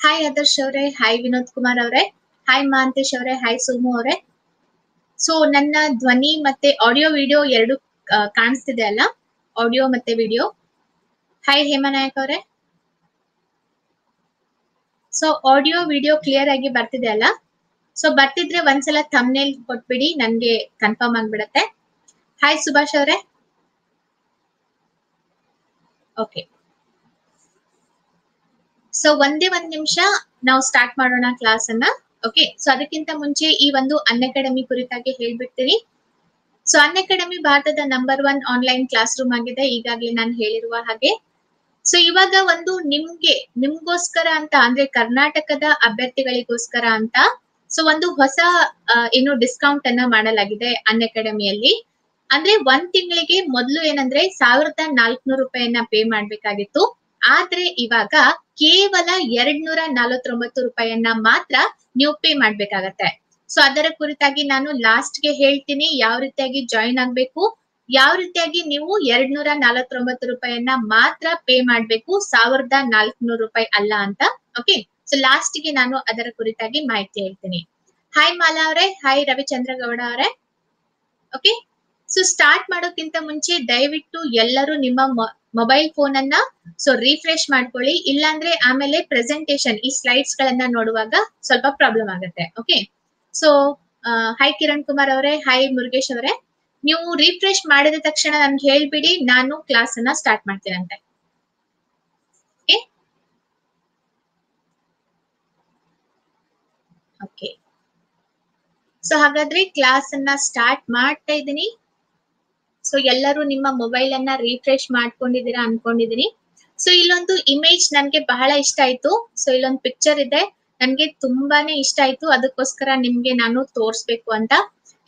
Hi Adarsh ಅವರೇ. Hi Vinod Kumar ಅವರೇ. Hi Mahantesh ಅವರೇ. ಹಾಯ್ ಸೋಮು ಅವರೇ. ಸೊ ನನ್ನ ಧ್ವನಿ ಮತ್ತೆ ಆಡಿಯೋ ವಿಡಿಯೋ ಎರಡು ಕಾಣಿಸ್ತಿದೆ ಅಲ್ಲ? ಆಡಿಯೋ ಮತ್ತೆ ವಿಡಿಯೋ ಹಾಯ್ ಹೇಮನಾಯಕ್ ಅವರೇ. ಸೊ ಆಡಿಯೋ ವಿಡಿಯೋ ಕ್ಲಿಯರ್ ಆಗಿ ಬರ್ತಿದೆ ಅಲ್ಲ? ಸೊ ಬರ್ತಿದ್ರೆ ಒಂದ್ಸಲ ತಮ್ನೇಲ್ ಕೊಟ್ಬಿಡಿ, ನನ್ಗೆ ಕನ್ಫರ್ಮ್ ಆಗ್ಬಿಡತ್ತೆ. ಹಾಯ್ ಸುಭಾಷ್ ಅವರೇ. ಓಕೆ ಸೊ ಒಂದೇ ಒಂದ್ ನಿಮಿಷ ನಾವು ಸ್ಟಾರ್ಟ್ ಮಾಡೋಣ ಕ್ಲಾಸ್ ಅನ್ನ ಓಕೆ ಸೊ ಅದಕ್ಕಿಂತ ಮುಂಚೆ ಈ ಒಂದು ಅನ್ ಅಕಾಡೆಮಿ ಕುರಿತಾಗಿ ಹೇಳ್ಬಿಡ್ತೀನಿ ಸೊ ಅನ್ ಅಕಾಡೆಮಿ ಭಾರತದ number one online classroom ಆಗಿದೆ, ಈಗಾಗಲೇ ನಾನು ಹೇಳಿರುವ ಹಾಗೆ. ಸೊ ಇವಾಗ ಒಂದು ನಿಮ್ಗೆ, ನಿಮ್ಗೋಸ್ಕರ ಅಂತ, ಅಂದ್ರೆ ಕರ್ನಾಟಕದ ಅಭ್ಯರ್ಥಿಗಳಿಗೋಸ್ಕರ ಅಂತ ಸೊ ಒಂದು ಹೊಸ ಏನು ಡಿಸ್ಕೌಂಟ್ ಅನ್ನ ಮಾಡಲಾಗಿದೆ ಅನ್ ಅಕಾಡೆಮಿಯಲ್ಲಿ ಅಂದ್ರೆ ಒಂದ್ ತಿಂಗಳಿಗೆ ಮೊದಲು ಏನಂದ್ರೆ ಸಾವಿರದ ನಾಲ್ಕುನೂರು ರೂಪಾಯಿಯನ್ನ ಪೇ ಮಾಡ್ಬೇಕಾಗಿತ್ತು. ಆದ್ರೆ ಇವಾಗ ಕೇವಲ ಎರಡ್ ನೂರ ನಲವತ್ತೊಂಬತ್ತು ರೂಪಾಯಿಯನ್ನ ಮಾತ್ರ ನೀವು ಪೇ ಮಾಡ್ಬೇಕಾಗತ್ತೆ. ಸೊ ಅದರ ಕುರಿತಾಗಿ ನಾನು ಲಾಸ್ಟ್ಗೆ ಹೇಳ್ತೀನಿ, ಯಾವ ರೀತಿಯಾಗಿ ಜಾಯಿನ್ ಆಗ್ಬೇಕು, ಯಾವ ರೀತಿಯಾಗಿ ನೀವು ಎರಡ್ ನೂರ ನಲವತ್ತೊಂಬತ್ತು ರೂಪಾಯಿಯನ್ನ ಮಾತ್ರ ಪೇ ಮಾಡ್ಬೇಕು, ಸಾವಿರದ ನಾಲ್ಕುನೂರು ರೂಪಾಯಿ ಅಲ್ಲ ಅಂತ ಓಕೆ ಸೊ ಲಾಸ್ಟ್ಗೆ ನಾನು ಅದರ ಕುರಿತಾಗಿ ಮಾಹಿತಿ ಹೇಳ್ತೀನಿ. ಹಾಯ್ ಮಾಲಾ ಅವರೇ ಹಾಯ್ ರವಿಚಂದ್ರ ಗೌಡ ಅವರೇ ಓಕೆ ಸೊ ಸ್ಟಾರ್ಟ್ ಮಾಡೋಕ್ಕಿಂತ ಮುಂಚೆ ದಯವಿಟ್ಟು ಎಲ್ಲರೂ ನಿಮ್ಮ ಮೊಬೈಲ್ ಫೋನ್ ಅನ್ನ ಸೊ ರಿಫ್ರೆಶ್ ಮಾಡ್ಕೊಳ್ಳಿ. ಇಲ್ಲಾಂದ್ರೆ ಆಮೇಲೆ ಪ್ರೆಸೆಂಟೇಶನ್ ಈ ಸ್ಲೈಡ್ಸ್ ಗಳನ್ನ ನೋಡುವಾಗ ಸ್ವಲ್ಪ ಪ್ರಾಬ್ಲಮ್ ಆಗುತ್ತೆ. Okay so hi Kiran Kumar ಅವರೇ ಹಾಯ್ ಮುರುಗೇಶ್ ಅವರೇ. ನೀವು ರಿಫ್ರೆಶ್ ಮಾಡಿದ ತಕ್ಷಣ ನನ್ಗೆ ಹೇಳ್ಬಿಡಿ, ನಾನು ಕ್ಲಾಸ್ ಅನ್ನ ಸ್ಟಾರ್ಟ್ ಮಾಡ್ತೀನಂತೆ. ಓಕೆ ಸೊ ಹಾಗಾದ್ರೆ ಕ್ಲಾಸ್ ಅನ್ನ ಸ್ಟಾರ್ಟ್ ಮಾಡ್ತಾ ಇದ್ದೀನಿ. ಸೊ ಎಲ್ಲರೂ ನಿಮ್ಮ ಮೊಬೈಲ್ ಅನ್ನ ರಿಫ್ರೆಶ್ ಮಾಡ್ಕೊಂಡಿದ್ದೀರಾ ಅನ್ಕೊಂಡಿದೀನಿ. ಸೊ ಇಲ್ಲೊಂದು ಇಮೇಜ್ ನನ್ಗೆ ಬಹಳ ಇಷ್ಟ ಆಯ್ತು. ಸೊ ಇಲ್ಲೊಂದು ಪಿಕ್ಚರ್ ಇದೆ. ನನ್ಗೆ ತುಂಬಾನೇ ಇಷ್ಟ ಆಯ್ತು. ಅದಕ್ಕೋಸ್ಕರ ನಿಮ್ಗೆ ನಾನು ತೋರ್ಸ್ಬೇಕು ಅಂತ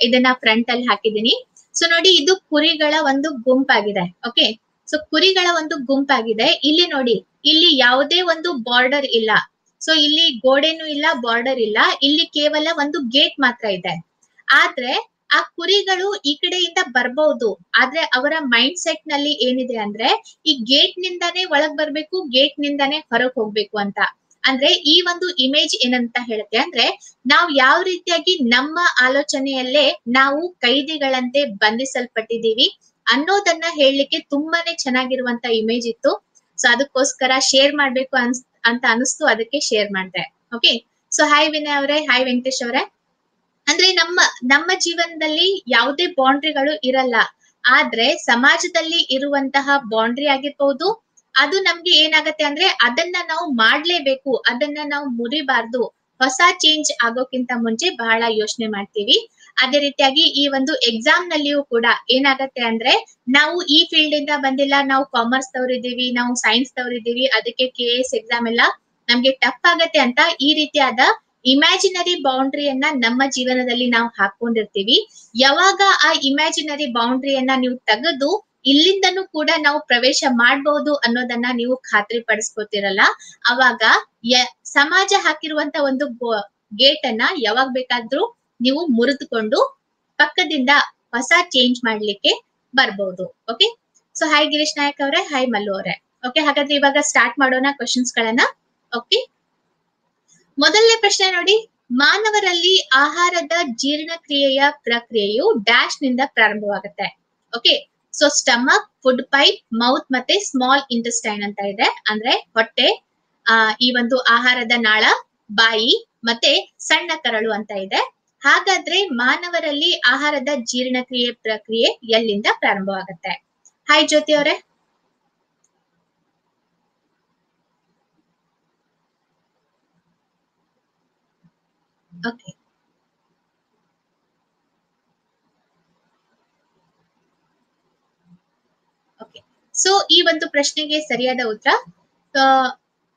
ಇದನ್ನ ಫ್ರಂಟ್ ಅಲ್ಲಿ ಹಾಕಿದೀನಿ. ಸೊ ನೋಡಿ, ಇದು ಕುರಿಗಳ ಒಂದು ಗುಂಪಾಗಿದೆ. ಓಕೆ ಸೊ ಕುರಿಗಳ ಒಂದು ಗುಂಪಾಗಿದೆ. ಇಲ್ಲಿ ನೋಡಿ, ಇಲ್ಲಿ ಯಾವುದೇ ಒಂದು ಬಾರ್ಡರ್ ಇಲ್ಲ. ಸೊ ಇಲ್ಲಿ ಗೋಡೆನೂ ಇಲ್ಲ ಬಾರ್ಡರ್ ಇಲ್ಲ. ಇಲ್ಲಿ ಕೇವಲ ಒಂದು ಗೇಟ್ ಮಾತ್ರ ಇದೆ. ಆದ್ರೆ ಆ ಕುರಿಗಳು ಈ ಕಡೆಯಿಂದ ಬರ್ಬಹುದು ಆದ್ರೆ ಅವರ ಮೈಂಡ್ ಸೆಟ್ನಲ್ಲಿ ಏನಿದೆ ಅಂದ್ರೆ ಈ ಗೇಟ್ ನಿಂದಾನೇ ಒಳಗ್ ಬರ್ಬೇಕು ಗೇಟ್ ನಿಂದಾನೇ ಹೊರಗ್ ಹೋಗ್ಬೇಕು ಅಂತ. ಅಂದ್ರೆ ಈ ಒಂದು ಇಮೇಜ್ ಏನಂತ ಹೇಳುತ್ತೆ ಅಂದ್ರೆ ನಾವು ಯಾವ ರೀತಿಯಾಗಿ ನಮ್ಮ ಆಲೋಚನೆಯಲ್ಲೇ ನಾವು ಕೈದಿಗಳಂತೆ ಬಂಧಿಸಲ್ಪಟ್ಟಿದೀವಿ ಅನ್ನೋದನ್ನ ಹೇಳಲಿಕ್ಕೆ ತುಂಬಾನೇ ಚೆನ್ನಾಗಿರುವಂತ ಇಮೇಜ್ ಇತ್ತು. ಸೊ ಅದಕ್ಕೋಸ್ಕರ ಶೇರ್ ಮಾಡ್ಬೇಕು ಅನ್ಸ್, ಅಂತ ಅನಿಸ್ತು, ಅದಕ್ಕೆ ಶೇರ್ ಮಾಡ್ದೆ. ಓಕೆ ಸೊ ಹಾಯ್ ವಿನಯ್ ಅವರೇ ಹಾಯ್ ವೆಂಕಟೇಶ್ ಅವರೇ. ಅಂದ್ರೆ ನಮ್ಮ ನಮ್ಮ ಜೀವನದಲ್ಲಿ ಯಾವುದೇ ಬೌಂಡ್ರಿಗಳು ಇರಲ್ಲ. ಆದ್ರೆ ಸಮಾಜದಲ್ಲಿ ಇರುವಂತಹ ಬೌಂಡ್ರಿ ಆಗಿರ್ಬಹುದು ಅದು ನಮ್ಗೆ ಏನಾಗತ್ತೆ ಅಂದ್ರೆ ಅದನ್ನ ನಾವು ಮಾಡ್ಲೇಬೇಕು, ಅದನ್ನ ನಾವು ಮುರಿಬಾರ್ದು. ಹೊಸ ಚೇಂಜ್ ಆಗೋಕ್ಕಿಂತ ಮುಂಚೆ ಬಹಳ ಯೋಚನೆ ಮಾಡ್ತೀವಿ. ಅದೇ ರೀತಿಯಾಗಿ ಈ ಒಂದು ಎಕ್ಸಾಮ್ ನಲ್ಲಿಯೂ ಕೂಡ ಏನಾಗತ್ತೆ ಅಂದ್ರೆ ನಾವು ಈ ಫೀಲ್ಡ್ ಇಂದ ಬಂದಿಲ್ಲ, ನಾವು ಕಾಮರ್ಸ್ ತವರಿದ್ದೀವಿ ನಾವು ಸೈನ್ಸ್ ತವರಿದ್ದೀವಿ ಅದಕ್ಕೆ ಕೆ ಎಸ್ ಎಕ್ಸಾಮ್ ಎಲ್ಲ ನಮ್ಗೆ ಟಫ್ ಆಗತ್ತೆ ಅಂತ ಈ ರೀತಿಯಾದ ಇಮ್ಯಾಜಿನರಿ ಬೌಂಡ್ರಿಯನ್ನ ನಮ್ಮ ಜೀವನದಲ್ಲಿ ನಾವು ಹಾಕೊಂಡಿರ್ತೀವಿ. ಯಾವಾಗ ಆ ಇಮ್ಯಾಜಿನರಿ ಬೌಂಡ್ರಿಯನ್ನ ನೀವು ತೆಗೆದು ಇಲ್ಲಿಂದನೂ ಕೂಡ ನಾವು ಪ್ರವೇಶ ಮಾಡಬಹುದು ಅನ್ನೋದನ್ನ ನೀವು ಖಾತ್ರಿ ಪಡಿಸ್ಕೊತಿರಲ್ಲ ಅವಾಗ ಸಮಾಜ ಹಾಕಿರುವಂತ ಒಂದು ಗೇಟ್ ಅನ್ನ ಯಾವಾಗ ಬೇಕಾದ್ರೂ ನೀವು ಮುರಿದುಕೊಂಡು ಪಕ್ಕದಿಂದ ಹೊಸ ಚೇಂಜ್ ಮಾಡ್ಲಿಕ್ಕೆ ಬರ್ಬಹುದು okay so hi Girish Nayak ಅವರೇ ಹಾಯ್ ಮಲ್ಲು ಅವರೇ. ಓಕೆ ಹಾಗಾದ್ರೆ ಇವಾಗ ಸ್ಟಾರ್ಟ್ ಮಾಡೋಣ ಕ್ವಶನ್ಸ್ ಗಳನ್ನ. ಓಕೆ ಮೊದಲನೇ ಪ್ರಶ್ನೆ ನೋಡಿ. ಮಾನವರಲ್ಲಿ ಆಹಾರದ ಜೀರ್ಣಕ್ರಿಯೆಯ ಪ್ರಕ್ರಿಯೆಯು ಡ್ಯಾಶ್ನಿಂದ ಪ್ರಾರಂಭವಾಗುತ್ತೆ. Okay so stomach food pipe mouth ಮತ್ತೆ ಸ್ಮಾಲ್ ಇಂಟೆಸ್ಟೈನ್ ಅಂತ ಇದೆ. ಅಂದ್ರೆ ಹೊಟ್ಟೆ ಆ, ಈ ಒಂದು ಆಹಾರದ ನಾಳ ಬಾಯಿ ಮತ್ತೆ ಸಣ್ಣ ಕರಳು ಅಂತ ಇದೆ. ಹಾಗಾದ್ರೆ ಮಾನವರಲ್ಲಿ ಆಹಾರದ ಜೀರ್ಣಕ್ರಿಯೆ ಪ್ರಕ್ರಿಯೆ ಎಲ್ಲಿಂದ ಪ್ರಾರಂಭವಾಗುತ್ತೆ? ಹಾಯ್ ಜ್ಯೋತಿ ಅವರೇ. ಓಕೆ ಓಕೆ ಸೊ ಈ ಒಂದು ಪ್ರಶ್ನೆಗೆ ಸರಿಯಾದ ಉತ್ತರ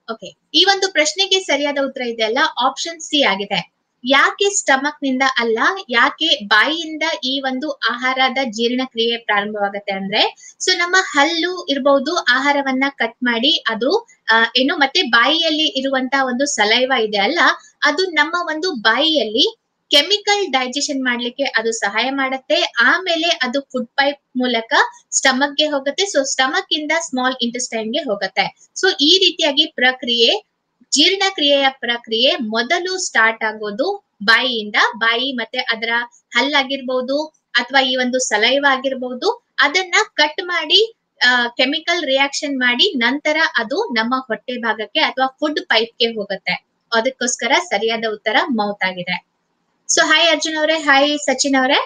ಓಕೆ ಈ ಒಂದು ಪ್ರಶ್ನೆಗೆ ಸರಿಯಾದ ಉತ್ತರ ಇದೆ ಅಲ್ಲ ಆಪ್ಷನ್ ಸಿ ಆಗಿದೆ. ಯಾಕೆ ಸ್ಟಮಕ್ನಿಂದ ಅಲ್ಲ, ಯಾಕೆ ಬಾಯಿಯಿಂದ ಈ ಒಂದು ಆಹಾರದ ಜೀರ್ಣಕ್ರಿಯೆ ಪ್ರಾರಂಭವಾಗುತ್ತೆ ಅಂದ್ರೆ ಸೊ ನಮ್ಮ ಹಲ್ಲು ಇರಬಹುದು ಆಹಾರವನ್ನ ಕಟ್ ಮಾಡಿ ಅದು ಏನು ಮತ್ತೆ ಬಾಯಿಯಲ್ಲಿ ಇರುವಂತಹ ಒಂದು ಸಲೈವ ಇದೆ ಅಲ್ಲ, ಅದು ನಮ್ಮ ಒಂದು ಬಾಯಿಯಲ್ಲಿ ಕೆಮಿಕಲ್ ಡೈಜೆಷನ್ ಮಾಡ್ಲಿಕ್ಕೆ ಅದು ಸಹಾಯ ಮಾಡುತ್ತೆ. ಆಮೇಲೆ ಅದು ಫುಡ್ ಪೈಪ್ ಮೂಲಕ ಸ್ಟಮಕ್ಗೆ ಹೋಗುತ್ತೆ. ಸೊ ಸ್ಟಮಕ್ ಇಂದ ಸ್ಮಾಲ್ ಇಂಟೆಸ್ಟೈನ್ಗೆ ಹೋಗುತ್ತೆ. ಸೊ ಈ ರೀತಿಯಾಗಿ ಪ್ರಕ್ರಿಯೆ ಜೀರ್ಣಕ್ರಿಯೆಯ ಪ್ರಕ್ರಿಯೆ ಮೊದಲು ಸ್ಟಾರ್ಟ್ ಆಗೋದು ಬಾಯಿಯಿಂದ. ಬಾಯಿ ಮತ್ತೆ ಅದರ ಹಲ್ಲಾಗಿರ್ಬಹುದು ಅಥವಾ ಈ ಒಂದು ಸಲೈವ ಆಗಿರ್ಬಹುದು ಅದನ್ನ ಕಟ್ ಮಾಡಿ ಕೆಮಿಕಲ್ ರಿಯಾಕ್ಷನ್ ಮಾಡಿ ನಂತರ ಅದು ನಮ್ಮ ಹೊಟ್ಟೆ ಭಾಗಕ್ಕೆ ಅಥವಾ ಫುಡ್ ಪೈಪ್ಗೆ ಹೋಗುತ್ತೆ. ಅದಕ್ಕೋಸ್ಕರ ಸರಿಯಾದ ಉತ್ತರ ಮೌತ್ ಆಗಿದೆ. ಸೊ ಹಾಯ್ ಅರ್ಜುನ್ ಅವರೇ ಹಾಯ್ ಸಚಿನ್ ಅವರೇ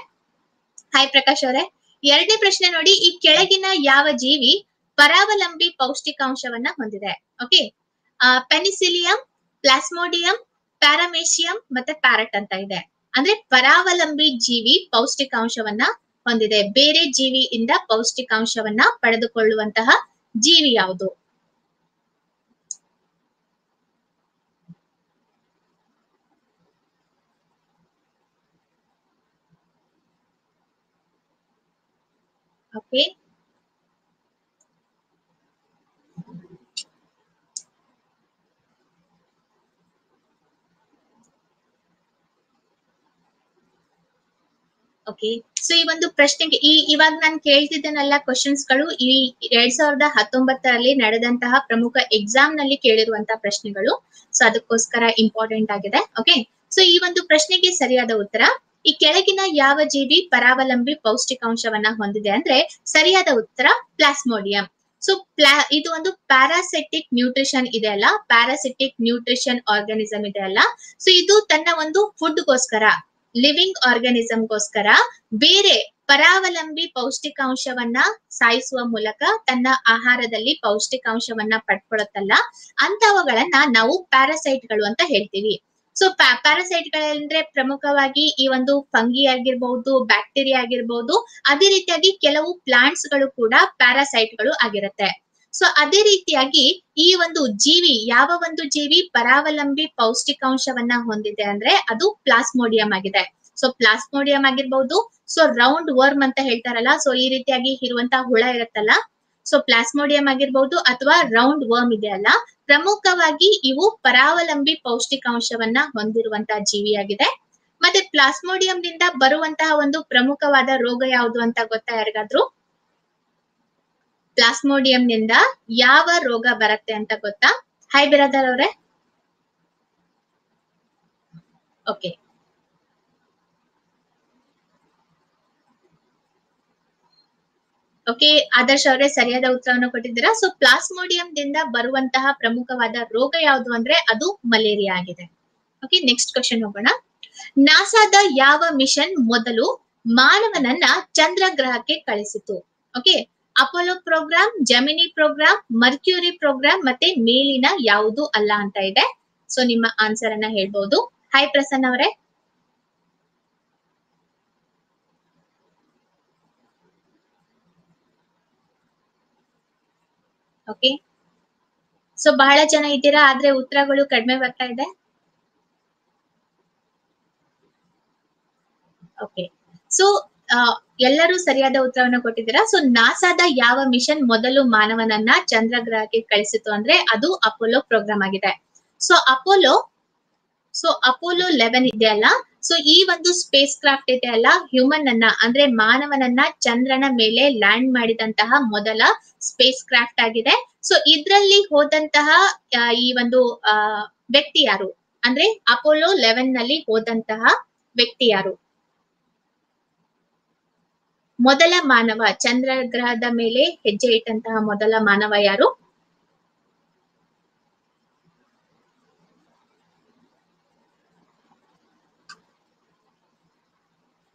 ಹಾಯ್ ಪ್ರಕಾಶ್ ಅವರೇ. ಎರಡನೇ ಪ್ರಶ್ನೆ ನೋಡಿ, ಈ ಕೆಳಗಿನ ಯಾವ ಜೀವಿ ಪರಾವಲಂಬಿ ಪೌಷ್ಟಿಕಾಂಶವನ್ನ ಹೊಂದಿದೆ? ಓಕೆ ಪೆನಿಸಿಲಿಯಂ, ಪ್ಲಾಸ್ಮೋಡಿಯಂ ಪ್ಯಾರಾಮೇಶಿಯಂ ಮತ್ತೆ ಪ್ಯಾರಟ್ ಅಂತ ಇದೆ. ಅಂದ್ರೆ ಪರಾವಲಂಬಿ ಜೀವಿ ಪೌಷ್ಟಿಕಾಂಶವನ್ನ ಹೊಂದಿದೆ. ಬೇರೆ ಜೀವಿಯಿಂದ ಪೌಷ್ಟಿಕಾಂಶವನ್ನ ಪಡೆದುಕೊಳ್ಳುವಂತಹ ಜೀವಿ ಯಾವುದು? ಓಕೆ ಓಕೆ ಸೊ ಈ ಒಂದು ಪ್ರಶ್ನೆಗೆ ಈ ಇವಾಗ ನಾನು ಕೇಳ್ತಿದ್ದೇನೆಲ್ಲ ಕ್ವಶನ್ಸ್ಗಳು, ಈ ಎರಡ್ ಸಾವಿರದ ಹತ್ತೊಂಬತ್ತರಲ್ಲಿ ನಡೆದಂತಹ ಪ್ರಮುಖ ಎಕ್ಸಾಮ್ನಲ್ಲಿ ಕೇಳಿರುವಂತಹ ಪ್ರಶ್ನೆಗಳು. ಸೊ ಅದಕ್ಕೋಸ್ಕರ ಇಂಪಾರ್ಟೆಂಟ್ ಆಗಿದೆ. ಓಕೆ ಸೊ ಈ ಒಂದು ಪ್ರಶ್ನೆಗೆ ಸರಿಯಾದ ಉತ್ತರ, ಈ ಕೆಳಗಿನ ಯಾವ ಜೀವಿ ಪರಾವಲಂಬಿ ಪೌಷ್ಟಿಕಾಂಶವನ್ನ ಹೊಂದಿದೆ ಅಂದ್ರೆ ಸರಿಯಾದ ಉತ್ತರ ಪ್ಲಾಸ್ಮೋಡಿಯಂ. ಸೊ ಪ್ಲಾ ಇದು ಒಂದು ಪ್ಯಾರಾಸೆಟಿಕ್ ನ್ಯೂಟ್ರಿಷನ್ ಇದೆ ಅಲ್ಲ ಪ್ಯಾರಾಸಿಟಿಕ್ ನ್ಯೂಟ್ರಿಷನ್ ಆರ್ಗನಿಸಮ್ ಇದೆ ಅಲ್ಲ. ಸೊ ಇದು ತನ್ನ ಒಂದು ಫುಡ್ಗೋಸ್ಕರ ಲಿವಿಂಗ್ ಆರ್ಗಾನಿಸಮ್ಗೋಸ್ಕರ ಬೇರೆ ಪರಾವಲಂಬಿ ಪೌಷ್ಟಿಕಾಂಶವನ್ನ ಸಾಯಿಸುವ ಮೂಲಕ ತನ್ನ ಆಹಾರದಲ್ಲಿ ಪೌಷ್ಟಿಕಾಂಶವನ್ನ ಪಡ್ಕೊಳತ್ತಲ್ಲ ಅಂತವುಗಳನ್ನ ನಾವು ಪ್ಯಾರಾಸೈಟ್ಗಳು ಅಂತ ಹೇಳ್ತೀವಿ. ಸೊ ಪ್ಯಾರಾಸೈಟ್ ಗಳಂದ್ರೆ ಪ್ರಮುಖವಾಗಿ ಈ ಒಂದು ಫಂಗಿ ಆಗಿರ್ಬಹುದು ಬ್ಯಾಕ್ಟೀರಿಯಾ ಆಗಿರ್ಬಹುದು ಅದೇ ರೀತಿಯಾಗಿ ಕೆಲವು ಪ್ಲಾಂಟ್ಸ್ಗಳು ಕೂಡ ಪ್ಯಾರಾಸೈಟ್ಗಳು ಆಗಿರುತ್ತೆ. ಸೊ ಅದೇ ರೀತಿಯಾಗಿ ಈ ಒಂದು ಜೀವಿ ಯಾವ ಒಂದು ಜೀವಿ ಪರಾವಲಂಬಿ ಪೌಷ್ಟಿಕಾಂಶವನ್ನ ಹೊಂದಿದೆ ಅಂದ್ರೆ ಅದು ಪ್ಲಾಸ್ಮೋಡಿಯಂ ಆಗಿದೆ. ಸೊ ಪ್ಲಾಸ್ಮೋಡಿಯಂ ಆಗಿರ್ಬಹುದು ಸೊ ರೌಂಡ್ ವರ್ಮ್ ಅಂತ ಹೇಳ್ತಾರಲ್ಲ ಸೊ ಈ ರೀತಿಯಾಗಿ ಇರುವಂತಹ ಹುಳ ಇರುತ್ತಲ್ಲ ಸೊ ಪ್ಲಾಸ್ಮೋಡಿಯಂ ಆಗಿರ್ಬಹುದು ಅಥವಾ ರೌಂಡ್ ವರ್ಮ್ ಇದೆ ಅಲ್ಲ, ಪ್ರಮುಖವಾಗಿ ಇವು ಪರಾವಲಂಬಿ ಪೌಷ್ಟಿಕಾಂಶವನ್ನ ಹೊಂದಿರುವಂತಹ ಜೀವಿಯಾಗಿದೆ. ಮತ್ತೆ ಪ್ಲಾಸ್ಮೋಡಿಯಂ ನಿಂದ ಬರುವಂತಹ ಒಂದು ಪ್ರಮುಖವಾದ ರೋಗ ಯಾವುದು ಅಂತ ಗೊತ್ತಾ ಯಾರಿಗಾದ್ರು? ಪ್ಲಾಸ್ಮೋಡಿಯಂ ನಿಂದ ಯಾವ ರೋಗ ಬರುತ್ತೆ ಅಂತ ಗೊತ್ತಾ? ಹಾಯ್ ಬಿರಾದರ್ ಅವ್ರೆ. ಓಕೆ ಓಕೆ ಆದರ್ಶ ಅವರೇ ಸರಿಯಾದ ಉತ್ತರವನ್ನು ಕೊಟ್ಟಿದ್ದೀರಾ? ಸೊ ಪ್ಲಾಸ್ಮೋಡಿಯಂದಿಂದ ಬರುವಂತಹ ಪ್ರಮುಖವಾದ ರೋಗ ಯಾವುದು ಅಂದ್ರೆ ಅದು ಮಲೇರಿಯಾ ಆಗಿದೆ. ಓಕೆ ನೆಕ್ಸ್ಟ್ ಕ್ವಶನ್ ಹೋಗೋಣ. ನಾಸಾದ ಯಾವ ಮಿಷನ್ ಮೊದಲು ಮಾನವನನ್ನ ಚಂದ್ರ ಗ್ರಹಕ್ಕೆ ಕಳಿಸಿತು? Okay Apollo programme Gemini programme Mercury programme ಮತ್ತೆ ಮೇಲಿನ ಯಾವುದು ಅಲ್ಲ ಅಂತ ಇದೆ. ಸೊ ನಿಮ್ಮ ಆನ್ಸರ್ ಅನ್ನ ಹೇಳ್ಬಹುದು ಹಾಯ್ ಪ್ರಸನ್ನ ಅವರೇ. ಓಕೆ ಸೊ ಬಹಳ ಜನ ಇದ್ದೀರಾ, ಆದ್ರೆ ಉತ್ತರಗಳು ಕಡಿಮೆ ಬರ್ತಾ ಇದೆ. ಓಕೆ ಸೊ ಎಲ್ಲರೂ ಸರಿಯಾದ ಉತ್ತರವನ್ನು ಕೊಟ್ಟಿದ್ದೀರಾ? ಸೊ ನಾಸಾದ ಯಾವ ಮಿಷನ್ ಮೊದಲು ಮಾನವನನ್ನ ಚಂದ್ರಗ್ರಹಕ್ಕೆ ಕಳಿಸಿತು ಅಂದ್ರೆ ಅದು ಅಪೋಲೋ ಪ್ರೋಗ್ರಾಮ್ ಆಗಿದೆ. So Apollo so Apollo eleven ಇದೆ ಅಲ್ಲ? ಸೊ ಈ ಒಂದು ಸ್ಪೇಸ್ ಕ್ರಾಫ್ಟ್ ಇದೆ ಅಲ್ಲ? ಹ್ಯೂಮನ್ ಅನ್ನ ಅಂದ್ರೆ ಮಾನವನನ್ನ ಚಂದ್ರನ ಮೇಲೆ ಲ್ಯಾಂಡ್ ಮಾಡಿದಂತಹ ಮೊದಲ ಸ್ಪೇಸ್ ಕ್ರಾಫ್ಟ್ ಆಗಿದೆ. ಸೊ ಇದ್ರಲ್ಲಿ ಹೋದಂತಹ ಈ ಒಂದು ವ್ಯಕ್ತಿ ಯಾರು? ಅಂದ್ರೆ ಅಪೋಲೋ ಲೆವೆನ್ನಲ್ಲಿ ಹೋದಂತಹ ವ್ಯಕ್ತಿ ಯಾರು? ಮೊದಲ ಮಾನವ, ಚಂದ್ರ ಗ್ರಹದ ಮೇಲೆ ಹೆಜ್ಜೆ ಇಟ್ಟಂತಹ ಮೊದಲ ಮಾನವ ಯಾರು?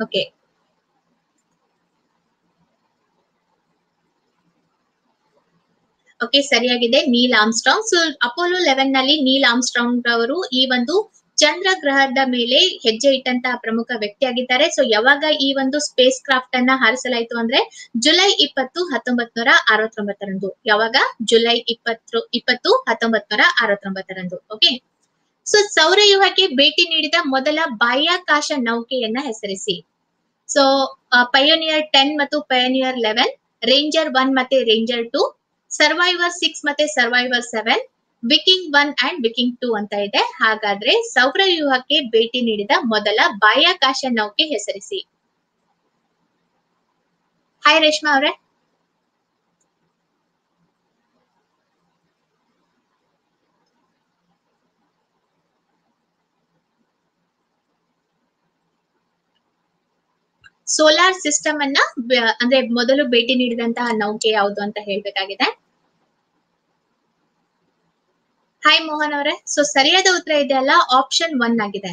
ಓಕೆ ಓಕೆ ಸರಿಯಾಗಿದೆ. ನೀಲ್ ಆಮ್ಸ್ಟ್ರಾಂಗ್ ಸೊ ಅಪೋಲೋ ಲೆವೆನ್ನಲ್ಲಿ ನೀಲ್ ಆಮ್ಸ್ಟ್ರಾಂಗ್ ಅವರು ಈ ಒಂದು ಚಂದ್ರ ಗ್ರಹದ ಮೇಲೆ ಹೆಜ್ಜೆ ಇಟ್ಟಂತಹ ಪ್ರಮುಖ ವ್ಯಕ್ತಿಯಾಗಿದ್ದಾರೆ. ಸೊ ಯಾವಾಗ ಈ ಒಂದು ಸ್ಪೇಸ್ ಕ್ರಾಫ್ಟ್ ಅನ್ನ ಹಾರಿಸಲಾಯಿತು ಅಂದ್ರೆ ಜುಲೈ ಇಪ್ಪತ್ತು ಹತ್ತೊಂಬತ್ ನೂರ ಅರವತ್ತೊಂಬತ್ತರಂದು. ಯಾವಾಗ? ಜುಲೈ ಇಪ್ಪತ್ತು ಇಪ್ಪತ್ತು ಹತ್ತೊಂಬತ್ ನೂರ ಅರವತ್ತೊಂಬತ್ತರಂದು. ಓಕೆ ಸೊ ಸೌರಯೂಹಕ್ಕೆ ಭೇಟಿ ನೀಡಿದ ಮೊದಲ ಬಾಹ್ಯಾಕಾಶ ನೌಕೆಯನ್ನ ಹೆಸರಿಸಿ. ಸೊ ಪಯೋನಿಯರ್ ಟೆನ್ ಮತ್ತು ಪಯೋನಿಯರ್ ಲೆವೆನ್ ರೇಂಜರ್ ಒನ್ ಮತ್ತೆ ರೇಂಜರ್ ಟು ಸರ್ವೈವರ್ ಸಿಕ್ಸ್ ಮತ್ತೆ Survivor seven Viking one and Viking two ಅಂತ ಇದೆ. ಹಾಗಾದ್ರೆ ಸೌರ ಸೌರವ್ಯೂಹಕ್ಕೆ ಭೇಟಿ ನೀಡಿದ ಮೊದಲ ಬಾಹ್ಯಾಕಾಶ ನೌಕೆ ಹೆಸರಿಸಿ. ಹಾಯ್ ರೇಷ್ಮಾ ಅವರೇ. ಸೋಲಾರ್ ಸಿಸ್ಟಮ್ ಅನ್ನ, ಅಂದ್ರೆ ಮೊದಲು ಭೇಟಿ ನೀಡಿದಂತಹ ನೌಕೆ ಯಾವುದು ಅಂತ ಹೇಳ್ಬೇಕಾಗಿದೆ. ಹಾಯ್ ಮೋಹನ್ ಅವರೇ. ಸೊ ಸರಿಯಾದ ಉತ್ತರ ಇದೆಯಲ್ಲ? ಆಪ್ಷನ್ ಒನ್ ಆಗಿದೆ.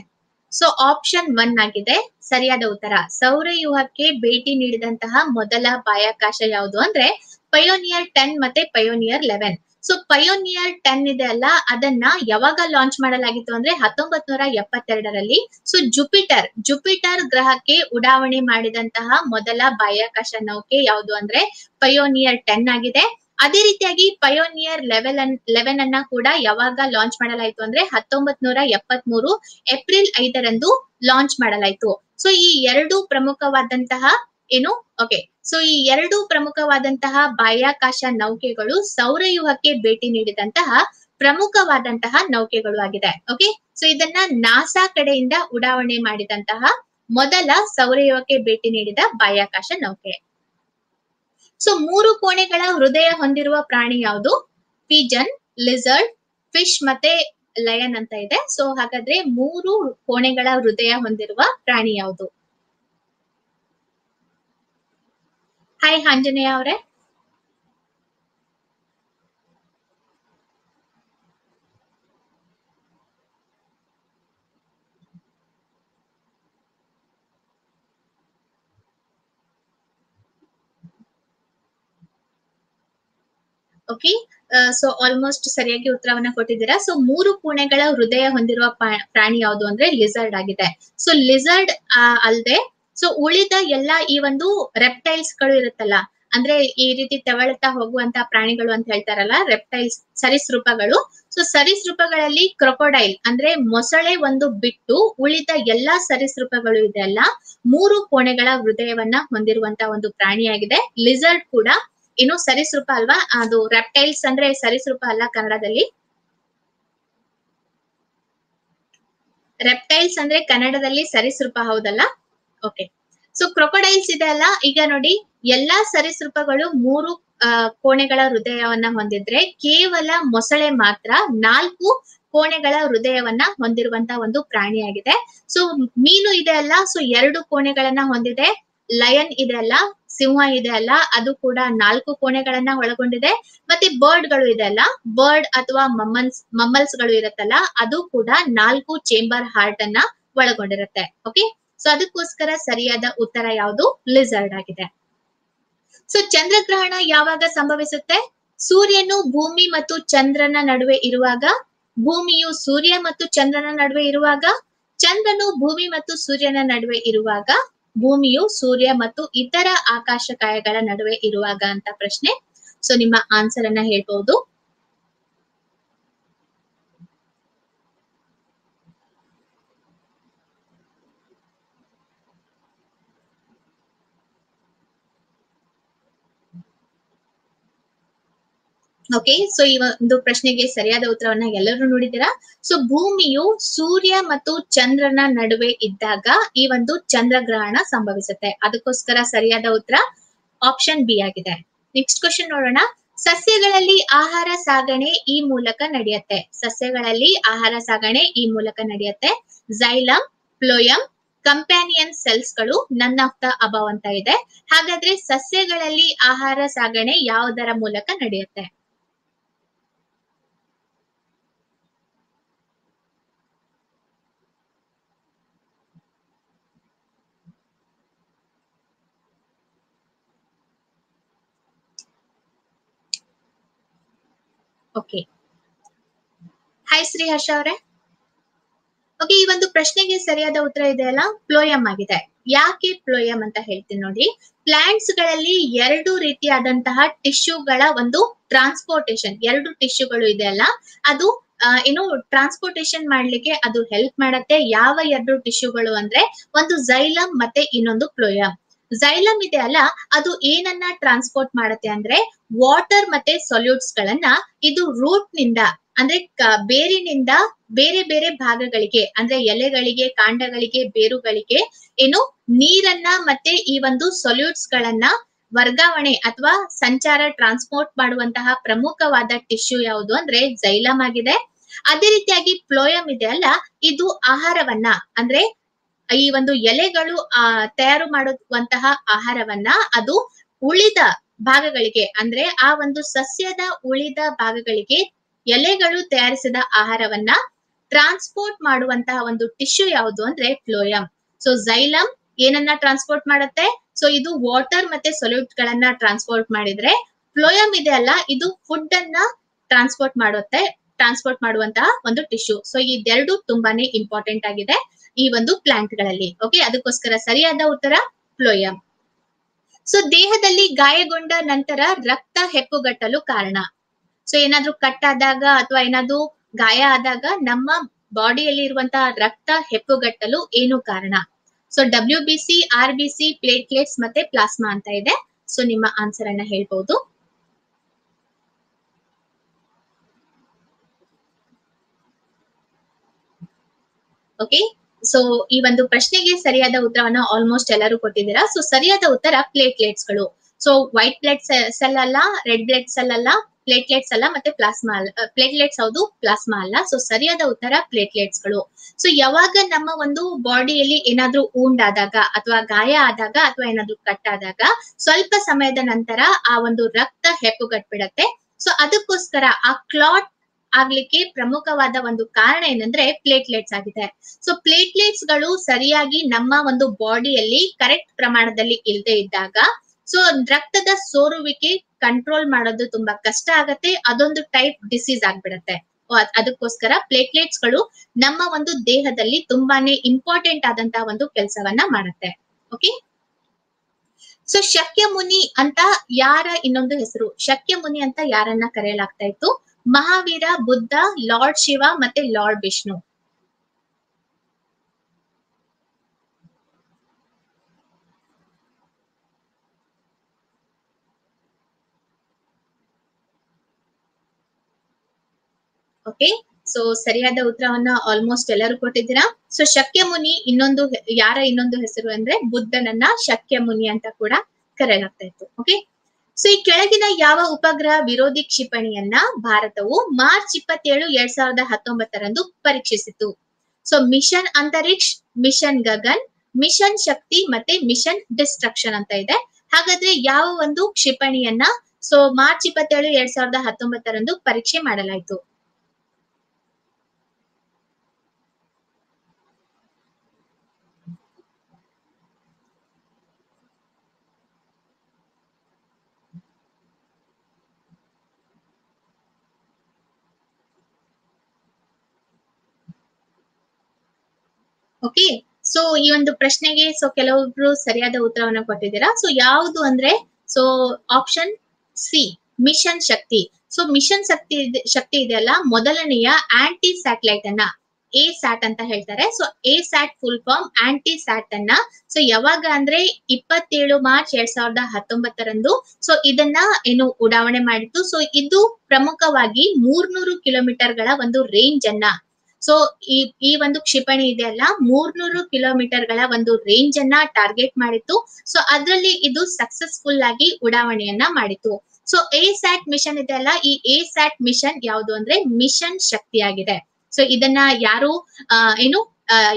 ಸೊ ಆಪ್ಷನ್ ಒನ್ ಆಗಿದೆ. ಸರಿಯಾದ ಉತ್ತರ. ಸೌರವ್ಯೂಹಕ್ಕೆ ಭೇಟಿ ನೀಡಿದಂತಹ ಮೊದಲ ಬಾಹ್ಯಾಕಾಶ ಯಾವುದು ಅಂದ್ರೆ ಪಯೋನಿಯರ್ ಟೆನ್ ಮತ್ತೆ Pioneer eleven so Pioneer ten ಇದೆ ಅಲ್ಲ ಅದನ್ನ ಯಾವಾಗ ಲಾಂಚ್ ಮಾಡಲಾಗಿತ್ತು ಅಂದ್ರೆ ಹತ್ತೊಂಬತ್ ನೂರ ಎಪ್ಪತ್ತೆರಡರಲ್ಲಿ ಸೊ ಜುಪಿಟರ್ ಜುಪಿಟರ್ ಗ್ರಹಕ್ಕೆ ಉಡಾವಣೆ ಮಾಡಿದಂತಹ ಮೊದಲ ಬಾಹ್ಯಾಕಾಶ ನೌಕೆ ಯಾವುದು ಅಂದ್ರೆ ಪಯೋನಿಯರ್ ಟೆನ್ ಆಗಿದೆ. ಅದೇ ರೀತಿಯಾಗಿ ಪಯೋನಿಯರ್ ಲೆವೆಲ್ ಅನ್ ಲೆವೆನ್ ಅನ್ನ ಕೂಡ ಯಾವಾಗ ಲಾಂಚ್ ಮಾಡಲಾಯಿತು ಅಂದ್ರೆ ಹತ್ತೊಂಬತ್ ನೂರ ಎಪ್ಪತ್ ಮೂರು ಏಪ್ರಿಲ್ ಐದರಂದು ಲಾಂಚ್ ಮಾಡಲಾಯಿತು. ಸೊ ಈ ಎರಡು ಪ್ರಮುಖವಾದಂತಹ ಏನು? ಓಕೆ ಸೊ ಈ ಎರಡು ಪ್ರಮುಖವಾದಂತಹ ಬಾಹ್ಯಾಕಾಶ ನೌಕೆಗಳು ಸೌರಯೂಹಕ್ಕೆ ಭೇಟಿ ನೀಡಿದಂತಹ ಪ್ರಮುಖವಾದಂತಹ ನೌಕೆಗಳು ಆಗಿದೆ. ಓಕೆ ಸೊ ಇದನ್ನ ನಾಸಾ ಕಡೆಯಿಂದ ಉಡಾವಣೆ ಮಾಡಿದಂತಹ ಮೊದಲ ಸೌರಯೂಹಕ್ಕೆ ಭೇಟಿ ನೀಡಿದ ಬಾಹ್ಯಾಕಾಶ ನೌಕೆ. ಸೊ ಮೂರು ಕೋಣೆಗಳ ಹೃದಯ ಹೊಂದಿರುವ ಪ್ರಾಣಿ ಯಾವುದು? ಪಿಜನ್ ಲಿಸರ್ಡ್ ಫಿಶ್ ಮತ್ತೆ ಲಯನ್ ಅಂತ ಇದೆ. ಸೊ ಹಾಗಾದ್ರೆ ಮೂರು ಕೋಣೆಗಳ ಹೃದಯ ಹೊಂದಿರುವ ಪ್ರಾಣಿ ಯಾವುದು? ಹಾಯ್ ಆಂಜನೇಯ ಅವರೇ. ಓಕೆ ಸೊ ಆಲ್ಮೋಸ್ಟ್ ಸರಿಯಾಗಿ ಉತ್ತರವನ್ನ ಕೊಟ್ಟಿದ್ದೀರಾ? ಸೊ ಮೂರು ಪುಣೆಗಳ ಹೃದಯ ಹೊಂದಿರುವ ಪ್ರಾಣಿ ಯಾವುದು ಅಂದ್ರೆ ಲಿಸರ್ಡ್ ಆಗಿದೆ. ಸೊ ಲಿಸರ್ಡ್ ಅಲ್ಲದೆ ಸೊ ಉಳಿದ ಎಲ್ಲ ಈ ಒಂದು ರೆಪ್ಟೈಲ್ಸ್ಗಳು ಇರುತ್ತಲ್ಲ, ಅಂದ್ರೆ ಈ ರೀತಿ ತೆವಳುತ್ತಾ ಹೋಗುವಂತ ಪ್ರಾಣಿಗಳು ಅಂತ ಹೇಳ್ತಾರಲ್ಲ ರೆಪ್ಟೈಲ್ಸ್ ಸರಿಸೃಪಗಳು. ಸೊ ಸರಿಸೃಪಗಳಲ್ಲಿ ಕ್ರೊಕೊಡೈಲ್ ಅಂದ್ರೆ ಮೊಸಳೆ ಒಂದು ಬಿಟ್ಟು ಉಳಿದ ಎಲ್ಲಾ ಸರೀಸೃಪಗಳು ಇದೆ ಅಲ್ಲ, ಮೂರು ಕೋಣೆಗಳ ಹೃದಯವನ್ನ ಹೊಂದಿರುವಂತ ಒಂದು ಪ್ರಾಣಿಯಾಗಿದೆ. ಲಿಸರ್ಡ್ ಕೂಡ ಇನ್ನು ಸರೀಸೃಪ ಅಲ್ವಾ? ಅದು ರೆಪ್ಟೈಲ್ಸ್ ಅಂದ್ರೆ ಸರಿಸೃಪ ಅಲ್ಲ ಕನ್ನಡದಲ್ಲಿ. ರೆಪ್ಟೈಲ್ಸ್ ಅಂದ್ರೆ ಕನ್ನಡದಲ್ಲಿ ಸರೀಸೃಪ ಹೌದಲ್ಲ? ಓಕೆ ಸೊ ಕ್ರೊಕೊಡೈಲ್ಸ್ ಇದೆ ಅಲ್ಲ? ಈಗ ನೋಡಿ, ಎಲ್ಲಾ ಸರೀಸೃಪಗಳು ಮೂರು ಕೋಣೆಗಳ ಹೃದಯವನ್ನ ಹೊಂದಿದ್ರೆ ಕೇವಲ ಮೊಸಳೆ ಮಾತ್ರ ನಾಲ್ಕು ಕೋಣೆಗಳ ಹೃದಯವನ್ನ ಹೊಂದಿರುವಂತ ಒಂದು ಪ್ರಾಣಿಯಾಗಿದೆ. ಸೊ ಮೀನು ಇದೆ ಅಲ್ಲ? ಸೊ ಎರಡು ಕೋಣೆಗಳನ್ನ ಹೊಂದಿದೆ. ಲಯನ್ ಇದೆ ಅಲ್ಲ? ಸಿಂಹ ಇದೆ ಅಲ್ಲ, ಅದು ಕೂಡ ನಾಲ್ಕು ಕೋಣೆಗಳನ್ನ ಒಳಗೊಂಡಿದೆ. ಮತ್ತೆ ಬರ್ಡ್ಗಳು ಇದೆ ಅಲ್ಲ ಬರ್ಡ್ ಅಥವಾ ಮಮ್ಮಲ್ಸ್ ಮಮ್ಮಲ್ಸ್ಗಳು ಇರುತ್ತಲ್ಲ, ಅದು ಕೂಡ ನಾಲ್ಕು ಚೇಂಬರ್ ಹಾರ್ಟ್ ಅನ್ನ ಒಳಗೊಂಡಿರುತ್ತೆ. ಓಕೆ ಸೊ ಅದಕ್ಕೋಸ್ಕರ ಸರಿಯಾದ ಉತ್ತರ ಯಾವುದು? ಲಿಸರ್ಡ್ ಆಗಿದೆ. ಸೊ ಚಂದ್ರಗ್ರಹಣ ಯಾವಾಗ ಸಂಭವಿಸುತ್ತೆ? ಸೂರ್ಯನು ಭೂಮಿ ಮತ್ತು ಚಂದ್ರನ ನಡುವೆ ಇರುವಾಗ, ಭೂಮಿಯು ಸೂರ್ಯ ಮತ್ತು ಚಂದ್ರನ ನಡುವೆ ಇರುವಾಗ, ಚಂದ್ರನು ಭೂಮಿ ಮತ್ತು ಸೂರ್ಯನ ನಡುವೆ ಇರುವಾಗ ಭೂಮಿಯು ಸೂರ್ಯ ಮತ್ತು ಇತರ ಆಕಾಶಕಾಯಗಳ ನಡುವೆ ಇರುವಾಗ ಅಂತ ಪ್ರಶ್ನೆ. ಸೊ ನಿಮ್ಮ ಆನ್ಸರ್ ಅನ್ನ ಹೇಳ್ಬಹುದು ಓಕೆ ಸೊ ಈ ಒಂದು ಪ್ರಶ್ನೆಗೆ ಸರಿಯಾದ ಉತ್ತರವನ್ನ ಎಲ್ಲರೂ ನೋಡಿದ್ದೀರಾ? ಸೊ ಭೂಮಿಯು ಸೂರ್ಯ ಮತ್ತು ಚಂದ್ರನ ನಡುವೆ ಇದ್ದಾಗ ಈ ಒಂದು ಚಂದ್ರಗ್ರಹಣ ಸಂಭವಿಸುತ್ತೆ. ಅದಕ್ಕೋಸ್ಕರ ಸರಿಯಾದ ಉತ್ತರ ಆಪ್ಷನ್ ಬಿ ಆಗಿದೆ. ನೆಕ್ಸ್ಟ್ ಕ್ವಶನ್ ನೋಡೋಣ. ಸಸ್ಯಗಳಲ್ಲಿ ಆಹಾರ ಸಾಗಣೆ ಈ ಮೂಲಕ ನಡೆಯುತ್ತೆ. ಸಸ್ಯಗಳಲ್ಲಿ ಆಹಾರ ಸಾಗಣೆ ಈ ಮೂಲಕ ನಡೆಯುತ್ತೆ. ಝೈಲಂ phloem companion ಸೆಲ್ಸ್ಗಳು none of the ಅಂತ ಇದೆ. ಹಾಗಾದ್ರೆ ಸಸ್ಯಗಳಲ್ಲಿ ಆಹಾರ ಸಾಗಣೆ ಯಾವುದರ ಮೂಲಕ ನಡೆಯುತ್ತೆ? ಓಕೆ ಹಾಯ್ ಶ್ರೀ ಹರ್ಷ ಅವರೇ. ಓಕೆ ಈ ಒಂದು ಪ್ರಶ್ನೆಗೆ ಸರಿಯಾದ ಉತ್ತರ ಇದೆ ಅಲ್ಲ? ಪ್ಲೋಯಮ್ ಆಗಿದೆ. ಯಾಕೆ ಪ್ಲೋಯಂ ಅಂತ ಹೇಳ್ತೀನಿ ನೋಡಿ. ಪ್ಲಾಂಟ್ಸ್ಗಳಲ್ಲಿ ಎರಡು ರೀತಿಯಾದಂತಹ ಟಿಶ್ಯೂಗಳ ಒಂದು ಟ್ರಾನ್ಸ್ಪೋರ್ಟೇಶನ್ ಎರಡು ಟಿಶ್ಯೂಗಳು ಇದೆ ಅಲ್ಲ? ಅದು ಏನು ಟ್ರಾನ್ಸ್ಪೋರ್ಟೇಶನ್ ಮಾಡ್ಲಿಕ್ಕೆ ಅದು ಹೆಲ್ಪ್ ಮಾಡತ್ತೆ. ಯಾವ ಎರಡು ಟಿಶ್ಯೂಗಳು ಅಂದ್ರೆ ಒಂದು ಝೈಲಮ್ ಮತ್ತೆ ಇನ್ನೊಂದು ಪ್ಲೋಯಮ್ ಝೈಲಮ್ ಇದೆ ಅಲ್ಲ, ಅದು ಏನನ್ನ ಟ್ರಾನ್ಸ್ಪೋರ್ಟ್ ಮಾಡುತ್ತೆ ಅಂದ್ರೆ ವಾಟರ್ ಮತ್ತೆ ಸೊಲ್ಯೂಟ್ಸ್ ಗಳನ್ನ ಇದು ರೂಟ್ನಿಂದ, ಅಂದ್ರೆ ಬೇರಿನಿಂದ ಬೇರೆ ಬೇರೆ ಭಾಗಗಳಿಗೆ, ಅಂದ್ರೆ ಎಲೆಗಳಿಗೆ, ಕಾಂಡಗಳಿಗೆ, ಬೇರುಗಳಿಗೆ ಏನು ನೀರನ್ನ ಮತ್ತೆ ಈ ಒಂದು ಸೊಲ್ಯೂಟ್ಸ್ ಗಳನ್ನ ವರ್ಗಾವಣೆ ಅಥವಾ ಸಂಚಾರ ಟ್ರಾನ್ಸ್ಪೋರ್ಟ್ ಮಾಡುವಂತಹ ಪ್ರಮುಖವಾದ ಟಿಶ್ಯೂ ಯಾವುದು ಅಂದ್ರೆ ಜೈಲಮ್ ಆಗಿದೆ. ಅದೇ ರೀತಿಯಾಗಿ ಪ್ಲೋಯಮ್ ಇದೆ ಅಲ್ಲ, ಇದು ಆಹಾರವನ್ನ, ಅಂದ್ರೆ ಈ ಒಂದು ಎಲೆಗಳು, ಆ, ತಯಾರು ಮಾಡುವಂತಹ ಆಹಾರವನ್ನ ಅದು ಉಳಿದ ಭಾಗಗಳಿಗೆ, ಅಂದ್ರೆ ಆ ಒಂದು ಸಸ್ಯದ ಉಳಿದ ಭಾಗಗಳಿಗೆ ಎಲೆಗಳು ತಯಾರಿಸಿದ ಆಹಾರವನ್ನ ಟ್ರಾನ್ಸ್ಪೋರ್ಟ್ ಮಾಡುವಂತಹ ಒಂದು ಟಿಶ್ಯೂ ಯಾವುದು ಅಂದ್ರೆ ಫ್ಲೋಯಂ ಸೊ ಝೈಲಮ್ ಏನನ್ನ ಟ್ರಾನ್ಸ್ಪೋರ್ಟ್ ಮಾಡುತ್ತೆ? ಸೊ ಇದು ವಾಟರ್ ಮತ್ತೆ ಸೊಲ್ಯೂಟ್ ಗಳನ್ನ ಟ್ರಾನ್ಸ್ಪೋರ್ಟ್ ಮಾಡಿದ್ರೆ ಫ್ಲೋಯಂ ಇದೆ ಅಲ್ಲ, ಇದು ಫುಡ್ ಅನ್ನ ಟ್ರಾನ್ಸ್ಪೋರ್ಟ್ ಮಾಡುತ್ತೆ ಟ್ರಾನ್ಸ್ಪೋರ್ಟ್ ಮಾಡುವಂತಹ ಒಂದು ಟಿಶ್ಯೂ ಸೊ ಇದೆರಡು ತುಂಬಾನೇ ಇಂಪಾರ್ಟೆಂಟ್ ಆಗಿದೆ. ಈ ಒಂದು ಪ್ಲಾಂಟ್ಗಳಲ್ಲಿ ಓಕೆ ಅದಕ್ಕೋಸ್ಕರ ಸರಿಯಾದ ಉತ್ತರ ಫ್ಲೋಯಂ ಸೊ ದೇಹದಲ್ಲಿ ಗಾಯಗೊಂಡ ನಂತರ ರಕ್ತ ಹೆಪ್ಪುಗಟ್ಟಲು ಕಾರಣ. ಸೊ ಏನಾದ್ರೂ ಕಟ್ ಆದಾಗ ಅಥವಾ ಏನಾದ್ರೂ ಗಾಯ ಆದಾಗ ನಮ್ಮ ಬಾಡಿಯಲ್ಲಿ ಇರುವಂತಹ ರಕ್ತ ಹೆಪ್ಪುಗಟ್ಟಲು ಏನು ಕಾರಣ. So W B C R B C platelets ಮತ್ತೆ ಪ್ಲಾಸ್ಮಾ ಅಂತ ಇದೆ. ಸೊ ನಿಮ್ಮ ಆನ್ಸರ್ ಅನ್ನ ಹೇಳ್ಬಹುದು ಓಕೆ ಸೊ ಈ ಒಂದು ಪ್ರಶ್ನೆಗೆ ಸರಿಯಾದ ಉತ್ತರವನ್ನ ಆಲ್ಮೋಸ್ಟ್ ಎಲ್ಲರೂ ಕೊಟ್ಟಿದ್ದೀರಾ. ಸೊ ಸರಿಯಾದ ಉತ್ತರ ಪ್ಲೇಟ್ಲೆಟ್ಸ್ಗಳು. ಸೊ ವೈಟ್ ಬ್ಲಡ್ ಸೆಲ್ ಅಲ್ಲ ರೆಡ್ ಬ್ಲಡ್ ಸೆಲ್ ಅಲ್ಲ ಪ್ಲೇಟ್ಲೆಟ್ಸ್ ಅಲ್ಲ ಮತ್ತೆ ಪ್ಲಾಸ್ಮಾ ಅಲ್ಲ ಪ್ಲೇಟ್ಲೆಟ್ಸ್ ಹೌದು ಪ್ಲಾಸ್ಮಾ ಅಲ್ಲ. ಸೊ ಸರಿಯಾದ ಉತ್ತರ ಪ್ಲೇಟ್ಲೆಟ್ಸ್ಗಳು. ಸೊ ಯಾವಾಗ ನಮ್ಮ ಒಂದು ಬಾಡಿಯಲ್ಲಿ ಏನಾದ್ರೂ ಊಂಡ್ ಆದಾಗ ಅಥವಾ ಗಾಯ ಆದಾಗ ಅಥವಾ ಏನಾದ್ರೂ ಕಟ್ ಆದಾಗ ಸ್ವಲ್ಪ ಸಮಯದ ನಂತರ ಆ ಒಂದು ರಕ್ತ ಹೆಪ್ಪುಗಟ್ಬಿಡತ್ತೆ. ಸೊ ಅದಕ್ಕೋಸ್ಕರ ಆ ಕ್ಲಾಟ್ ಆಗ್ಲಿಕ್ಕೆ ಪ್ರಮುಖವಾದ ಒಂದು ಕಾರಣ ಏನಂದ್ರೆ ಪ್ಲೇಟ್ಲೆಟ್ಸ್ ಆಗಿದೆ. ಸೊ ಪ್ಲೇಟ್ಲೆಟ್ಸ್ಗಳು ಸರಿಯಾಗಿ ನಮ್ಮ ಒಂದು ಬಾಡಿಯಲ್ಲಿ ಕರೆಕ್ಟ್ ಪ್ರಮಾಣದಲ್ಲಿ ಇಲ್ಲದೆ ಇದ್ದಾಗ ಸೊ ರಕ್ತದ ಸೋರುವಿಕೆ ಕಂಟ್ರೋಲ್ ಮಾಡೋದು ತುಂಬಾ ಕಷ್ಟ ಆಗತ್ತೆ. ಅದೊಂದು ಟೈಪ್ ಡಿಸೀಸ್ ಆಗ್ಬಿಡತ್ತೆ. ಅದಕ್ಕೋಸ್ಕರ ಪ್ಲೇಟ್ಲೆಟ್ಸ್ಗಳು ನಮ್ಮ ಒಂದು ದೇಹದಲ್ಲಿ ತುಂಬಾನೇ ಇಂಪಾರ್ಟೆಂಟ್ ಆದಂತಹ ಒಂದು ಕೆಲಸವನ್ನ ಮಾಡುತ್ತೆ. ಓಕೆ ಸೊ ಶಕ್ಯ ಮುನಿ ಅಂತ ಯಾರ ಇನ್ನೊಂದು ಹೆಸರು? ಶಕ್ಯ ಮುನಿ ಅಂತ ಯಾರನ್ನ ಕರೆಯಲಾಗ್ತಾ ಇತ್ತು? ಮಹಾವೀರ, ಬುದ್ಧ, ಲಾರ್ಡ್ ಶಿವ ಮತ್ತೆ ಲಾರ್ಡ್ ವಿಷ್ಣು. ಓಕೆ ಸೊ ಸರಿಯಾದ ಉತ್ತರವನ್ನ ಆಲ್ಮೋಸ್ಟ್ ಎಲ್ಲರೂ ಕೊಟ್ಟಿದ್ದೀರಾ? ಸೊ ಶಕ್ಯ ಮುನಿ ಇನ್ನೊಂದು ಯಾರ ಇನ್ನೊಂದು ಹೆಸರು ಅಂದ್ರೆ ಬುದ್ಧನನ್ನ ಶಕ್ಯ ಮುನಿ ಅಂತ ಕೂಡ ಕರೆಯಲಾಗ್ತಾ ಇತ್ತು. ಓಕೆ ಸೊ ಈ ಕೆಳಗಿನ ಯಾವ ಉಪಗ್ರಹ ವಿರೋಧಿ ಕ್ಷಿಪಣಿಯನ್ನ ಭಾರತವು ಮಾರ್ಚ್ ಇಪ್ಪತ್ತೇಳು, ಎರಡ್ ಸಾವಿರದ ಹತ್ತೊಂಬತ್ತರಂದು ಪರೀಕ್ಷಿಸಿತು. So mission Antariksh, mission Gagan, mission Shakti ಮತ್ತೆ ಮಿಷನ್ ಡಿಸ್ಟ್ರಕ್ಷನ್ ಅಂತ ಇದೆ. ಹಾಗಾದ್ರೆ ಯಾವ ಒಂದು ಕ್ಷಿಪಣಿಯನ್ನ ಸೊ ಮಾರ್ಚ್ ಇಪ್ಪತ್ತೇಳು, ಎರಡ್ ಸಾವಿರದ ಹತ್ತೊಂಬತ್ತರಂದು ಪರೀಕ್ಷೆ ಮಾಡಲಾಯಿತು. ಓಕೆ ಸೊ ಈ ಒಂದು ಪ್ರಶ್ನೆಗೆ ಸೊ ಕೆಲವೊಬ್ರು ಸರಿಯಾದ ಉತ್ತರವನ್ನ ಕೊಟ್ಟಿದ್ದೀರಾ? ಸೊ ಯಾವುದು ಅಂದ್ರೆ so option C mission Shakti. So mission Shakti Shakti ಇದೆಯಲ್ಲ, ಮೊದಲನೆಯ ಆಂಟಿ ಸ್ಯಾಟಲೈಟ್ ಅನ್ನ ಎ ಸ್ಯಾಟ್ ಅಂತ ಹೇಳ್ತಾರೆ. So A sat full form anti sat ಅನ್ನ ಸೊ ಯಾವಾಗ ಅಂದ್ರೆ, ಇಪ್ಪತ್ತೇಳು ಮಾರ್ಚ್ ಎರಡ್ ಸಾವಿರದ ಹತ್ತೊಂಬತ್ತರಂದು ಸೊ ಇದನ್ನ ಏನು ಉಡಾವಣೆ ಮಾಡಿತ್ತು. ಸೊ ಇದು ಪ್ರಮುಖವಾಗಿ ಮೂರ್ನೂರು ಕಿಲೋಮೀಟರ್ಗಳ ಒಂದು ರೇಂಜ್ ಅನ್ನ ಸೊ ಈ ಈ ಒಂದು ಕ್ಷಿಪಣಿ ಇದೆ ಅಲ್ಲ, ಮೂರ್ನೂರು ಕಿಲೋಮೀಟರ್ಗಳ ಒಂದು ರೇಂಜ್ ಅನ್ನ ಟಾರ್ಗೆಟ್ ಮಾಡಿತ್ತು. ಸೊ ಅದರಲ್ಲಿ ಇದು ಸಕ್ಸಸ್ಫುಲ್ ಆಗಿ ಉಡಾವಣೆಯನ್ನ ಮಾಡಿತ್ತು. ಸೊ ಎ ಸ್ಯಾಟ್ ಮಿಷನ್ ಇದೆಯಲ್ಲ ಈ ಎ ಸ್ಯಾಟ್ ಮಿಷನ್ ಯಾವುದು ಅಂದ್ರೆ ಮಿಷನ್ ಶಕ್ತಿಯಾಗಿದೆ. ಸೊ ಇದನ್ನ ಯಾರು ಏನು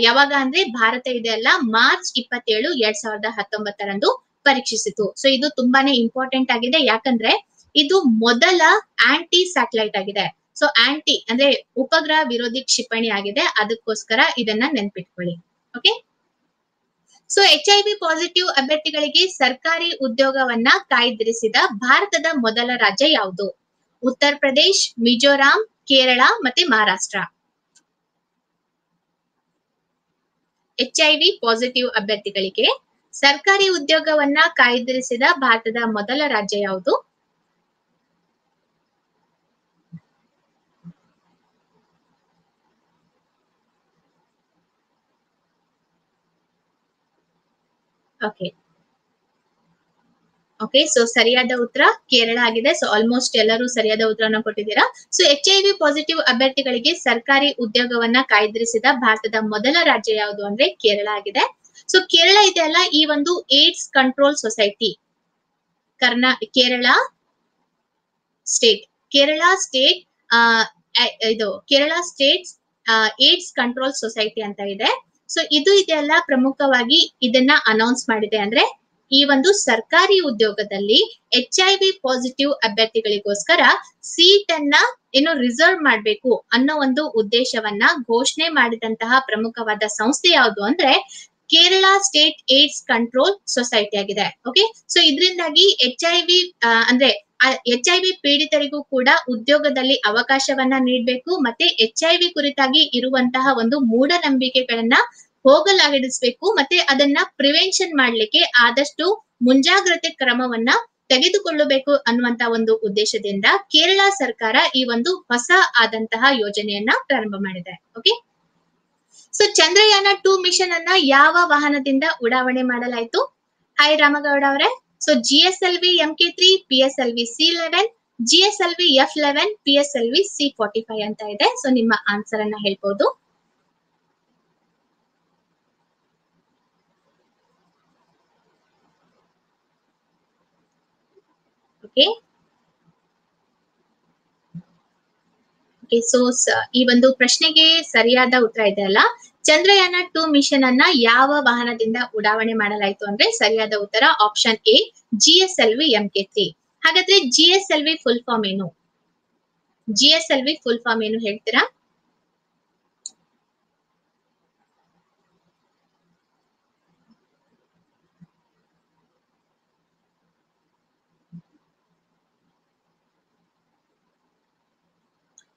ಯಾವಾಗ ಅಂದ್ರೆ ಭಾರತ ಇದೆ ಅಲ್ಲ, ಮಾರ್ಚ್ ಇಪ್ಪತ್ತೇಳು, ಎರಡ್ ಸಾವಿರದ ಹತ್ತೊಂಬತ್ತರಂದು ಪರೀಕ್ಷಿಸಿತು. ಸೊ ಇದು ತುಂಬಾನೇ ಇಂಪಾರ್ಟೆಂಟ್ ಆಗಿದೆ. ಯಾಕಂದ್ರೆ ಇದು ಮೊದಲ ಆಂಟಿ ಸ್ಯಾಟಲೈಟ್ ಆಗಿದೆ. ಸೊ ಆಂಟಿ ಅಂದ್ರೆ ಉಪಗ್ರಹ ವಿರೋಧಿ ಕ್ಷಿಪಣಿ ಆಗಿದೆ. ಅದಕ್ಕೋಸ್ಕರ ಇದನ್ನ ನೆನ್ಪಿಟ್ಕೊಳ್ಳಿ. Okay so H I V positive ಅಭ್ಯರ್ಥಿಗಳಿಗೆ ಸರ್ಕಾರಿ ಉದ್ಯೋಗವನ್ನ ಕಾಯ್ದಿರಿಸಿದ ಭಾರತದ ಮೊದಲ ರಾಜ್ಯ ಯಾವುದು? ಉತ್ತರ ಪ್ರದೇಶ್, ಮಿಜೋರಾಂ, ಕೇರಳ ಮತ್ತೆ Maharashtra. H I V positive ಅಭ್ಯರ್ಥಿಗಳಿಗೆ ಸರ್ಕಾರಿ ಉದ್ಯೋಗವನ್ನ ಕಾಯ್ದಿರಿಸಿದ ಭಾರತದ ಮೊದಲ ರಾಜ್ಯ ಯಾವುದು? ಓಕೆ ಓಕೆ ಸೊ ಸರಿಯಾದ ಉತ್ತರ ಕೇರಳ ಆಗಿದೆ. ಸೊ ಆಲ್ಮೋಸ್ಟ್ ಎಲ್ಲರೂ ಸರಿಯಾದ ಉತ್ತರನ ಕೊಟ್ಟಿದ್ದೀರಾ. So H I V positive ಅಭ್ಯರ್ಥಿಗಳಿಗೆ ಸರ್ಕಾರಿ ಉದ್ಯೋಗವನ್ನ ಕಾಯ್ದಿರಿಸಿದ ಭಾರತದ ಮೊದಲ ರಾಜ್ಯ ಯಾವುದು ಅಂದ್ರೆ ಕೇರಳ ಆಗಿದೆ. ಸೊ ಕೇರಳ ಇದೆ ಅಲ್ಲ, ಈ ಒಂದು ಏಡ್ಸ್ ಕಂಟ್ರೋಲ್ ಸೊಸೈಟಿ ಕರ್ನಾ, ಕೇರಳ ಸ್ಟೇಟ್ ಕೇರಳ ಸ್ಟೇಟ್ ಇದು, Kerala state AIDS control society ಅಂತ ಇದೆ. ಸೊ ಇದು ಇದೆಲ್ಲ ಪ್ರಮುಖವಾಗಿ ಇದನ್ನ ಅನೌನ್ಸ್ ಮಾಡಿದೆ ಅಂದ್ರೆ ಈ ಒಂದು ಸರ್ಕಾರಿ ಉದ್ಯೋಗದಲ್ಲಿ ಎಚ್ ಐ ವಿ ಪಾಸಿಟಿವ್ ಅಭ್ಯರ್ಥಿಗಳಿಗೋಸ್ಕರ ಸೀಟ್ ಅನ್ನ ಏನು ರಿಸರ್ವ್ ಮಾಡಬೇಕು ಅನ್ನೋ ಒಂದು ಉದ್ದೇಶವನ್ನ ಘೋಷಣೆ ಮಾಡಿದಂತಹ ಪ್ರಮುಖವಾದ ಸಂಸ್ಥೆ ಯಾವುದು ಅಂದ್ರೆ Kerala state AIDS control society ಆಗಿದೆ. ಓಕೆ ಸೊ ಇದರಿಂದಾಗಿ ಎಚ್ ಐ ವಿ ಅಂದ್ರೆ ಎಚ್ ಐ ವಿ ಪೀಡಿತರಿಗೂ ಕೂಡ ಉದ್ಯೋಗದಲ್ಲಿ ಅವಕಾಶವನ್ನ ನೀಡಬೇಕು ಮತ್ತೆ ಎಚ್ ಐ ವಿ ಕುರಿತಾಗಿ ಇರುವಂತಹ ಒಂದು ಮೂಢನಂಬಿಕೆಗಳನ್ನ ಹೋಗಲಾಗಿಡಿಸ್ಬೇಕು ಮತ್ತೆ ಅದನ್ನ ಪ್ರಿವೆನ್ಷನ್ ಮಾಡ್ಲಿಕ್ಕೆ ಆದಷ್ಟು ಮುಂಜಾಗ್ರತೆ ಕ್ರಮವನ್ನ ತೆಗೆದುಕೊಳ್ಳಬೇಕು ಅನ್ನುವಂತ ಒಂದು ಉದ್ದೇಶದಿಂದ ಕೇರಳ ಸರ್ಕಾರ ಈ ಒಂದು ಹೊಸ ಆದಂತಹ ಯೋಜನೆಯನ್ನ ಪ್ರಾರಂಭ ಮಾಡಿದೆ. Okay so Chandrayaan two mission ಅನ್ನ ಯಾವ ವಾಹನದಿಂದ ಉಡಾವಣೆ ಮಾಡಲಾಯಿತು? ಹಾಯ್ ರಾಮಗೌಡ ಅವರೇ. F eleven P S L V C forty five ಅಂತ ಇದೆ. ಸೊ ನಿಮ್ಮ ಆನ್ಸರ್ ಅನ್ನ ಹೇಳ್ಬೋದು. ಓಕೆ ಓಕೆ ಸೊ ಈ ಒಂದು ಪ್ರಶ್ನೆಗೆ ಸರಿಯಾದ ಉತ್ತರ ಇದೆ ಅಲ್ಲ? ಚಂದ್ರಯಾನ ಟೂ ಮಿಷನ್ ಅನ್ನ ಯಾವ ವಾಹನದಿಂದ ಉಡಾವಣೆ ಮಾಡಲಾಯಿತು ಅಂದ್ರೆ ಸರಿಯಾದ ಉತ್ತರ option A G S L V M K three. ಹಾಗಾದ್ರೆ G S L V full form ಏನು? G S L V full form ಏನು ಹೇಳ್ತೀರಾ?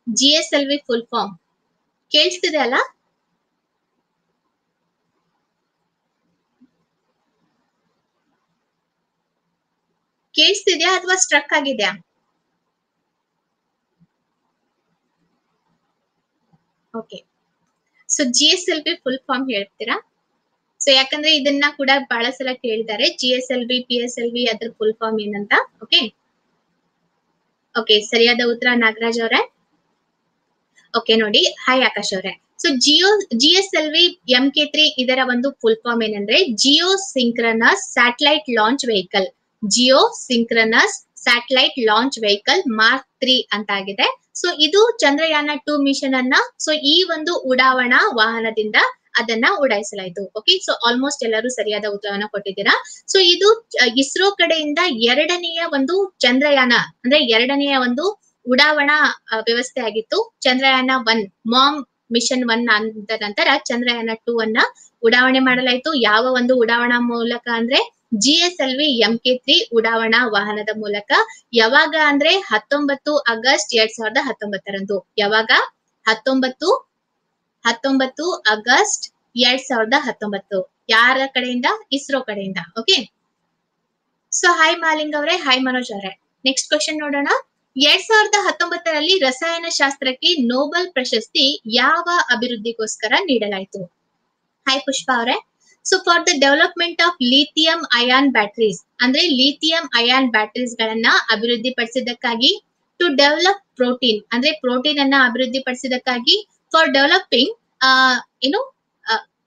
G S L V full form ಕೇಳಿಸ್ತಿದೆ ಅಲ್ಲ? ಕೇಳಿಸ್ತಿದ್ಯಾ ಅಥವಾ ಸ್ಟ್ರಕ್ ಆಗಿದ್ಯಾ? Okay so G S L B full form ಹೇಳ್ತೀರಾ? ಸೊ ಯಾಕಂದ್ರೆ ಇದನ್ನ ಕೂಡ ಬಹಳ ಸಲ ಕೇಳಿದ್ದಾರೆ. G S L B P S L B ಅದ್ರ ಫುಲ್ ಫಾರ್ಮ್ ಏನಂತ. ಓಕೆ ಓಕೆ ಸರಿಯಾದ ಉತ್ತರ ನಾಗರಾಜ್ ಅವರೇ? ಓಕೆ ನೋಡಿ. ಹಾಯ್ ಆಕಾಶ್ ಅವರೇ. So geo G S L V M K three ಇದರ ಒಂದು ಫುಲ್ ಫಾರ್ಮ್ ಏನಂದ್ರೆ geo synchronous satellite launch vehicle geo synchronous satellite launch vehicle mark three ಅಂತ ಆಗಿದೆ ಸೊ ಇದು ಚಂದ್ರಯಾನ ಟೂ ಮಿಷನ್ ಅನ್ನ ಸೊ ಈ ಒಂದು ಉಡಾವಣಾ ವಾಹನದಿಂದ ಅದನ್ನ ಉಡಾಯಿಸಲಾಯಿತು. ಓಕೆ ಸೊ ಆಲ್ಮೋಸ್ಟ್ ಎಲ್ಲರೂ ಸರಿಯಾದ ಉತ್ತರವನ್ನು ಕೊಟ್ಟಿದ್ದೀರಾ? ಸೊ ಇದು ಇಸ್ರೋ ಕಡೆಯಿಂದ ಎರಡನೆಯ ಒಂದು ಚಂದ್ರಯಾನ, ಅಂದ್ರೆ ಎರಡನೆಯ ಒಂದು ಉಡಾವಣಾ ವ್ಯವಸ್ಥೆ ಆಗಿತ್ತು. Chandrayaan one MOM mission one ಅಂದ ನಂತರ ಚಂದ್ರಯಾನ ಟೂ ಅನ್ನ ಉಡಾವಣೆ ಮಾಡಲಾಯಿತು. ಯಾವ ಒಂದು ಉಡಾವಣಾ ಮೂಲಕ ಅಂದ್ರೆ G S L V M K three ಉಡಾವಣಾ ವಾಹನದ ಮೂಲಕ ಯಾವಾಗ ಅಂದ್ರೆ ಹತ್ತೊಂಬತ್ತು ಆಗಸ್ಟ್ ಎರಡ್ ಸಾವಿರದ ಹತ್ತೊಂಬತ್ತರಂದು. ಯಾವಾಗ? ಹತ್ತೊಂಬತ್ತು ಹತ್ತೊಂಬತ್ತು ಆಗಸ್ಟ್ ಎರಡ್ ಸಾವಿರದ ಹತ್ತೊಂಬತ್ತು. ಯಾರ ಕಡೆಯಿಂದ? ಇಸ್ರೋ ಕಡೆಯಿಂದ ಓಕೆ ಸೊ ಹಾಯ್ ಮಾಲಿಂಗ್ ಅವರೇ ಹಾಯ್ ಮನೋಜ್ ಅವರೇ. ನೆಕ್ಸ್ಟ್ ಕ್ವಶನ್ ನೋಡೋಣ. ಎರಡ್ ಸಾವಿರದ ಹತ್ತೊಂಬತ್ತರಲ್ಲಿ ರಸಾಯನ ಶಾಸ್ತ್ರಕ್ಕೆ ನೋಬೆಲ್ ಪ್ರಶಸ್ತಿ ಯಾವ ಅಭಿವೃದ್ಧಿಗೋಸ್ಕರ ನೀಡಲಾಯಿತು? ಹಾಯ್ ಪುಷ್ಪ ಅವರೇ. So for the development of lithium ion batteries ಅಂದ್ರೆ ಲಿಥಿಯಂ ಅಯಾನ್ ಬ್ಯಾಟರೀಸ್ ಗಳನ್ನ ಅಭಿವೃದ್ಧಿ ಪಡಿಸಿದ್ದಕ್ಕಾಗಿ ಟು ಡೆವಲಪ್ ಪ್ರೋಟೀನ್ ಅಂದ್ರೆ ಪ್ರೋಟೀನ್ ಅನ್ನ ಅಭಿವೃದ್ಧಿ ಪಡಿಸಿದಕ್ಕಾಗಿ ಫಾರ್ ಡೆವಲಪಿಂಗ್ ಏನು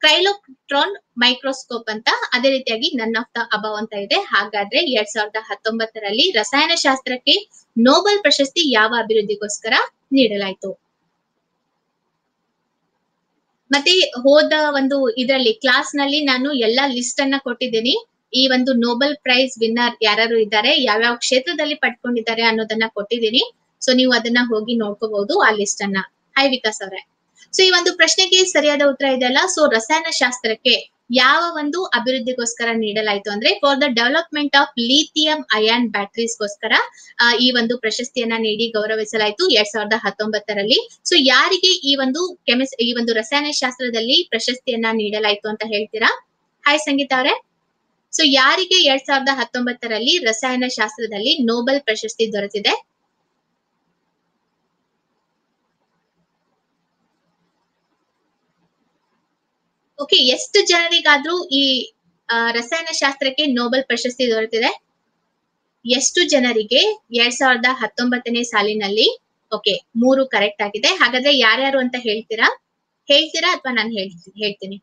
ಕ್ರೈಲೋಟ್ರಾನ್ ಮೈಕ್ರೋಸ್ಕೋಪ್ ಅಂತ ಅದೇ ರೀತಿಯಾಗಿ ನನ್ ಆಫ್ ದ ಅಬವ್ ಅಂತ ಇದೆ. ಹಾಗಾದ್ರೆ ಎರಡ್ ಸಾವಿರದ ಹತ್ತೊಂಬತ್ತರಲ್ಲಿ ರಸಾಯನಶಾಸ್ತ್ರಕ್ಕೆ ನೋಬೆಲ್ ಪ್ರಶಸ್ತಿ ಯಾವ ಅಭಿವೃದ್ಧಿಗೋಸ್ಕರ ನೀಡಲಾಯಿತು? ಮತ್ತೆ ಹೋದ ಒಂದು ಇದರಲ್ಲಿ ಕ್ಲಾಸ್ನಲ್ಲಿ ನಾನು ಎಲ್ಲಾ ಲಿಸ್ಟ್ ಅನ್ನ ಕೊಟ್ಟಿದ್ದೀನಿ. ಈ ಒಂದು ನೋಬೆಲ್ ಪ್ರೈಸ್ ವಿನ್ನರ್ ಯಾರು ಇದ್ದಾರೆ, ಯಾವ್ಯಾವ ಕ್ಷೇತ್ರದಲ್ಲಿ ಪಡ್ಕೊಂಡಿದ್ದಾರೆ ಅನ್ನೋದನ್ನ ಕೊಟ್ಟಿದ್ದೀನಿ. ಸೊ ನೀವು ಅದನ್ನ ಹೋಗಿ ನೋಡ್ಕೋಬಹುದು ಆ ಲಿಸ್ಟ್ ಅನ್ನ. ಹಾಯ್ ವಿಕಾಸ್ ಅವರೇ. ಸೊ ಈ ಒಂದು ಪ್ರಶ್ನೆಗೆ ಸರಿಯಾದ ಉತ್ತರ ಇದೆಯಲ್ಲ? ಸೊ ರಸಾಯನ ಶಾಸ್ತ್ರಕ್ಕೆ ಯಾವ ಒಂದು ಅಭಿವೃದ್ಧಿಗೋಸ್ಕರ ನೀಡಲಾಯಿತು ಅಂದ್ರೆ for the development of lithium ion ಬ್ಯಾಟ್ರೀಸ್ಗೋಸ್ಕರ ಈ ಒಂದು ಪ್ರಶಸ್ತಿಯನ್ನ ನೀಡಿ ಗೌರವಿಸಲಾಯಿತು ಎರಡ್ ಸಾವಿರದ ಹತ್ತೊಂಬತ್ತರಲ್ಲಿ. ಸೊ ಯಾರಿಗೆ ಈ ಒಂದು ಕೆಮಿಸ್ ಈ ಒಂದು ರಸಾಯನ ಶಾಸ್ತ್ರದಲ್ಲಿ ಪ್ರಶಸ್ತಿಯನ್ನ ನೀಡಲಾಯಿತು ಅಂತ ಹೇಳ್ತೀರಾ? ಹಾಯ್ ಸಂಗೀತ ಅವರೇ. ಸೊ ಯಾರಿಗೆ ಎರಡ್ ಸಾವಿರದ ಹತ್ತೊಂಬತ್ತರಲ್ಲಿ ರಸಾಯನ ಶಾಸ್ತ್ರದಲ್ಲಿ ನೋಬೆಲ್ ಪ್ರಶಸ್ತಿ ದೊರೆತಿದೆ? ಓಕೆ ಎಷ್ಟು ಜನರಿಗಾದ್ರೂ ಈ ರಸಾಯನ ಶಾಸ್ತ್ರಕ್ಕೆ ನೋಬೆಲ್ ಪ್ರಶಸ್ತಿ ದೊರೆತಿದೆ? ಎಷ್ಟು ಜನರಿಗೆ ಎರಡ್ ಸಾವಿರದ ಹತ್ತೊಂಬತ್ತನೇ ಸಾಲಿನಲ್ಲಿ ಓಕೆ ಮೂರು ಕರೆಕ್ಟ್ ಆಗಿದೆ. ಹಾಗಾದ್ರೆ ಯಾರ್ಯಾರು ಅಂತ ಹೇಳ್ತೀರಾ? ಹೇಳ್ತೀರಾ ಅಥವಾ ನಾನು ಹೇಳ್ತೀನಿ?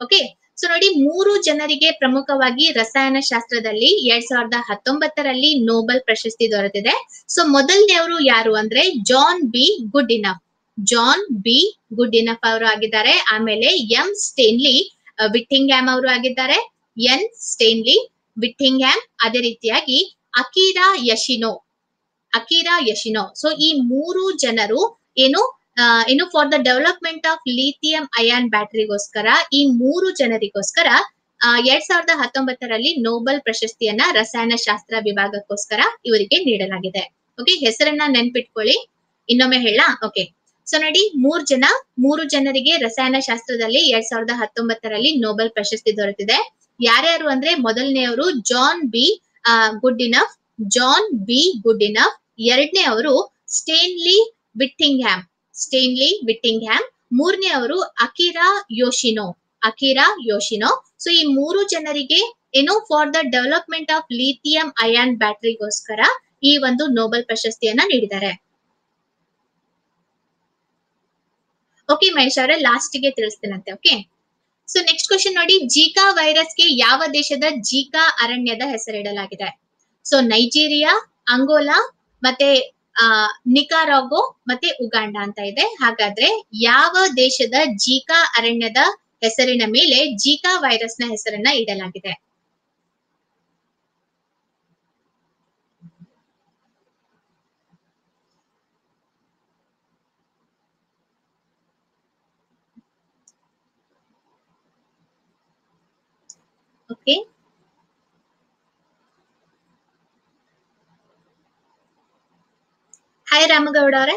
ಓಕೆ ಸೊ ನೋಡಿ, ಮೂರು ಜನರಿಗೆ ಪ್ರಮುಖವಾಗಿ ರಸಾಯನ ಶಾಸ್ತ್ರದಲ್ಲಿ ಎರಡ್ ಸಾವಿರದ ಹತ್ತೊಂಬತ್ತರಲ್ಲಿ ನೋಬೆಲ್ ಪ್ರಶಸ್ತಿ ದೊರೆತಿದೆ. ಸೊ ಮೊದಲನೆಯವರು ಯಾರು ಅಂದ್ರೆ John B Goodenough John B Goodenough ಅವರು ಆಗಿದ್ದಾರೆ. ಆಮೇಲೆ ಎಂ ಸ್ಟೇನ್ಲಿ ವಿಟ್ಟಿಂಗ್ಯಾಮ್ ಅವರು ಆಗಿದ್ದಾರೆ. ಎನ್ ಸ್ಟೇನ್ಲಿ ವಿಟ್ಟಿಂಗ್ಯಾಮ್ ಅದೇ ರೀತಿಯಾಗಿ ಅಕೀರಾ ಯಶಿನೋ. ಅಕೀರಾ ಯಶಿನೋ. ಸೊ ಈ ಮೂರು ಜನರು ಏನು ಏನು for the development of lithium ion ಬ್ಯಾಟರಿಗೋಸ್ಕರ ಈ ಮೂರು ಜನರಿಗೋಸ್ಕರ ಎರಡ್ ಸಾವಿರದ ಹತ್ತೊಂಬತ್ತರಲ್ಲಿ ನೋಬೆಲ್ ಪ್ರಶಸ್ತಿಯನ್ನ ರಸಾಯನಶಾಸ್ತ್ರ ವಿಭಾಗಕ್ಕೋಸ್ಕರ ಇವರಿಗೆ ನೀಡಲಾಗಿದೆ. ಓಕೆ ಹೆಸರನ್ನ ನೆನ್ಪಿಟ್ಕೊಳ್ಳಿ. ಇನ್ನೊಮ್ಮೆ ಹೇಳ ಓಕೆ ಸೊ ನೋಡಿ, ಮೂರ್ ಜನ, ಮೂರು ಜನರಿಗೆ ರಸಾಯನಶಾಸ್ತ್ರದಲ್ಲಿ ಎರಡ್ ಸಾವಿರದ ಹತ್ತೊಂಬತ್ತರಲ್ಲಿ ನೋಬೆಲ್ ಪ್ರಶಸ್ತಿ ದೊರೆತಿದೆ. ಯಾರ್ಯಾರು ಅಂದ್ರೆ, ಮೊದಲನೆಯವರು John B Goodenough John B Goodenough ಎರಡನೇ ಅವರು ಸ್ಟೇನ್ಲಿ ವಿಟ್ಟಿಂಗ್ಹ್ಯಾಮ್ ಸ್ಟೇನ್ಲಿ ವಿಟ್ಟಿಂಗ್ಹ್ಯಾಮ್ ಮೂರನೇ ಅವರು ಅಕಿರಾ ಯೋಶಿನೋ ಅಕಿರಾ ಯೋಶಿನೋ ಸೊ ಈ ಮೂರು ಜನರಿಗೆ ಏನು for the development of lithium ion ಬ್ಯಾಟರಿಗೋಸ್ಕರ ಈ ಒಂದು ನೋಬೆಲ್ ಪ್ರಶಸ್ತಿಯನ್ನ ನೀಡಿದ್ದಾರೆ. ಓಕೆ ಮಹೇಶ್ ಅವರ ಲಾಸ್ಟ್ಗೆ ತಿಳಿಸ್ತೇನಂತೆ ಓಕೆ ಸೊ ನೆಕ್ಸ್ಟ್ ಕ್ವಶನ್ ನೋಡಿ ಜೀಕಾ ವೈರಸ್ಗೆ ಯಾವ ದೇಶದ ಜೀಕಾ ಅರಣ್ಯದ ಹೆಸರಿಡಲಾಗಿದೆ ಸೊ ನೈಜೀರಿಯಾ ಅಂಗೋಲಾ ಮತ್ತೆ, ಆ ನಿಕಾರಾಗೋ ಮತ್ತೆ ಉಗಾಂಡ ಅಂತ ಇದೆ. ಹಾಗಾದ್ರೆ, ಯಾವ ದೇಶದ ಜೀಕಾ ಅರಣ್ಯದ ಹೆಸರಿನ ಮೇಲೆ ಜೀಕಾ ವೈರಸ್ನ ಹೆಸರನ್ನ ಇಡಲಾಗಿದೆ? ಓಕೆ ಹಾಯ್ ರಾಮಗೌಡ ಅವರೇ.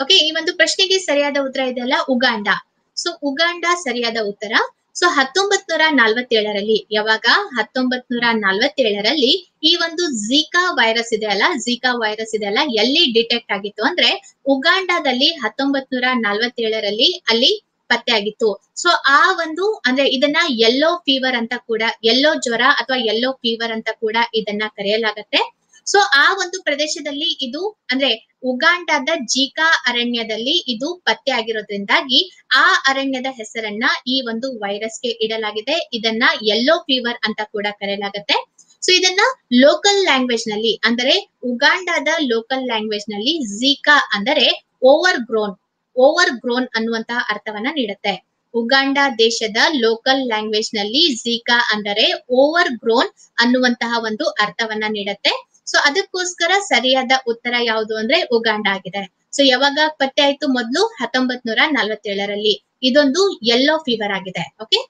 ಓಕೆ ಈ ಒಂದು ಪ್ರಶ್ನೆಗೆ ಸರಿಯಾದ ಉತ್ತರ ಇದೆಯಲ್ಲ ಉಗಾಂಡ. ಸೊ ಉಗಾಂಡ ಸರಿಯಾದ ಉತ್ತರ. ಸೊ ಹತ್ತೊಂಬತ್ ನೂರ ನಲ್ವತ್ತೇಳರಲ್ಲಿ, ಯಾವಾಗ? ಹತ್ತೊಂಬತ್ ನೂರ ನಲ್ವತ್ತೇಳರಲ್ಲಿ ಈ ಒಂದು ಝೀಕಾ ವೈರಸ್ ಇದೆ ಅಲ್ಲ ಝೀಕಾ ವೈರಸ್ ಇದೆ ಅಲ್ಲ, ಎಲ್ಲಿ ಡಿಟೆಕ್ಟ್ ಆಗಿತ್ತು ಅಂದ್ರೆ ಉಗಾಂಡದಲ್ಲಿ ಹತ್ತೊಂಬತ್ ನೂರ ನಲ್ವತ್ತೇಳರಲ್ಲಿ ಅಲ್ಲಿ ಪತ್ತೆ ಆಗಿತ್ತು. ಸೊ ಆ ಒಂದು, ಅಂದ್ರೆ ಇದನ್ನ ಯೆಲ್ಲೋ ಫೀವರ್ ಅಂತ ಕೂಡ ಯೆಲ್ಲೋ ಜ್ವರ ಅಥವಾ ಯೆಲ್ಲೋ ಫೀವರ್ ಅಂತ ಕೂಡ ಇದನ್ನ ಕರೆಯಲಾಗತ್ತೆ. ಸೊ ಆ ಒಂದು ಪ್ರದೇಶದಲ್ಲಿ ಇದು, ಅಂದ್ರೆ ಉಗಾಂಡದ ಜೀಕಾ ಅರಣ್ಯದಲ್ಲಿ ಇದು ಪತ್ತೆ ಆಗಿರೋದ್ರಿಂದಾಗಿ ಆ ಅರಣ್ಯದ ಹೆಸರನ್ನ ಈ ಒಂದು ವೈರಸ್ಗೆ ಇಡಲಾಗಿದೆ. ಇದನ್ನ ಯೆಲ್ಲೋ ಫೀವರ್ ಅಂತ ಕೂಡ ಕರೆಯಲಾಗತ್ತೆ. ಸೊ ಇದನ್ನ ಲೋಕಲ್ ಲ್ಯಾಂಗ್ವೇಜ್ನಲ್ಲಿ, ಅಂದರೆ ಉಗಾಂಡದ ಲೋಕಲ್ ಲ್ಯಾಂಗ್ವೇಜ್ನಲ್ಲಿ ಝೀಕಾ ಅಂದರೆ ಓವರ್ ಗ್ರೋನ್ ಓವರ್ ಗ್ರೋನ್ ಅನ್ನುವಂತಹ ಅರ್ಥವನ್ನ ನೀಡುತ್ತೆ. ಉಗಾಂಡ ದೇಶದ ಲೋಕಲ್ ಲ್ಯಾಂಗ್ವೇಜ್ನಲ್ಲಿ ಝೀಕಾ ಅಂದರೆ ಓವರ್ ಗ್ರೋನ್ ಅನ್ನುವಂತಹ ಒಂದು ಅರ್ಥವನ್ನ ನೀಡುತ್ತೆ. ಸೊ ಅದಕ್ಕೋಸ್ಕರ ಸರಿಯಾದ ಉತ್ತರ ಯಾವುದು ಅಂದ್ರೆ ಉಗಾಂಡ ಆಗಿದೆ. ಸೊ ಯಾವಾಗ ಪತ್ತೆ ಆಯ್ತು ಮೊದಲು? ಹತ್ತೊಂಬತ್ ನೂರ ನಲ್ವತ್ತೇಳರಲ್ಲಿ ಇದೊಂದು ಯೆಲ್ಲೋ ಫೀವರ್ ಆಗಿದೆ. ಓಕೆ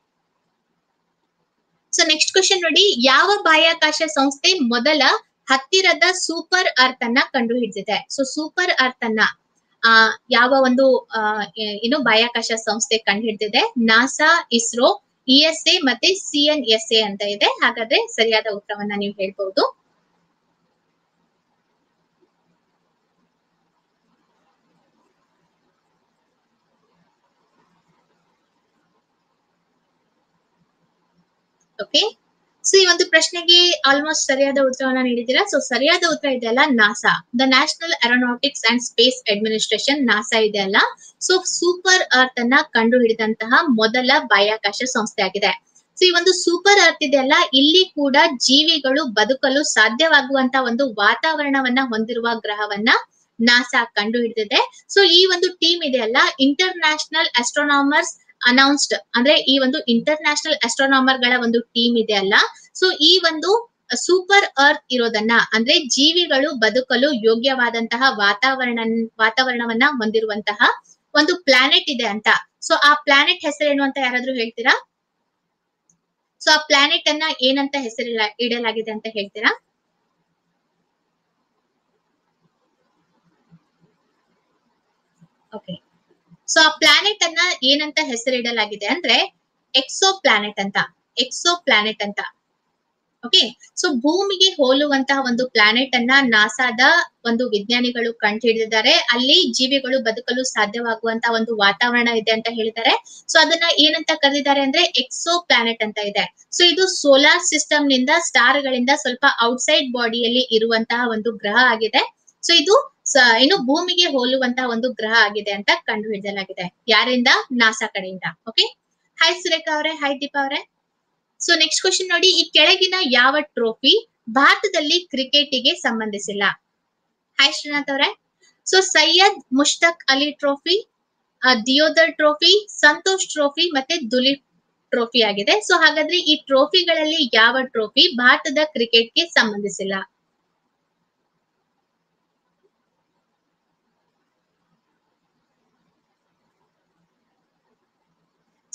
ಸೊ ನೆಕ್ಸ್ಟ್ ಕ್ವಶನ್ ನೋಡಿ. ಯಾವ ಬಾಹ್ಯಾಕಾಶ ಸಂಸ್ಥೆ ಮೊದಲ ಹತ್ತಿರದ ಸೂಪರ್ ಅರ್ತ್ ಅನ್ನ ಕಂಡು ಹಿಡಿದಿದೆ ಸೊ ಸೂಪರ್ ಅರ್ತ್ ಅನ್ನ ಆ, ಯಾವ ಒಂದು ಏನು ಬಾಹ್ಯಾಕಾಶ ಸಂಸ್ಥೆ ಕಂಡು ಹಿಡಿದಿದೆ NASA, ISRO, E S A ಮತ್ತೆ ಸಿ ಎನ್ ಎಸ್ ಎ ಅಂತ ಇದೆ. ಹಾಗಾದ್ರೆ ಸರಿಯಾದ ಉತ್ತರವನ್ನ ನೀವು ಹೇಳ್ಬಹುದು ಓಕೆ ಸೊ ಈ ಒಂದು ಪ್ರಶ್ನೆಗೆ ಆಲ್ಮೋಸ್ಟ್ ಸರಿಯಾದ ಉತ್ತರವನ್ನ ನೀಡಿದ್ದೀರಾ? ಸೊ ಸರಿಯಾದ ಉತ್ತರ ಇದೆಯಲ್ಲ NASA the National Aeronautics and Space Administration NASA ಇದೆ ಅಲ್ಲ. ಸೊ ಸೂಪರ್ ಅರ್ತ್ ಅನ್ನ ಕಂಡು ಹಿಡಿದಂತಹ ಮೊದಲ ಬಾಹ್ಯಾಕಾಶ ಸಂಸ್ಥೆ ಆಗಿದೆ ಸೊ ಈ ಒಂದು ಸೂಪರ್ ಅರ್ತ್ ಇದೆಯಲ್ಲ ಇಲ್ಲಿ ಕೂಡ ಜೀವಿಗಳು ಬದುಕಲು ಸಾಧ್ಯವಾಗುವಂತ ಒಂದು ವಾತಾವರಣವನ್ನ ಹೊಂದಿರುವ ಗ್ರಹವನ್ನ ನಾಸಾ ಕಂಡು ಹಿಡಿದಿದೆ ಸೊ ಈ ಒಂದು ಟೀಮ್ ಇದೆಯಲ್ಲ ಇಂಟರ್ ನ್ಯಾಷನಲ್ ಅಸ್ಟ್ರೋನಾಮರ್ಸ್ ಅನೌನ್ಸ್ಡ್ ಅಂದ್ರೆ ಈ ಒಂದು ಇಂಟರ್ ನ್ಯಾಷನಲ್ ಅಸ್ಟ್ರೋನಾಮರ್ಗಳ ಒಂದು ಟೀಮ್ ಇದೆ ಅಲ್ಲ. ಸೊ ಈ ಒಂದು ಸೂಪರ್ ಅರ್ತ್ ಇರೋದನ್ನ ಅಂದ್ರೆ ಜೀವಿಗಳು ಬದುಕಲು ಯೋಗ್ಯವಾದಂತಹ ವಾತಾವರಣ, ವಾತಾವರಣವನ್ನ ಹೊಂದಿರುವಂತಹ ಒಂದು ಪ್ಲಾನೆಟ್ ಇದೆ ಅಂತ. ಸೊ ಆ ಪ್ಲಾನೆಟ್ ಹೆಸರೇನು ಅಂತ ಯಾರಾದ್ರೂ ಹೇಳ್ತೀರಾ? ಸೊ ಆ ಪ್ಲಾನೆಟ್ ಅನ್ನ ಏನಂತ ಹೆಸರಿಲ್ಲ ಇಡಲಾಗಿದೆ ಅಂತ ಹೇಳ್ತೀರಾ? ಓಕೆ ಸೊ ಆ ಪ್ಲಾನೆಟ್ ಅನ್ನ ಏನಂತ ಹೆಸರಿಡಲಾಗಿದೆ ಅಂದ್ರೆ ಎಕ್ಸೋ ಪ್ಲಾನೆಟ್ ಅಂತ ಎಕ್ಸೋ ಪ್ಲಾನೆಟ್ ಅಂತ. ಓಕೆ ಸೊ ಭೂಮಿಗೆ ಹೋಲುವಂತಹ ಒಂದು ಪ್ಲಾನೆಟ್ ಅನ್ನ ನಾಸಾದ ಒಂದು ವಿಜ್ಞಾನಿಗಳು ಕಂಡುಹಿಡಿದಿದ್ದಾರೆ. ಅಲ್ಲಿ ಜೀವಿಗಳು ಬದುಕಲು ಸಾಧ್ಯವಾಗುವಂತಹ ಒಂದು ವಾತಾವರಣ ಇದೆ ಅಂತ ಹೇಳಿದ್ದಾರೆ. ಸೊ ಅದನ್ನ ಏನಂತ ಕರೆದಿದ್ದಾರೆ ಅಂದ್ರೆ ಎಕ್ಸೋ ಪ್ಲಾನೆಟ್ ಅಂತ ಇದೆ. ಸೊ ಇದು ಸೋಲಾರ್ ಸಿಸ್ಟಮ್ನಿಂದ ಸ್ಟಾರ್ ಗಳಿಂದ ಸ್ವಲ್ಪ ಔಟ್ಸೈಡ್ ಬಾಡಿಯಲ್ಲಿ ಇರುವಂತಹ ಒಂದು ಗ್ರಹ ಆಗಿದೆ. ಸೊ ಇದು ಸ- ಏನು ಭೂಮಿಗೆ ಹೋಲುವಂತಹ ಒಂದು ಗ್ರಹ ಆಗಿದೆ ಅಂತ ಕಂಡು ಹಿಡಿಯಲಾಗಿದೆ ಯಾರಿಂದ? ನಾಸಾ ಕಡೆಯಿಂದ. ಓಕೆ ಹಾಯ್ ಸುರೇಖಾ ಅವರೇ. ಹಾಯ್ ದೀಪಾ ಅವರೇ. ಸೊ ನೆಕ್ಸ್ಟ್ ಕ್ವಶನ್ ನೋಡಿ. ಈ ಕೆಳಗಿನ ಯಾವ ಟ್ರೋಫಿ ಭಾರತದಲ್ಲಿ ಕ್ರಿಕೆಟಿಗೆ ಸಂಬಂಧಿಸಿಲ್ಲ? ಹಾಯ್ ಶ್ರೀನಾಥ್ ಅವರೇ. So Syed Mushtaq Ali trophy Deodhar trophy Santosh trophy ಮತ್ತೆ ದುಲೀಪ್ ಟ್ರೋಫಿ ಆಗಿದೆ. ಸೊ ಹಾಗಾದ್ರೆ ಈ ಟ್ರೋಫಿಗಳಲ್ಲಿ ಯಾವ ಟ್ರೋಫಿ ಭಾರತದ ಕ್ರಿಕೆಟ್ಗೆ ಸಂಬಂಧಿಸಿಲ್ಲ?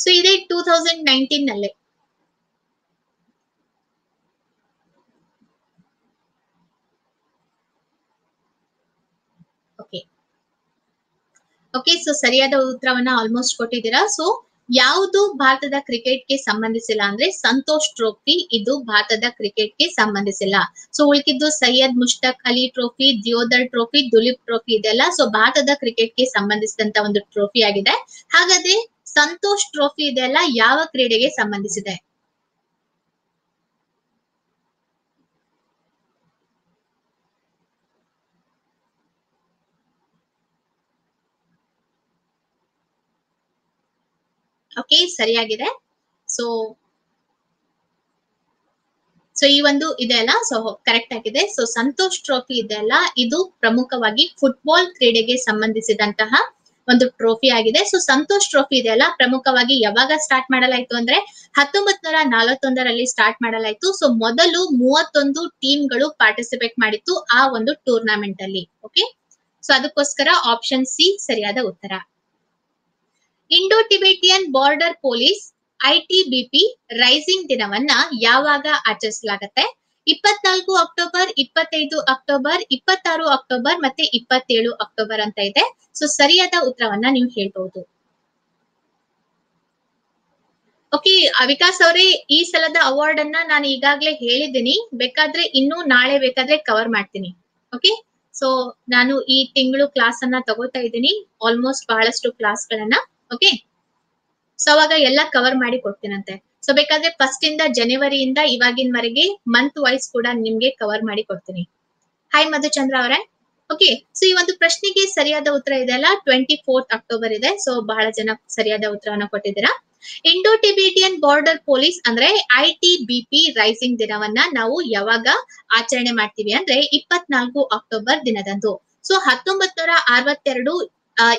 ಸೊ ಇದೆ ಟೂ ತೌಸಂಡ್ ನೈನ್ಟೀನ್ನಲ್ಲಿ ಓಕೆ ಸೊ ಸರಿಯಾದ ಉತ್ತರವನ್ನ ಆಲ್ಮೋಸ್ಟ್ ಕೊಟ್ಟಿದ್ದೀರಾ. ಸೊ ಯಾವುದು ಭಾರತದ ಕ್ರಿಕೆಟ್ಗೆ ಸಂಬಂಧಿಸಿಲ್ಲ ಅಂದ್ರೆ ಸಂತೋಷ್ ಟ್ರೋಫಿ ಇದು ಭಾರತದ ಕ್ರಿಕೆಟ್ಗೆ ಸಂಬಂಧಿಸಿಲ್ಲ. So ಉಳ್ಕಿದ್ದು Syed Mushtaq Ali trophy, Deodhar trophy, Duleep trophy ಇದೆಲ್ಲ ಸೊ ಭಾರತದ ಕ್ರಿಕೆಟ್ಗೆ ಸಂಬಂಧಿಸಿದಂತ ಒಂದು ಟ್ರೋಫಿ ಆಗಿದೆ. ಹಾಗಾದ್ರೆ ಸಂತೋಷ್ ಟ್ರೋಫಿ ಇದೆಲ್ಲ ಯಾವ ಕ್ರೀಡೆಗೆ ಸಂಬಂಧಿಸಿದೆ? ಓಕೆ ಸರಿಯಾಗಿದೆ. ಸೊ ಸೊ ಈ ಒಂದು ಇದೆ ಅಲ್ಲ ಸೊ ಕರೆಕ್ಟ್ ಆಗಿದೆ. ಸೊ ಸಂತೋಷ್ ಟ್ರೋಫಿ ಇದೆ ಅಲ್ಲ, ಇದು ಪ್ರಮುಖವಾಗಿ ಫುಟ್ಬಾಲ್ ಕ್ರೀಡೆಗೆ ಸಂಬಂಧಿಸಿದಂತಹ ಒಂದು ಟ್ರೋಫಿ ಆಗಿದೆ. ಸೊ ಸಂತೋಷ್ ಟ್ರೋಫಿ ಇದೆ ಅಲ್ಲ? ಪ್ರಮುಖವಾಗಿ ಯಾವಾಗ ಸ್ಟಾರ್ಟ್ ಮಾಡಲಾಯ್ತು ಅಂದ್ರೆ ಹತ್ತೊಂಬತ್ ನೂರ ನಲವತ್ತೊಂದರಲ್ಲಿ ಸ್ಟಾರ್ಟ್ ಮಾಡಲಾಯ್ತು. ಸೊ ಮೊದಲು ಮೂವತ್ತೊಂದು ಟೀಮ್ಗಳು ಪಾರ್ಟಿಸಿಪೇಟ್ ಮಾಡಿತ್ತು ಆ ಒಂದು ಟೂರ್ನಮೆಂಟ್ ಅಲ್ಲಿ. ಓಕೆ ಸೊ ಅದಕ್ಕೋಸ್ಕರ ಆಪ್ಷನ್ ಸಿ ಸರಿಯಾದ ಉತ್ತರ. Indo Tibetan border police ITBP raising ದಿನವನ್ನ ಯಾವಾಗ ಆಚರಿಸಲಾಗತ್ತೆ? ಇಪ್ಪತ್ನಾಲ್ಕು ಅಕ್ಟೋಬರ್, ಇಪ್ಪತ್ತೈದು ಅಕ್ಟೋಬರ್, ಇಪ್ಪತ್ತಾರು ಅಕ್ಟೋಬರ್ ಮತ್ತೆ ಇಪ್ಪತ್ತೇಳು ಅಕ್ಟೋಬರ್ ಅಂತ ಇದೆ. ಸೊ ಸರಿಯಾದ ಉತ್ತರವನ್ನ ನೀವು ಹೇಳ್ಬಹುದು. ಓಕೆ ವಿಕಾಸ್ ಅವರೇ, ಈ ಸಲದ ಅವಾರ್ಡ್ ಅನ್ನ ನಾನು ಈಗಾಗಲೇ ಹೇಳಿದ್ದೀನಿ. ಬೇಕಾದ್ರೆ ಇನ್ನು ನಾಳೆ ಬೇಕಾದ್ರೆ ಕವರ್ ಮಾಡ್ತೀನಿ. ಓಕೆ ಸೊ ನಾನು ಈ ತಿಂಗಳು ಕ್ಲಾಸ್ ಅನ್ನ ತಗೋತಾ ಇದ್ದೀನಿ. ಆಲ್ಮೋಸ್ಟ್ ಬಹಳಷ್ಟು ಕ್ಲಾಸ್ ಗಳನ್ನ. ಓಕೆ ಸೊ ಅವಾಗ ಎಲ್ಲ ಕವರ್ ಮಾಡಿ ಕೊಡ್ತೀನಂತೆ. ಸೊ ಬೇಕಾದ್ರೆ ಫಸ್ಟ್ ಇಂದ ಜನವರಿಯಿಂದ ಇವಾಗಿನವರೆಗೆ ಮಂತ್ ವೈಸ್ ಕೂಡ ನಿಮ್ಗೆ ಕವರ್ ಮಾಡಿ ಕೊಡ್ತೀನಿ. ಹಾಯ್ ಮಧುಚಂದ್ರ ಅವರೇ. ಓಕೆ ಸೊ ಈ ಒಂದು ಪ್ರಶ್ನೆಗೆ ಸರಿಯಾದ ಉತ್ತರ ಇದೆ ಅಲ್ಲ? ಟ್ವೆಂಟಿ ಫೋರ್ತ್ ಅಕ್ಟೋಬರ್ ಇದೆ. ಸೊ ಬಹಳ ಜನ ಸರಿಯಾದ ಉತ್ತರವನ್ನು ಕೊಟ್ಟಿದ್ದೀರಾ. ಇಂಡೋ ಟಿಬೇಟಿಯನ್ ಬಾರ್ಡರ್ ಪೊಲೀಸ್ ಅಂದ್ರೆ I T B P raising ದಿನವನ್ನ ನಾವು ಯಾವಾಗ ಆಚರಣೆ ಮಾಡ್ತೀವಿ ಅಂದ್ರೆ ಇಪ್ಪತ್ನಾಲ್ಕು ಅಕ್ಟೋಬರ್ ದಿನದಂದು. ಸೊ ಹತ್ತೊಂಬತ್ ನೂರ ಅರವತ್ತೆರಡು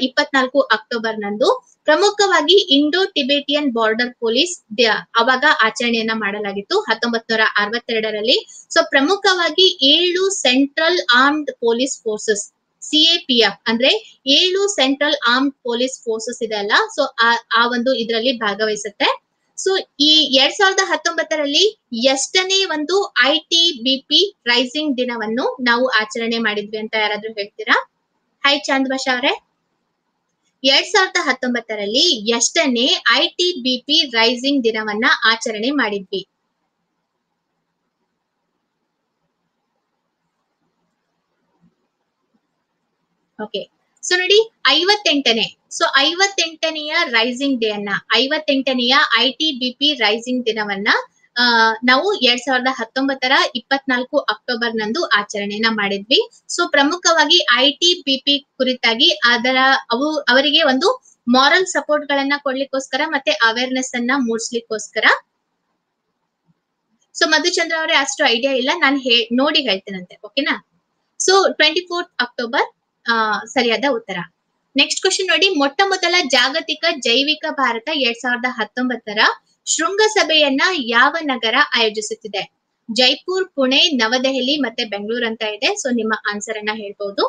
ಇಪ್ಪತ್ನಾಲ್ಕು ಅಕ್ಟೋಬರ್ ನಂದು. ಪ್ರಮುಖವಾಗಿ ಇಂಡೋ ಟಿಬೇಟಿಯನ್ ಬಾರ್ಡರ್ ಪೊಲೀಸ್ ಅವಾಗ ಆಚರಣೆಯನ್ನ ಮಾಡಲಾಗಿತ್ತು ಹತ್ತೊಂಬತ್ ನೂರ ಅರವತ್ತೆರಡರಲ್ಲಿ. ಸೊ ಪ್ರಮುಖವಾಗಿ ಏಳು central armed police forces CAPF ಅಂದ್ರೆ ಏಳು ಸೆಂಟ್ರಲ್ ಆರ್ಮ್ಡ್ ಪೊಲೀಸ್ ಫೋರ್ಸಸ್ ಇದೆ ಅಲ್ಲ? ಸೊ ಆ ಒಂದು ಇದರಲ್ಲಿ ಭಾಗವಹಿಸುತ್ತೆ. ಸೊ ಈ ಎರಡ್ ಸಾವಿರದ ಹತ್ತೊಂಬತ್ತರಲ್ಲಿ ಎಷ್ಟನೇ ಒಂದು I T B P raising ದಿನವನ್ನು ನಾವು ಆಚರಣೆ ಮಾಡಿದ್ವಿ ಅಂತ ಯಾರಾದ್ರೂ ಹೇಳ್ತೀರಾ? ಹಾಯ್ ಚಾಂದ್ ಭಾಷಾ ಅವರೇ. ಎರಡ್ ಸಾವಿರದ ಹತ್ತೊಂಬತ್ತರಲ್ಲಿ ಎಷ್ಟನೇ I T B P raising ದಿನವನ್ನ ಆಚರಣೆ ಮಾಡಿದ್ವಿ? ಓಕೆ, ಸೊ ನೋಡಿ ಐವತ್ತೆಂಟನೇ, ಸೊ ಐವತ್ತೆಂಟನೆಯ ರೈಸಿಂಗ್ ಡೇ ಅನ್ನ ಐವತ್ತೆಂಟನೆಯ I T B P raising ದಿನವನ್ನ ಆ, ನಾವು ಎರಡ್ ಸಾವಿರದ ಹತ್ತೊಂಬತ್ತರ ಇಪ್ಪತ್ನಾಲ್ಕು ಅಕ್ಟೋಬರ್ ನಂದು ಆಚರಣೆಯನ್ನ ಮಾಡಿದ್ವಿ. ಸೊ ಪ್ರಮುಖವಾಗಿ ಐ ಟಿ ಪಿ ಕುರಿತಾಗಿ ಅದರ, ಅವು, ಅವರಿಗೆ ಒಂದು ಮಾರಲ್ ಸಪೋರ್ಟ್ ಗಳನ್ನ ಕೊಡ್ಲಿಕ್ಕೋಸ್ಕರ ಮತ್ತೆ ಅವೇರ್ನೆಸ್ ಅನ್ನ ಮೂಡಿಸ್ಲಿಕ್ಕೋಸ್ಕರ. ಸೊ ಮಧುಚಂದ್ರ ಅವರೇ ಅಷ್ಟು ಐಡಿಯಾ ಇಲ್ಲ. ನಾನು ಹೇ, ನೋಡಿ ಹೇಳ್ತೇನಂತೆ ಓಕೆನಾ ಸೊ ಟ್ವೆಂಟಿ ಫೋರ್ತ್ ಅಕ್ಟೋಬರ್ ಸರಿಯಾದ ಉತ್ತರ. ನೆಕ್ಸ್ಟ್ ಕ್ವಶನ್ ನೋಡಿ, ಮೊಟ್ಟ ಮೊದಲ ಜಾಗತಿಕ ಜೈವಿಕ ಭಾರತ ಎರಡ್ ಸಾವಿರದ ಹತ್ತೊಂಬತ್ತರ ಶೃಂಗಸಭೆಯನ್ನ ಯಾವ ನಗರ ಆಯೋಜಿಸುತ್ತಿದೆ? ಜೈಪುರ್, ಪುಣೆ, ನವದೆಹಲಿ ಮತ್ತೆ ಬೆಂಗಳೂರು ಅಂತ ಇದೆ. ಸೊ ನಿಮ್ಮ ಆನ್ಸರ್ ಅನ್ನ ಹೇಳ್ಬಹುದು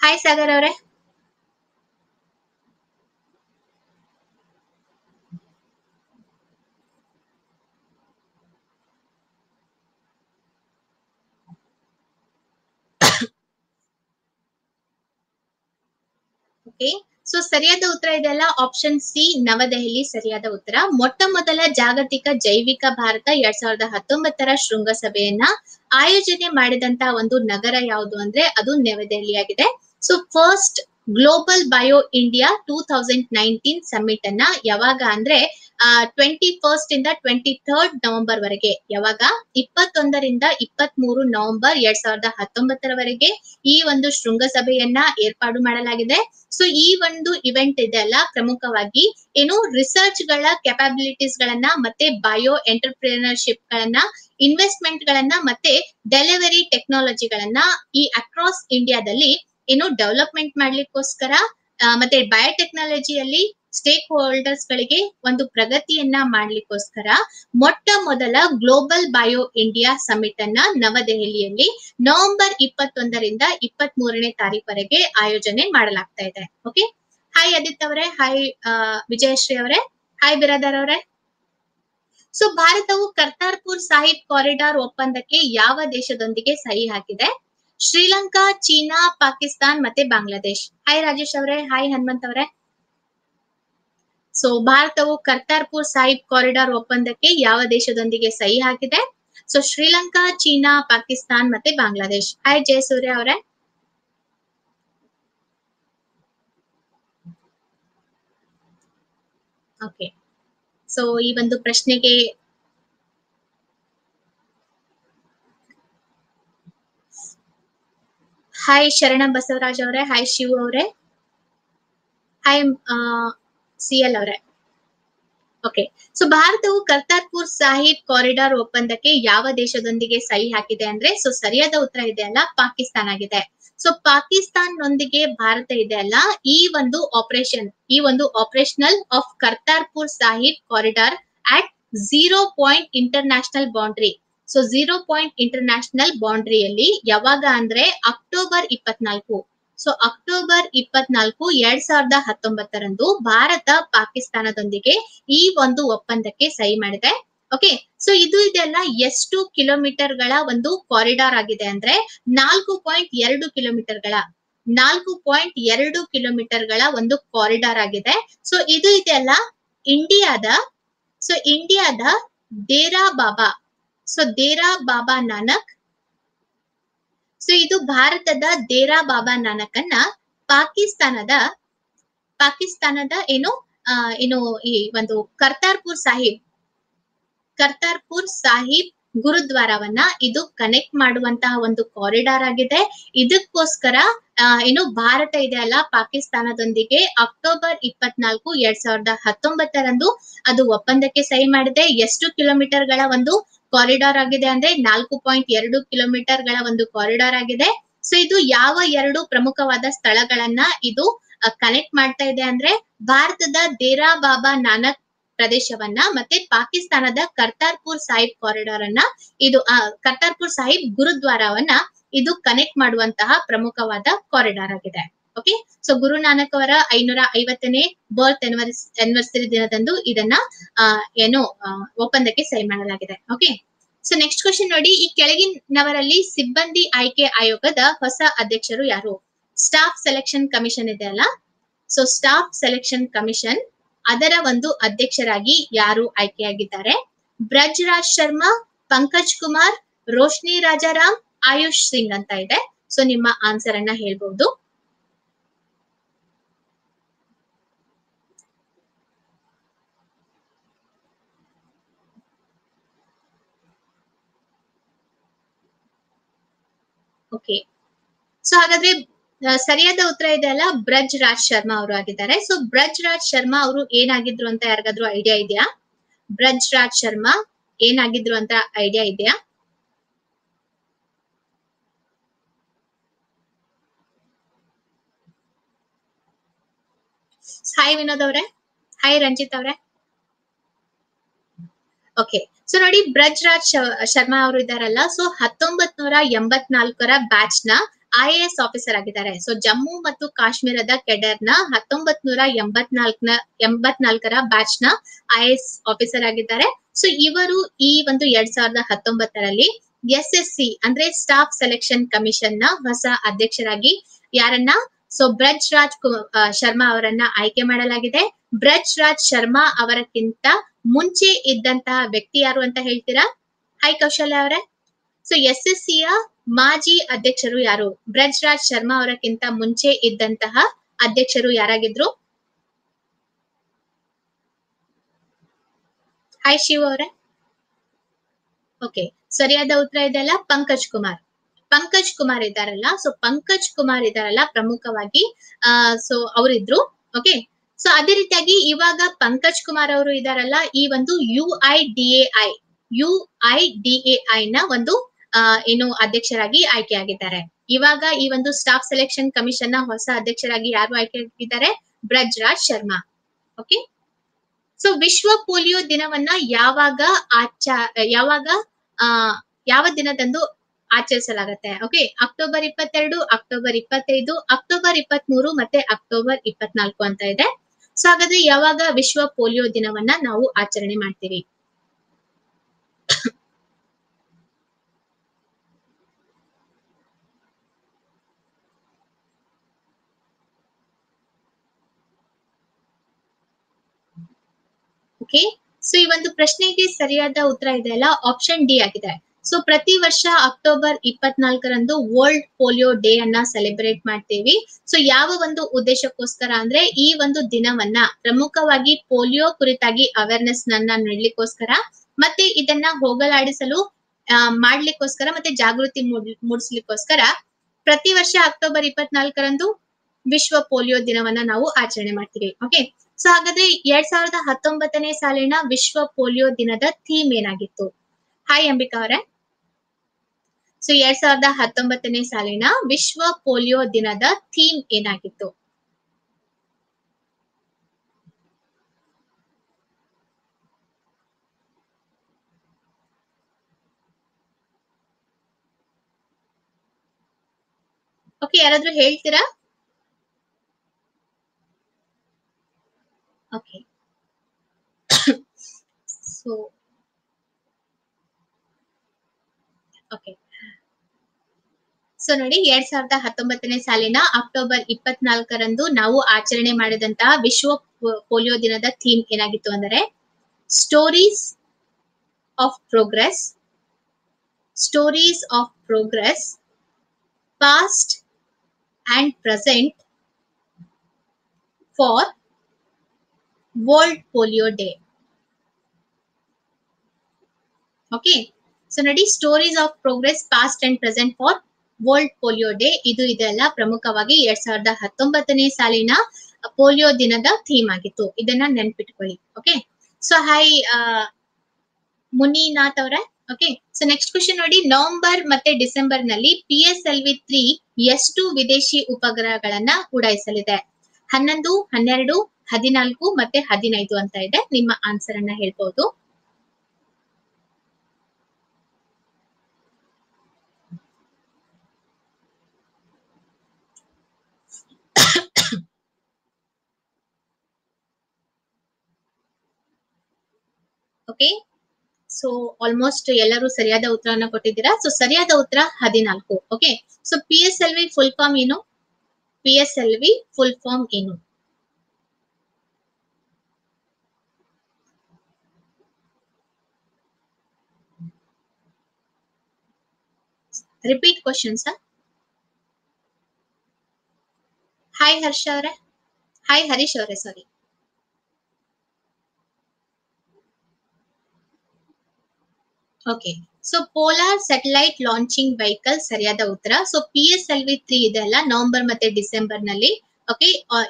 ಹಾಯ್ ಸಾಗರ್ ಅವರೇ. ಓಕೆ ಸೊ ಸರಿಯಾದ ಉತ್ತರ ಇದೆಲ್ಲ ಆಪ್ಷನ್ ಸಿ ನವದೆಹಲಿ ಸರಿಯಾದ ಉತ್ತರ. ಮೊಟ್ಟ ಮೊದಲ ಜಾಗತಿಕ ಜೈವಿಕ ಭಾರತ ಎರಡ್ ಸಾವಿರದ ಹತ್ತೊಂಬತ್ತರ ಶೃಂಗಸಭೆಯನ್ನ ಆಯೋಜನೆ ಮಾಡಿದಂತ ಒಂದು ನಗರ ಯಾವುದು ಅಂದ್ರೆ ಅದು ನವದೆಹಲಿ ಆಗಿದೆ so first global bio India two thousand nineteen summit ಅನ್ನ ಯಾವಾಗ ಅಂದ್ರೆ ಟ್ವೆಂಟಿ ಫಸ್ಟ್ ಇಂದ ಟ್ವೆಂಟಿ ಥರ್ಡ್ ನವೆಂಬರ್ ವರೆಗೆ. ಯಾವಾಗ? ಇಪ್ಪತ್ತೊಂದರಿಂದ ಇಪ್ಪತ್ತ್ ಮೂರು ನವೆಂಬರ್ ಎರಡ್ ಸಾವಿರದ ಹತ್ತೊಂಬತ್ತರವರೆಗೆ ಈ ಒಂದು ಶೃಂಗಸಭೆಯನ್ನ ಏರ್ಪಾಡು ಮಾಡಲಾಗಿದೆ. ಸೊ ಈ ಒಂದು ಇವೆಂಟ್ ಇದೆ ಅಲ್ಲ ಪ್ರಮುಖವಾಗಿ ಏನು ರಿಸರ್ಚ್ಗಳ ಕೆಪಾಬಿಲಿಟೀಸ್ ಗಳನ್ನ ಮತ್ತೆ ಬಯೋ ಎಂಟರ್ಪ್ರಿನರ್ಶಿಪ್ ಗಳನ್ನ ಇನ್ವೆಸ್ಟ್ಮೆಂಟ್ ಗಳನ್ನ ಮತ್ತೆ ಡೆಲಿವರಿ ಟೆಕ್ನಾಲಜಿಗಳನ್ನ ಈ ಅಕ್ರಾಸ್ ಇಂಡಿಯಾದಲ್ಲಿ ಏನು ಡೆವಲಪ್ಮೆಂಟ್ ಮಾಡ್ಲಿಕ್ಕೋಸ್ಕರ ಮತ್ತೆ ಬಯೋಟೆಕ್ನಾಲಜಿಯಲ್ಲಿ ಸ್ಟೇಕ್ ಹೋಲ್ಡರ್ಸ್ ಗಳಿಗೆ ಒಂದು ಪ್ರಗತಿಯನ್ನ ಮಾಡ್ಲಿಕ್ಕೋಸ್ಕರ ಮೊಟ್ಟ ಮೊದಲ ಗ್ಲೋಬಲ್ ಬಯೋ ಇಂಡಿಯಾ ಸಮಿಟ್ ಅನ್ನ ನವದೆಹಲಿಯಲ್ಲಿ ನವೆಂಬರ್ ಇಪ್ಪತ್ತೊಂದರಿಂದ ಇಪ್ಪತ್ತ್ ಮೂರನೇ ತಾರೀಕುವರೆಗೆ ಆಯೋಜನೆ ಮಾಡಲಾಗ್ತಾ ಇದೆ. ಓಕೆ ಹಾಯ್ ಅದಿತ್ ಅವರೇ ಹಾಯ್ ವಿಜಯಶ್ರೀ ಅವರೇ ಹಾಯ್ ಬಿರಾದರ್ ಅವರೇ. ಸೊ ಭಾರತವು ಕರ್ತಾರ್ಪುರ್ ಸಾಹಿಬ್ ಕಾರಿಡಾರ್ ಒಪ್ಪಂದಕ್ಕೆ ಯಾವ ದೇಶದೊಂದಿಗೆ ಸಹಿ ಹಾಕಿದೆ? ಶ್ರೀಲಂಕಾ, ಚೀನಾ, ಪಾಕಿಸ್ತಾನ್ ಮತ್ತೆ ಬಾಂಗ್ಲಾದೇಶ್ ಹಾಯ್ ರಾಜೇಶ್ ಅವರೇ ಹಾಯ್ ಹನುಮಂತ್ ಅವರೇ. ಸೊ ಭಾರತವು ಕರ್ತಾರ್ಪುರ್ ಸಾಹಿಬ್ ಕಾರಿಡಾರ್ ಒಪ್ಪಂದಕ್ಕೆ ಯಾವ ದೇಶದೊಂದಿಗೆ ಸಹಿ ಹಾಕಿದೆ? ಸೊ ಶ್ರೀಲಂಕಾ, ಚೀನಾ, ಪಾಕಿಸ್ತಾನ್ ಮತ್ತೆ ಬಾಂಗ್ಲಾದೇಶ್. ಹಾಯ್ ಜಯಸೂರ್ಯ ಅವರೇ. ಓಕೆ ಸೊ ಈ ಒಂದು ಪ್ರಶ್ನೆಗೆ ಹಾಯ್ ಶರಣ ಬಸವರಾಜ್ ಅವರೇ. ಹಾಯ್ ಶಿವ್ ಅವರೇ. ಹಾಯ್ ಸಿ ಎಲ್ ಅವರೇ. ಓಕೆ ಸೊ ಭಾರತವು ಕರ್ತಾರ್ಪುರ್ ಸಾಹಿಬ್ ಕಾರಿಡಾರ್ ಒಪ್ಪಂದಕ್ಕೆ ಯಾವ ದೇಶದೊಂದಿಗೆ ಸಹಿ ಹಾಕಿದೆ ಅಂದ್ರೆ ಸೊ ಸರಿಯಾದ ಉತ್ತರ ಇದೆ ಅಲ್ಲ, ಪಾಕಿಸ್ತಾನ ಆಗಿದೆ. ಸೊ ಪಾಕಿಸ್ತಾನ್ ನೊಂದಿಗೆ ಭಾರತ ಇದೆ ಅಲ್ಲ, ಈ ಒಂದು ಆಪರೇಷನ್ ಈ ಒಂದು operational of Kartarpur Sahib corridor at zero point international boundary so zero point international ಬೌಂಡ್ರಿಯಲ್ಲಿ ಯಾವಾಗ ಅಂದ್ರೆ ಅಕ್ಟೋಬರ್ ಇಪ್ಪತ್ನಾಲ್ಕು. ಸೊ ಅಕ್ಟೋಬರ್ ಇಪ್ಪತ್ನಾಲ್ಕು, ಎರಡ್ ಸಾವಿರದ ಹತ್ತೊಂಬತ್ತರಂದು ಭಾರತ ಪಾಕಿಸ್ತಾನದೊಂದಿಗೆ ಈ ಒಂದು ಒಪ್ಪಂದಕ್ಕೆ ಸಹಿ ಮಾಡಿದೆ. ಓಕೆ ಸೊ ಇದು ಇದೆಲ್ಲ ಎಷ್ಟು ಕಿಲೋಮೀಟರ್ಗಳ ಒಂದು ಕಾರಿಡಾರ್ ಆಗಿದೆ ಅಂದ್ರೆ ನಾಲ್ಕು ಪಾಯಿಂಟ್ ಎರಡು ಕಿಲೋಮೀಟರ್ಗಳ ನಾಲ್ಕು ಪಾಯಿಂಟ್ ಎರಡು ಕಿಲೋಮೀಟರ್ಗಳ ಒಂದು ಕಾರಿಡಾರ್ ಆಗಿದೆ. ಸೊ ಇದು ಇದೆಲ್ಲ ಇಂಡಿಯಾದ ಸೊ ಇಂಡಿಯಾದ ದೇರಾ ಬಾಬಾ ಸೊ ದೇರಾ ಬಾಬಾ ನಾನಕ್ ಸೊ ಇದು ಭಾರತದ ದೇರಾ ಬಾಬಾ ನಾನಕನ್ನ ಪಾಕಿಸ್ತಾನದ ಪಾಕಿಸ್ತಾನದ ಏನು ಏನು ಈ ಒಂದು ಕರ್ತಾರ್ಪುರ್ ಸಾಹಿಬ್ ಕರ್ತಾರ್ಪುರ್ ಸಾಹಿಬ್ ಗುರುದ್ವಾರವನ್ನ ಇದು ಕನೆಕ್ಟ್ ಮಾಡುವಂತಹ ಒಂದು ಕಾರಿಡಾರ್ ಆಗಿದೆ. ಇದಕ್ಕೋಸ್ಕರ ಏನು ಭಾರತ ಇದೆ ಅಲ್ಲ, ಪಾಕಿಸ್ತಾನದೊಂದಿಗೆ ಅಕ್ಟೋಬರ್ ಇಪ್ಪತ್ನಾಲ್ಕು ಎರಡ್ ಸಾವಿರದ ಹತ್ತೊಂಬತ್ತರಂದು ಅದು ಒಪ್ಪಂದಕ್ಕೆ ಸಹಿ ಮಾಡಿದೆ. ಎಷ್ಟು ಕಿಲೋಮೀಟರ್ಗಳ ಒಂದು ಕಾರಿಡಾರ್ ಆಗಿದೆ ಅಂದ್ರೆ ನಾಲ್ಕು ಪಾಯಿಂಟ್ ಎರಡು ಕಿಲೋಮೀಟರ್ಗಳ ಒಂದು ಕಾರಿಡಾರ್ ಆಗಿದೆ. ಸೊ ಇದು ಯಾವ ಎರಡು ಪ್ರಮುಖವಾದ ಸ್ಥಳಗಳನ್ನ ಇದು ಕನೆಕ್ಟ್ ಮಾಡ್ತಾ ಇದೆ ಅಂದ್ರೆ ಭಾರತದ ದೇರಾ ಬಾಬಾ ನಾನಕ್ ಪ್ರದೇಶವನ್ನ ಮತ್ತೆ ಪಾಕಿಸ್ತಾನದ ಕರ್ತಾರ್ಪುರ್ ಸಾಹಿಬ್ ಕಾರಿಡಾರ್ ಅನ್ನ ಇದು ಕರ್ತಾರ್ಪುರ್ ಸಾಹಿಬ್ ಗುರುದ್ವಾರವನ್ನ ಇದು ಕನೆಕ್ಟ್ ಮಾಡುವಂತಹ ಪ್ರಮುಖವಾದ ಕಾರಿಡಾರ್ ಆಗಿದೆ. ಓಕೆ ಸೊ ಗುರು ನಾನಕ್ ಅವರ ಐನೂರ ಐವತ್ತನೇ ಬರ್ತ್ ಎನಿವರ್ಸರಿ ದಿನದಂದು ಇದನ್ನ ಏನು ಒಪ್ಪಂದಕ್ಕೆ ಸಹಿ ಮಾಡಲಾಗಿದೆ. ಓಕೆ ಸೊ ನೆಕ್ಸ್ಟ್ ಕ್ವಶನ್ ನೋಡಿ. ಈ ಕೆಳಗಿನವರಲ್ಲಿ ಸಿಬ್ಬಂದಿ ಆಯ್ಕೆ ಆಯೋಗದ ಹೊಸ ಅಧ್ಯಕ್ಷರು ಯಾರು? ಸ್ಟಾಫ್ ಸೆಲೆಕ್ಷನ್ ಕಮಿಷನ್ ಇದೆ ಅಲ್ಲ? ಸೊ ಸ್ಟಾಫ್ ಸೆಲೆಕ್ಷನ್ ಕಮಿಷನ್ ಅದರ ಒಂದು ಅಧ್ಯಕ್ಷರಾಗಿ ಯಾರು ಆಯ್ಕೆಯಾಗಿದ್ದಾರೆ? ಬ್ರಜ್ ರಾಜ್ ಶರ್ಮಾ, ಪಂಕಜ್ ಕುಮಾರ್, ರೋಶ್ನಿ ರಾಜಾರಾಮ್, ಆಯುಷ್ ಸಿಂಗ್ ಅಂತ ಇದೆ. ಸೊ ನಿಮ್ಮ ಆನ್ಸರ್ ಅನ್ನ ಹೇಳ್ಬಹುದು ಓಕೆ ಸೊ ಹಾಗಾದ್ರೆ ಸರಿಯಾದ ಉತ್ತರ ಇದೆ ಅಲ್ಲ ಬ್ರಜ್ ರಾಜ್ ಶರ್ಮಾ ಅವರು ಆಗಿದ್ದಾರೆ. ಸೊ ಬ್ರಜ್ ರಾಜ್ ಶರ್ಮಾ ಅವರು ಏನಾಗಿದ್ರು ಅಂತ ಯಾರಿಗಾದ್ರೂ ಐಡಿಯಾ ಇದೆಯಾ? ಬ್ರಜ್ ರಾಜ್ ಶರ್ಮಾ ಏನಾಗಿದ್ರು ಅಂತ ಐಡಿಯಾ ಇದೆಯಾ? ಹಾಯ್ ವಿನೋದ್ ಅವ್ರೆ. ಹಾಯ್ ರಂಜಿತ್ ಅವ್ರೆ. ಓಕೆ ಸೊ ನೋಡಿ ಬ್ರಜ್ ರಾಜ್ ಶರ್ಮಾ ಅವರು ಇದಾರಲ್ಲ ಸೊ ಹತ್ತೊಂಬತ್ ನೂರ ಎಂಬತ್ನಾಲ್ಕರ ಬ್ಯಾಚ್ನ ಐ ಎ ಎಸ್ ಆಫೀಸರ್ ಆಗಿದ್ದಾರೆ. ಸೊ ಜಮ್ಮು ಮತ್ತು ಕಾಶ್ಮೀರದ ಕೆಡರ್ನ ಹತ್ತೊಂಬತ್ ನೂರ ಎಂಬತ್ನಾಲ್ಕನ, ಎಂಬತ್ನಾಲ್ಕರ ಬ್ಯಾಚ್ನ ಐ ಎಸ್ ಆಫೀಸರ್ ಆಗಿದ್ದಾರೆ. ಸೊ ಇವರು ಈ ಒಂದು ಎರಡ್ ಸಾವಿರದ ಹತ್ತೊಂಬತ್ತರಲ್ಲಿ ಎಸ್ ಎಸ್ ಸಿ ಅಂದ್ರೆ ಸ್ಟಾಫ್ ಸೆಲೆಕ್ಷನ್ ಕಮಿಷನ್ನ ಹೊಸ ಅಧ್ಯಕ್ಷರಾಗಿ ಯಾರನ್ನ? ಸೊ ಬ್ರಜ್ ರಾಜ್ ಶರ್ಮಾ ಅವರನ್ನ ಆಯ್ಕೆ ಮಾಡಲಾಗಿದೆ. ಬ್ರಜ್ ರಾಜ್ ಶರ್ಮಾ ಅವರಕ್ಕಿಂತ ಮುಂಚೆ ಇದ್ದಂತಹ ವ್ಯಕ್ತಿ ಯಾರು ಅಂತ ಹೇಳ್ತೀರಾ? ಹೈ ಕೌಶಲ್ಯ ಅವರೇ. ಸೊ ಎಸ್ ಎಸ್ ಸಿಯ ಮಾಜಿ ಅಧ್ಯಕ್ಷರು ಯಾರು? ಬ್ರಜ್ ರಾಜ್ ಶರ್ಮಾ ಅವರಕ್ಕಿಂತ ಮುಂಚೆ ಇದ್ದಂತಹ ಅಧ್ಯಕ್ಷರು ಯಾರಾಗಿದ್ರು? ಹಾಯ್ ಶಿವ ಅವರೇ. ಓಕೆ ಸರಿಯಾದ ಉತ್ತರ ಇದೆಯಲ್ಲ ಪಂಕಜ್ ಕುಮಾರ್. ಪಂಕಜ್ ಕುಮಾರ್ ಇದ್ದಾರಲ್ಲ? ಸೊ ಪಂಕಜ್ ಕುಮಾರ್ ಇದ್ದಾರಲ್ಲ ಪ್ರಮುಖವಾಗಿ. ಸೊ ಅವರಿದ್ರು. ಓಕೆ ಸೊ ಅದೇ ರೀತಿಯಾಗಿ ಇವಾಗ ಪಂಕಜ್ ಕುಮಾರ್ ಅವರು ಇದಾರಲ್ಲ, ಈ ಒಂದು U I D A I U I D A I ನ ಒಂದು ಏನು ಅಧ್ಯಕ್ಷರಾಗಿ ಆಯ್ಕೆಯಾಗಿದ್ದಾರೆ ಇವಾಗ ಈ ಒಂದು ಸ್ಟಾಫ್ ಸೆಲೆಕ್ಷನ್ ಕಮಿಷನ್ನ ಹೊಸ ಅಧ್ಯಕ್ಷರಾಗಿ ಯಾರು ಆಯ್ಕೆಯಾಗಿದ್ದಾರೆ ಬ್ರಜ್ ರಾಜ್ ಶರ್ಮಾ. ಓಕೆ ಸೊ ವಿಶ್ವ ಪೋಲಿಯೋ ದಿನವನ್ನ ಯಾವಾಗ ಆಚಾ, ಯಾವಾಗ, ಆ, ಯಾವ ದಿನದಂದು ಆಚರಿಸಲಾಗುತ್ತೆ? ಓಕೆ ಅಕ್ಟೋಬರ್ ಇಪ್ಪತ್ತೆರಡು ಅಕ್ಟೋಬರ್ ಇಪ್ಪತ್ತೈದು ಅಕ್ಟೋಬರ್ ಇಪ್ಪತ್ತ್ ಮೂರು ಮತ್ತೆ ಅಕ್ಟೋಬರ್ ಇಪ್ಪತ್ನಾಲ್ಕು ಅಂತ ಇದೆ. ಸೊ ಹಾಗಾದ್ರೆ ಯಾವಾಗ ವಿಶ್ವ ಪೋಲಿಯೋ ದಿನವನ್ನ ನಾವು ಆಚರಣೆ ಮಾಡ್ತೀವಿ? ಓಕೆ ಸೊ ಈ ಒಂದು ಪ್ರಶ್ನೆಗೆ ಸರಿಯಾದ ಉತ್ತರ ಇದೆ ಅಲ್ಲ ಆಪ್ಷನ್ ಡಿ ಆಗಿದೆ. ಸೊ ಪ್ರತಿ ವರ್ಷ ಅಕ್ಟೋಬರ್ ಇಪ್ಪತ್ನಾಲ್ಕರಂದು ವರ್ಲ್ಡ್ ಪೋಲಿಯೋ ಡೇ ಅನ್ನ ಸೆಲೆಬ್ರೇಟ್ ಮಾಡ್ತೀವಿ. ಸೊ ಯಾವ ಒಂದು ಉದ್ದೇಶಕ್ಕೋಸ್ಕರ ಅಂದ್ರೆ ಈ ಒಂದು ದಿನವನ್ನ ಪ್ರಮುಖವಾಗಿ ಪೋಲಿಯೋ ಕುರಿತಾಗಿ ಅವೇರ್ನೆಸ್ ನನ್ನ ನೀಡ್ಲಿಕ್ಕೋಸ್ಕರ ಮತ್ತೆ ಇದನ್ನ ಹೋಗಲಾಡಿಸಲು ಮಾಡ್ಲಿಕ್ಕೋಸ್ಕರ ಮತ್ತೆ ಜಾಗೃತಿ ಮೂಡ್- ಮೂಡಿಸ್ಲಿಕ್ಕೋಸ್ಕರ ಪ್ರತಿ ವರ್ಷ ಅಕ್ಟೋಬರ್ ಇಪ್ಪತ್ನಾಲ್ಕರಂದು ವಿಶ್ವ ಪೋಲಿಯೋ ದಿನವನ್ನ ನಾವು ಆಚರಣೆ ಮಾಡ್ತೀವಿ. ಓಕೆ ಸೊ ಹಾಗಾದ್ರೆ ಎರಡ್ ಸಾವಿರದ ಹತ್ತೊಂಬತ್ತನೇ ಸಾಲಿನ ವಿಶ್ವ ಪೋಲಿಯೋ ದಿನದ ಥೀಮ್ ಏನಾಗಿತ್ತು? ಹಾಯ್ ಅಂಬಿಕಾ ಅವರೇ. ಸೊ ಎರಡ್ ಸಾವಿರದ ಹತ್ತೊಂಬತ್ತನೇ ಸಾಲಿನ ವಿಶ್ವ ಪೋಲಿಯೋ ದಿನದ ಥೀಮ್ ಏನಾಗಿತ್ತು? ಓಕೆ ಯಾರಾದ್ರೂ ಹೇಳ್ತೀರಾ? ಓಕೆ ಸೊ ಓಕೆ ಸೊ ನೋಡಿ ಎರಡ್ ಸಾವಿರದ ಹತ್ತೊಂಬತ್ತನೇ ಸಾಲಿನ ಅಕ್ಟೋಬರ್ ಇಪ್ಪತ್ನಾಲ್ಕರಂದು ನಾವು ಆಚರಣೆ ಮಾಡಿದಂತಹ ವಿಶ್ವ ಪೋಲಿಯೋ ದಿನದ ಥೀಮ್ ಏನಾಗಿತ್ತು ಅಂದರೆ stories of progress stories of progress past and present for world polio day okay so ನೋಡಿ stories of progress past and present for world polio day ಇದು ಇದೆಲ್ಲ ಪ್ರಮುಖವಾಗಿ ಎರಡ್ ಸಾವಿರದ ಹತ್ತೊಂಬತ್ತನೇ ಸಾಲಿನ ಪೋಲಿಯೋ ದಿನದ ಥೀಮ್ ಆಗಿತ್ತು. ಇದನ್ನ ನೆನ್ಪಿಟ್ಕೊಳ್ಳಿ ಓಕೆ ಸೊ ಹಾಯ್ ಮುನಿನಾಥ್ ಅವರೇ ಓಕೆ ಸೊ ನೆಕ್ಸ್ಟ್ ಕ್ವಶನ್ ನೋಡಿ ನವೆಂಬರ್ ಮತ್ತೆ ಡಿಸೆಂಬರ್ನಲ್ಲಿ P S L V three ಎಷ್ಟು ವಿದೇಶಿ ಉಪಗ್ರಹಗಳನ್ನ ಉಡಾಯಿಸಲಿದೆ? ಹನ್ನೊಂದು, ಹನ್ನೆರಡು, ಹದಿನಾಲ್ಕು ಮತ್ತೆ ಹದಿನೈದು ಅಂತ ಇದೆ. ನಿಮ್ಮ ಆನ್ಸರ್ ಅನ್ನ ಹೇಳ್ಬಹುದು ಓಕೆ ಸೊ ಆಲ್ಮೋಸ್ಟ್ ಎಲ್ಲರೂ ಸರಿಯಾದ ಉತ್ತರನ ಕೊಟ್ಟಿದ್ದೀರಾ? ಸೊ ಸರಿಯಾದ ಉತ್ತರ ಹದಿನಾಲ್ಕು. Okay so P S L V full form ಏನು? P S L V full form ಏನು? ರಿಪೀಟ್ ಕ್ವಶನ್ಸ್ ಹಾಯ್ ಹರ್ಷ ಅವರೇ. ಹಾಯ್ ಹರೀಶ್ ಅವರೇ sorry okay so polar satellite launching vehicle ಸರಿಯಾದ ಉತ್ತರ. So P S L V three ಇದೆ ಅಲ್ಲ November ಮತ್ತೆ ಡಿಸೆಂಬರ್ನಲ್ಲಿ. ಓಕೆ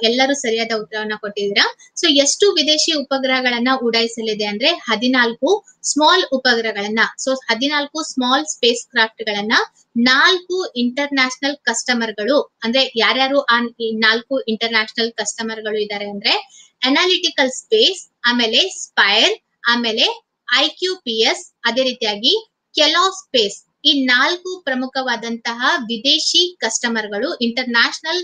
ಎಲ್ಲರೂ ಸರಿಯಾದ ಉತ್ತರವನ್ನ ಕೊಟ್ಟಿದ್ದೀರಾ? ಸೊ ಎಷ್ಟು ವಿದೇಶಿ ಉಪಗ್ರಹಗಳನ್ನ ಉಡಾಯಿಸಲಿದೆ ಅಂದ್ರೆ ಹದಿನಾಲ್ಕು ಸ್ಮಾಲ್ ಉಪಗ್ರಹಗಳನ್ನ. ಸೊ ಹದಿನಾಲ್ಕು ಸ್ಮಾಲ್ ಸ್ಪೇಸ್ ಕ್ರಾಫ್ಟ್ ಗಳನ್ನ ನಾಲ್ಕು ಇಂಟರ್ ನ್ಯಾಷನಲ್ ಕಸ್ಟಮರ್ಗಳು ಅಂದ್ರೆ ಯಾರ್ಯಾರು ಆ ನಾಲ್ಕು ಇಂಟರ್ ನ್ಯಾಷನಲ್ ಕಸ್ಟಮರ್ಗಳು ಇದ್ದಾರೆ ಅಂದ್ರೆ ಅನಾಲಿಟಿಕಲ್ ಸ್ಪೇಸ್ ಆಮೇಲೆ ಸ್ಪೈರ್ ಆಮೇಲೆ ಐ ಕ್ಯೂ ಪಿ ಎಸ್ ಅದೇ ರೀತಿಯಾಗಿ ಕೆಲಾ ಸ್ಪೇಸ್ ಈ ನಾಲ್ಕು ಪ್ರಮುಖವಾದಂತಹ ವಿದೇಶಿ ಕಸ್ಟಮರ್ಗಳು ಇಂಟರ್ ನ್ಯಾಷನಲ್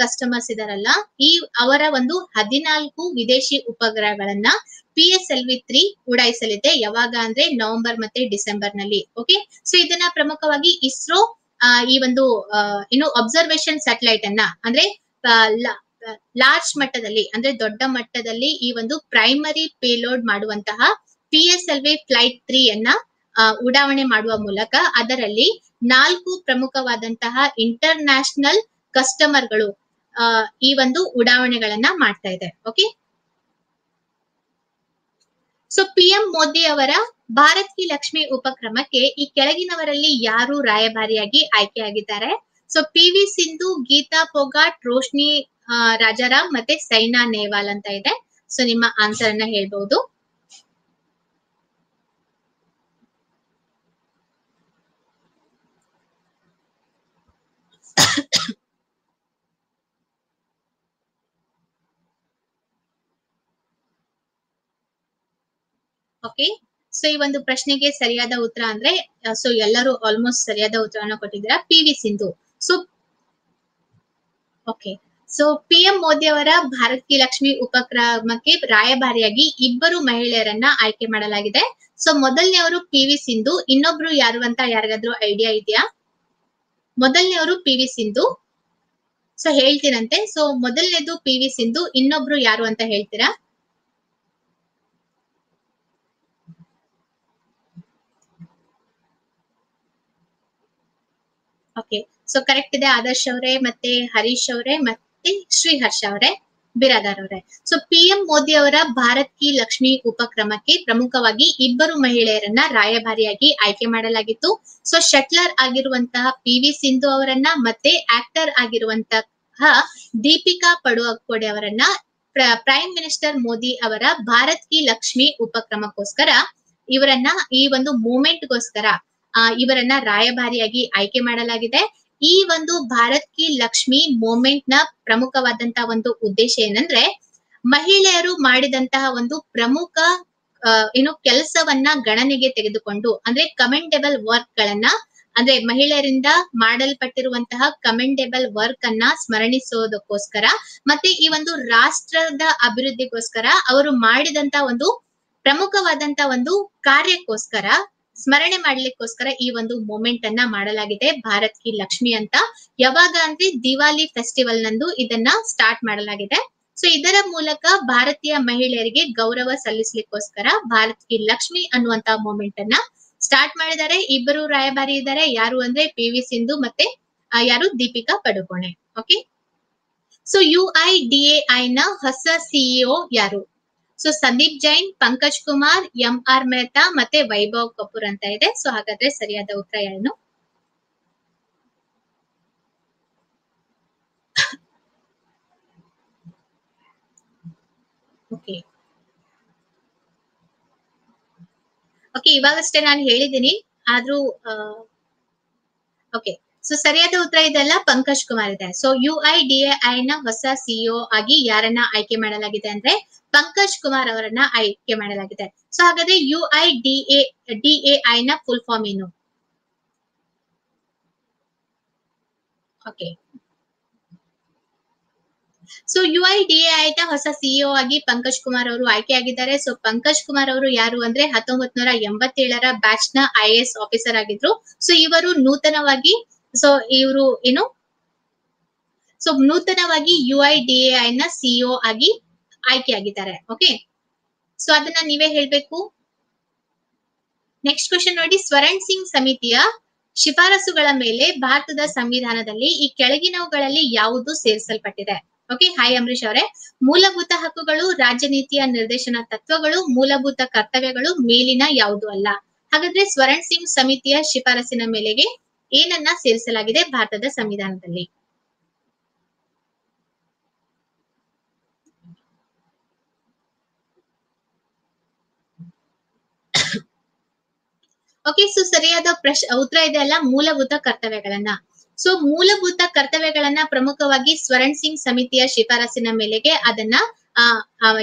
ಕಸ್ಟಮರ್ಸ್ ಇದಾರಲ್ಲ, ಈ ಅವರ ಒಂದು ಹದಿನಾಲ್ಕು ವಿದೇಶಿ ಉಪಗ್ರಹಗಳನ್ನ P S L V three ಉಡಾಯಿಸಲಿದೆ, ಯಾವಾಗ ಅಂದ್ರೆ ನವೆಂಬರ್ ಮತ್ತೆ ಡಿಸೆಂಬರ್ನಲ್ಲಿ ಓಕೆ ಸೊ ಇದನ್ನ ಪ್ರಮುಖವಾಗಿ ಇಸ್ರೋ ಈ ಒಂದು ಏನು ಅಬ್ಸರ್ವೇಷನ್ ಸ್ಯಾಟಲೈಟ್ ಅನ್ನ, ಅಂದ್ರೆ ಲಾರ್ಜ್ ಮಟ್ಟದಲ್ಲಿ, ಅಂದ್ರೆ ದೊಡ್ಡ ಮಟ್ಟದಲ್ಲಿ ಈ ಒಂದು ಪ್ರೈಮರಿ ಪೇಲೋಡ್ ಮಾಡುವಂತಹ P S L V flight three ಅನ್ನ ಉಡಾವಣೆ ಮಾಡುವ ಮೂಲಕ ಅದರಲ್ಲಿ ನಾಲ್ಕು ಪ್ರಮುಖವಾದಂತಹ ಇಂಟರ್ ನ್ಯಾಷನಲ್ ಕಸ್ಟಮರ್ಗಳು ಈ ಒಂದು ಉಡಾವಣೆಗಳನ್ನ ಮಾಡ್ತಾ ಇದೆ. ಓಕೆ ಸೊ ಪಿಎಂ ಮೋದಿ ಅವರ ಭಾರತ್ ಕಿ ಲಕ್ಷ್ಮಿ ಉಪಕ್ರಮಕ್ಕೆ ಈ ಕೆಳಗಿನವರಲ್ಲಿ ಯಾರು ರಾಯಭಾರಿಯಾಗಿ ಆಯ್ಕೆಯಾಗಿದ್ದಾರೆ so P V Sindhu Geeta Phogat, Roshni Rajaram ಮತ್ತೆ ಸೈನಾ ನೇವಾಲ್ ಅಂತ ಇದೆ. ಸೊ ನಿಮ್ಮ ಆನ್ಸರ್ ಅನ್ನ ಹೇಳ್ಬಹುದು ಓಕೆ ಸೊ ಈ ಒಂದು ಪ್ರಶ್ನೆಗೆ ಸರಿಯಾದ ಉತ್ತರ ಅಂದ್ರೆ ಸೊ ಎಲ್ಲರೂ ಆಲ್ಮೋಸ್ಟ್ ಸರಿಯಾದ ಉತ್ತರವನ್ನ ಕೊಟ್ಟಿದ್ದೀರಾ? P V Sindhu so okay so P M Modi ಅವರ ಭಾರತ್ ಕಿ ಲಕ್ಷ್ಮಿ ಉಪಕ್ರಮಕ್ಕೆ ರಾಯಭಾರಿಯಾಗಿ ಇಬ್ಬರು ಮಹಿಳೆಯರನ್ನ ಆಯ್ಕೆ ಮಾಡಲಾಗಿದೆ. ಸೊ ಮೊದಲನೆಯವರು ಪಿ ವಿ ಸಿಂಧು ಇನ್ನೊಬ್ರು ಯಾರು ಅಂತ ಯಾರಿಗಾದ್ರೂ ಐಡಿಯಾ ಇದೆಯಾ? ಮೊದಲನೆಯವರು ಪಿ ವಿ ಸಿಂಧು ಸೊ ಹೇಳ್ತೀರಂತೆ ಸೊ ಮೊದಲನೇದು ಪಿ ವಿ ಸಿಂಧು ಇನ್ನೊಬ್ರು ಯಾರು ಅಂತ ಹೇಳ್ತೀರಾ? ಓಕೆ ಸೊ ಕರೆಕ್ಟ್ ಇದೆ ಆದರ್ಶ್ ಅವರೇ, ಮತ್ತೆ ಹರೀಶ್ ಅವರೇ, ಮತ್ತೆ ಶ್ರೀಹರ್ಷ ಅವರೇ, ಬಿರಾದಾರ್ ಅವರೇ. ಸೊ ಪಿ ಎಂ ಮೋದಿ ಅವರ ಭಾರತ್ ಕಿ ಲಕ್ಷ್ಮಿ ಉಪಕ್ರಮಕ್ಕೆ ಪ್ರಮುಖವಾಗಿ ಇಬ್ಬರು ಮಹಿಳೆಯರನ್ನ ರಾಯಭಾರಿಯಾಗಿ ಆಯ್ಕೆ ಮಾಡಲಾಗಿತ್ತು. ಸೊ ಶಟ್ಲರ್ ಆಗಿರುವಂತಹ ಪಿ ವಿ ಸಿಂಧು ಅವರನ್ನ ಮತ್ತೆ ಆಕ್ಟರ್ ಆಗಿರುವಂತಹ ದೀಪಿಕಾ ಪಡುವಕೋಡೆ ಅವರನ್ನ ಪ್ರೈಮ್ ಮಿನಿಸ್ಟರ್ ಮೋದಿ ಅವರ ಭಾರತ್ ಕಿ ಲಕ್ಷ್ಮಿ ಉಪಕ್ರಮಕ್ಕೋಸ್ಕರ ಇವರನ್ನ ಈ ಒಂದು ಮೂಮೆಂಟ್ಗೋಸ್ಕರ ಇವರನ್ನ ರಾಯಭಾರಿಯಾಗಿ ಆಯ್ಕೆ ಮಾಡಲಾಗಿದೆ. ಈ ಒಂದು ಭಾರತ್ ಕಿ ಲಕ್ಷ್ಮಿ ಮೂಮೆಂಟ್ನ ಪ್ರಮುಖವಾದಂತಹ ಒಂದು ಉದ್ದೇಶ ಏನಂದ್ರೆ, ಮಹಿಳೆಯರು ಮಾಡಿದಂತಹ ಒಂದು ಪ್ರಮುಖ ಏನು ಕೆಲಸವನ್ನ ಗಣನೆಗೆ ತೆಗೆದುಕೊಂಡು, ಅಂದ್ರೆ ಕಮೆಂಡೆಬಲ್ ವರ್ಕ್ ಗಳನ್ನ ಅಂದ್ರೆ ಮಹಿಳೆಯರಿಂದ ಮಾಡಲ್ಪಟ್ಟಿರುವಂತಹ ಕಮೆಂಡೆಬಲ್ ವರ್ಕ್ ಅನ್ನ ಸ್ಮರಣಿಸೋದಕ್ಕೋಸ್ಕರ ಮತ್ತೆ ಈ ಒಂದು ರಾಷ್ಟ್ರದ ಅಭಿವೃದ್ಧಿಗೋಸ್ಕರ ಅವರು ಮಾಡಿದಂತ ಒಂದು ಪ್ರಮುಖವಾದಂತ ಒಂದು ಕಾರ್ಯಕ್ಕೋಸ್ಕರ ಸ್ಮರಣೆ ಮಾಡ್ಲಿಕ್ಕೋಸ್ಕರ ಈ ಒಂದು ಮೂಮೆಂಟ್ ಅನ್ನ ಮಾಡಲಾಗಿದೆ ಭಾರತ್ ಕಿ ಲಕ್ಷ್ಮಿ ಅಂತ. ಯಾವಾಗ ಅಂದ್ರೆ ದಿವಾಲಿ ಫೆಸ್ಟಿವಲ್ ನಂದು ಇದನ್ನ ಸ್ಟಾರ್ಟ್ ಮಾಡಲಾಗಿದೆ. ಸೊ ಇದರ ಮೂಲಕ ಭಾರತೀಯ ಮಹಿಳೆಯರಿಗೆ ಗೌರವ ಸಲ್ಲಿಸ್ಲಿಕ್ಕೋಸ್ಕರ ಭಾರತ್ ಕಿ ಲಕ್ಷ್ಮಿ ಅನ್ನುವಂತ ಮೂಮೆಂಟ್ ಅನ್ನ ಸ್ಟಾರ್ಟ್ ಮಾಡಿದ್ದಾರೆ. ಇಬ್ಬರು ರಾಯಭಾರಿ ಇದ್ದಾರೆ. ಯಾರು ಅಂದ್ರೆ ಪಿ ವಿ ಸಿಂಧು ಮತ್ತೆ ಯಾರು Deepika Padukone. Okay so U I D A I ನ ಹೊಸ ಸಿಇಒ ಯಾರು? So Sandeep Jain Pankaj Kumar M R Mehta ಮತ್ತೆ ವೈಭವ್ ಕಪೂರ್ ಅಂತ ಇದೆ. ಸೊ ಹಾಗಾದ್ರೆ ಸರಿಯಾದ ಉತ್ತರ ಏನು? ಓಕೆ ಇವಾಗಷ್ಟೇ ನಾನು ಹೇಳಿದ್ದೀನಿ. ಆದ್ರೂ ಓಕೆ ಸೊ ಸರಿಯಾದ ಉತ್ತರ ಇದೆಲ್ಲ ಪಂಕಜ್ ಕುಮಾರ್ ಇದೆ. So U I D I ನ ಹೊಸ ಸಿಇಒ ಆಗಿ ಯಾರನ್ನ ಆಯ್ಕೆ ಮಾಡಲಾಗಿದೆ ಅಂದ್ರೆ ಪಂಕಜ್ ಕುಮಾರ್ ಅವರನ್ನ ಆಯ್ಕೆ ಮಾಡಲಾಗಿದೆ. ಸೊ ಹಾಗಾದ್ರೆ U I D A D A I ನ ಫುಲ್ ಫಾರ್ಮ್ ಏನು? Okay so U I D A ನ ಹೊಸ ಸಿಇಒ ಆಗಿ ಪಂಕಜ್ ಕುಮಾರ್ ಅವರು ಆಯ್ಕೆಯಾಗಿದ್ದಾರೆ ಸೊ ಪಂಕಜ್ ಕುಮಾರ್ ಅವರು ಯಾರು ಅಂದ್ರೆ ಹತ್ತೊಂಬತ್ ನೂರ ಎಂಬತ್ತೇಳರ ಬ್ಯಾಚ್ನ ಐ ಎಸ್ ಆಫೀಸರ್ ಆಗಿದ್ರು. ಸೊ ಇವರು ನೂತನವಾಗಿ ಸೊ ಇವರು ಏನು? ಸೊ ನೂತನವಾಗಿ U I D A I ನ ಸಿಇಒ ಆಗಿ ಆಯ್ಕೆಯಾಗಿದ್ದಾರೆ. ಓಕೆ ಸೊ ಅದನ್ನ ನೀವೇ ಹೇಳ್ಬೇಕು. ನೆಕ್ಸ್ಟ್ ಕ್ವಶನ್ ನೋಡಿ, ಸ್ವರಣ್ ಸಿಂಗ್ ಸಮಿತಿಯ ಶಿಫಾರಸುಗಳ ಮೇಲೆ ಭಾರತದ ಸಂವಿಧಾನದಲ್ಲಿ ಈ ಕೆಳಗಿನವುಗಳಲ್ಲಿ ಯಾವುದು ಸೇರಿಸಲ್ಪಟ್ಟಿದೆ? ಓಕೆ ಹಾಯ್ ಅಂಬರೀಶ್ ಅವರೇ. ಮೂಲಭೂತ ಹಕ್ಕುಗಳು ರಾಜ್ಯ ನೀತಿಯ ನಿರ್ದೇಶನ ತತ್ವಗಳು, ಮೂಲಭೂತ ಕರ್ತವ್ಯಗಳು, ಮೇಲಿನ ಯಾವುದು ಅಲ್ಲ. ಹಾಗಾದ್ರೆ ಸ್ವರಣ್ ಸಿಂಗ್ ಸಮಿತಿಯ ಶಿಫಾರಸಿನ ಮೇಲೆಗೆ ಏನನ್ನ ಸೇರಿಸಲಾಗಿದೆ ಭಾರತದ ಸಂವಿಧಾನದಲ್ಲಿ? ಓಕೆ ಸೊ ಸರಿಯಾದ ಪ್ರಶ್ ಉತ್ತರ ಇದೆ ಅಲ್ಲ, ಮೂಲಭೂತ ಕರ್ತವ್ಯಗಳನ್ನ. ಸೊ ಮೂಲಭೂತ ಕರ್ತವ್ಯಗಳನ್ನ ಪ್ರಮುಖವಾಗಿ ಸ್ವರಣ್ ಸಿಂಗ್ ಸಮಿತಿಯ ಶಿಫಾರಸಿನ ಮೇಲೆಗೆ ಅದನ್ನ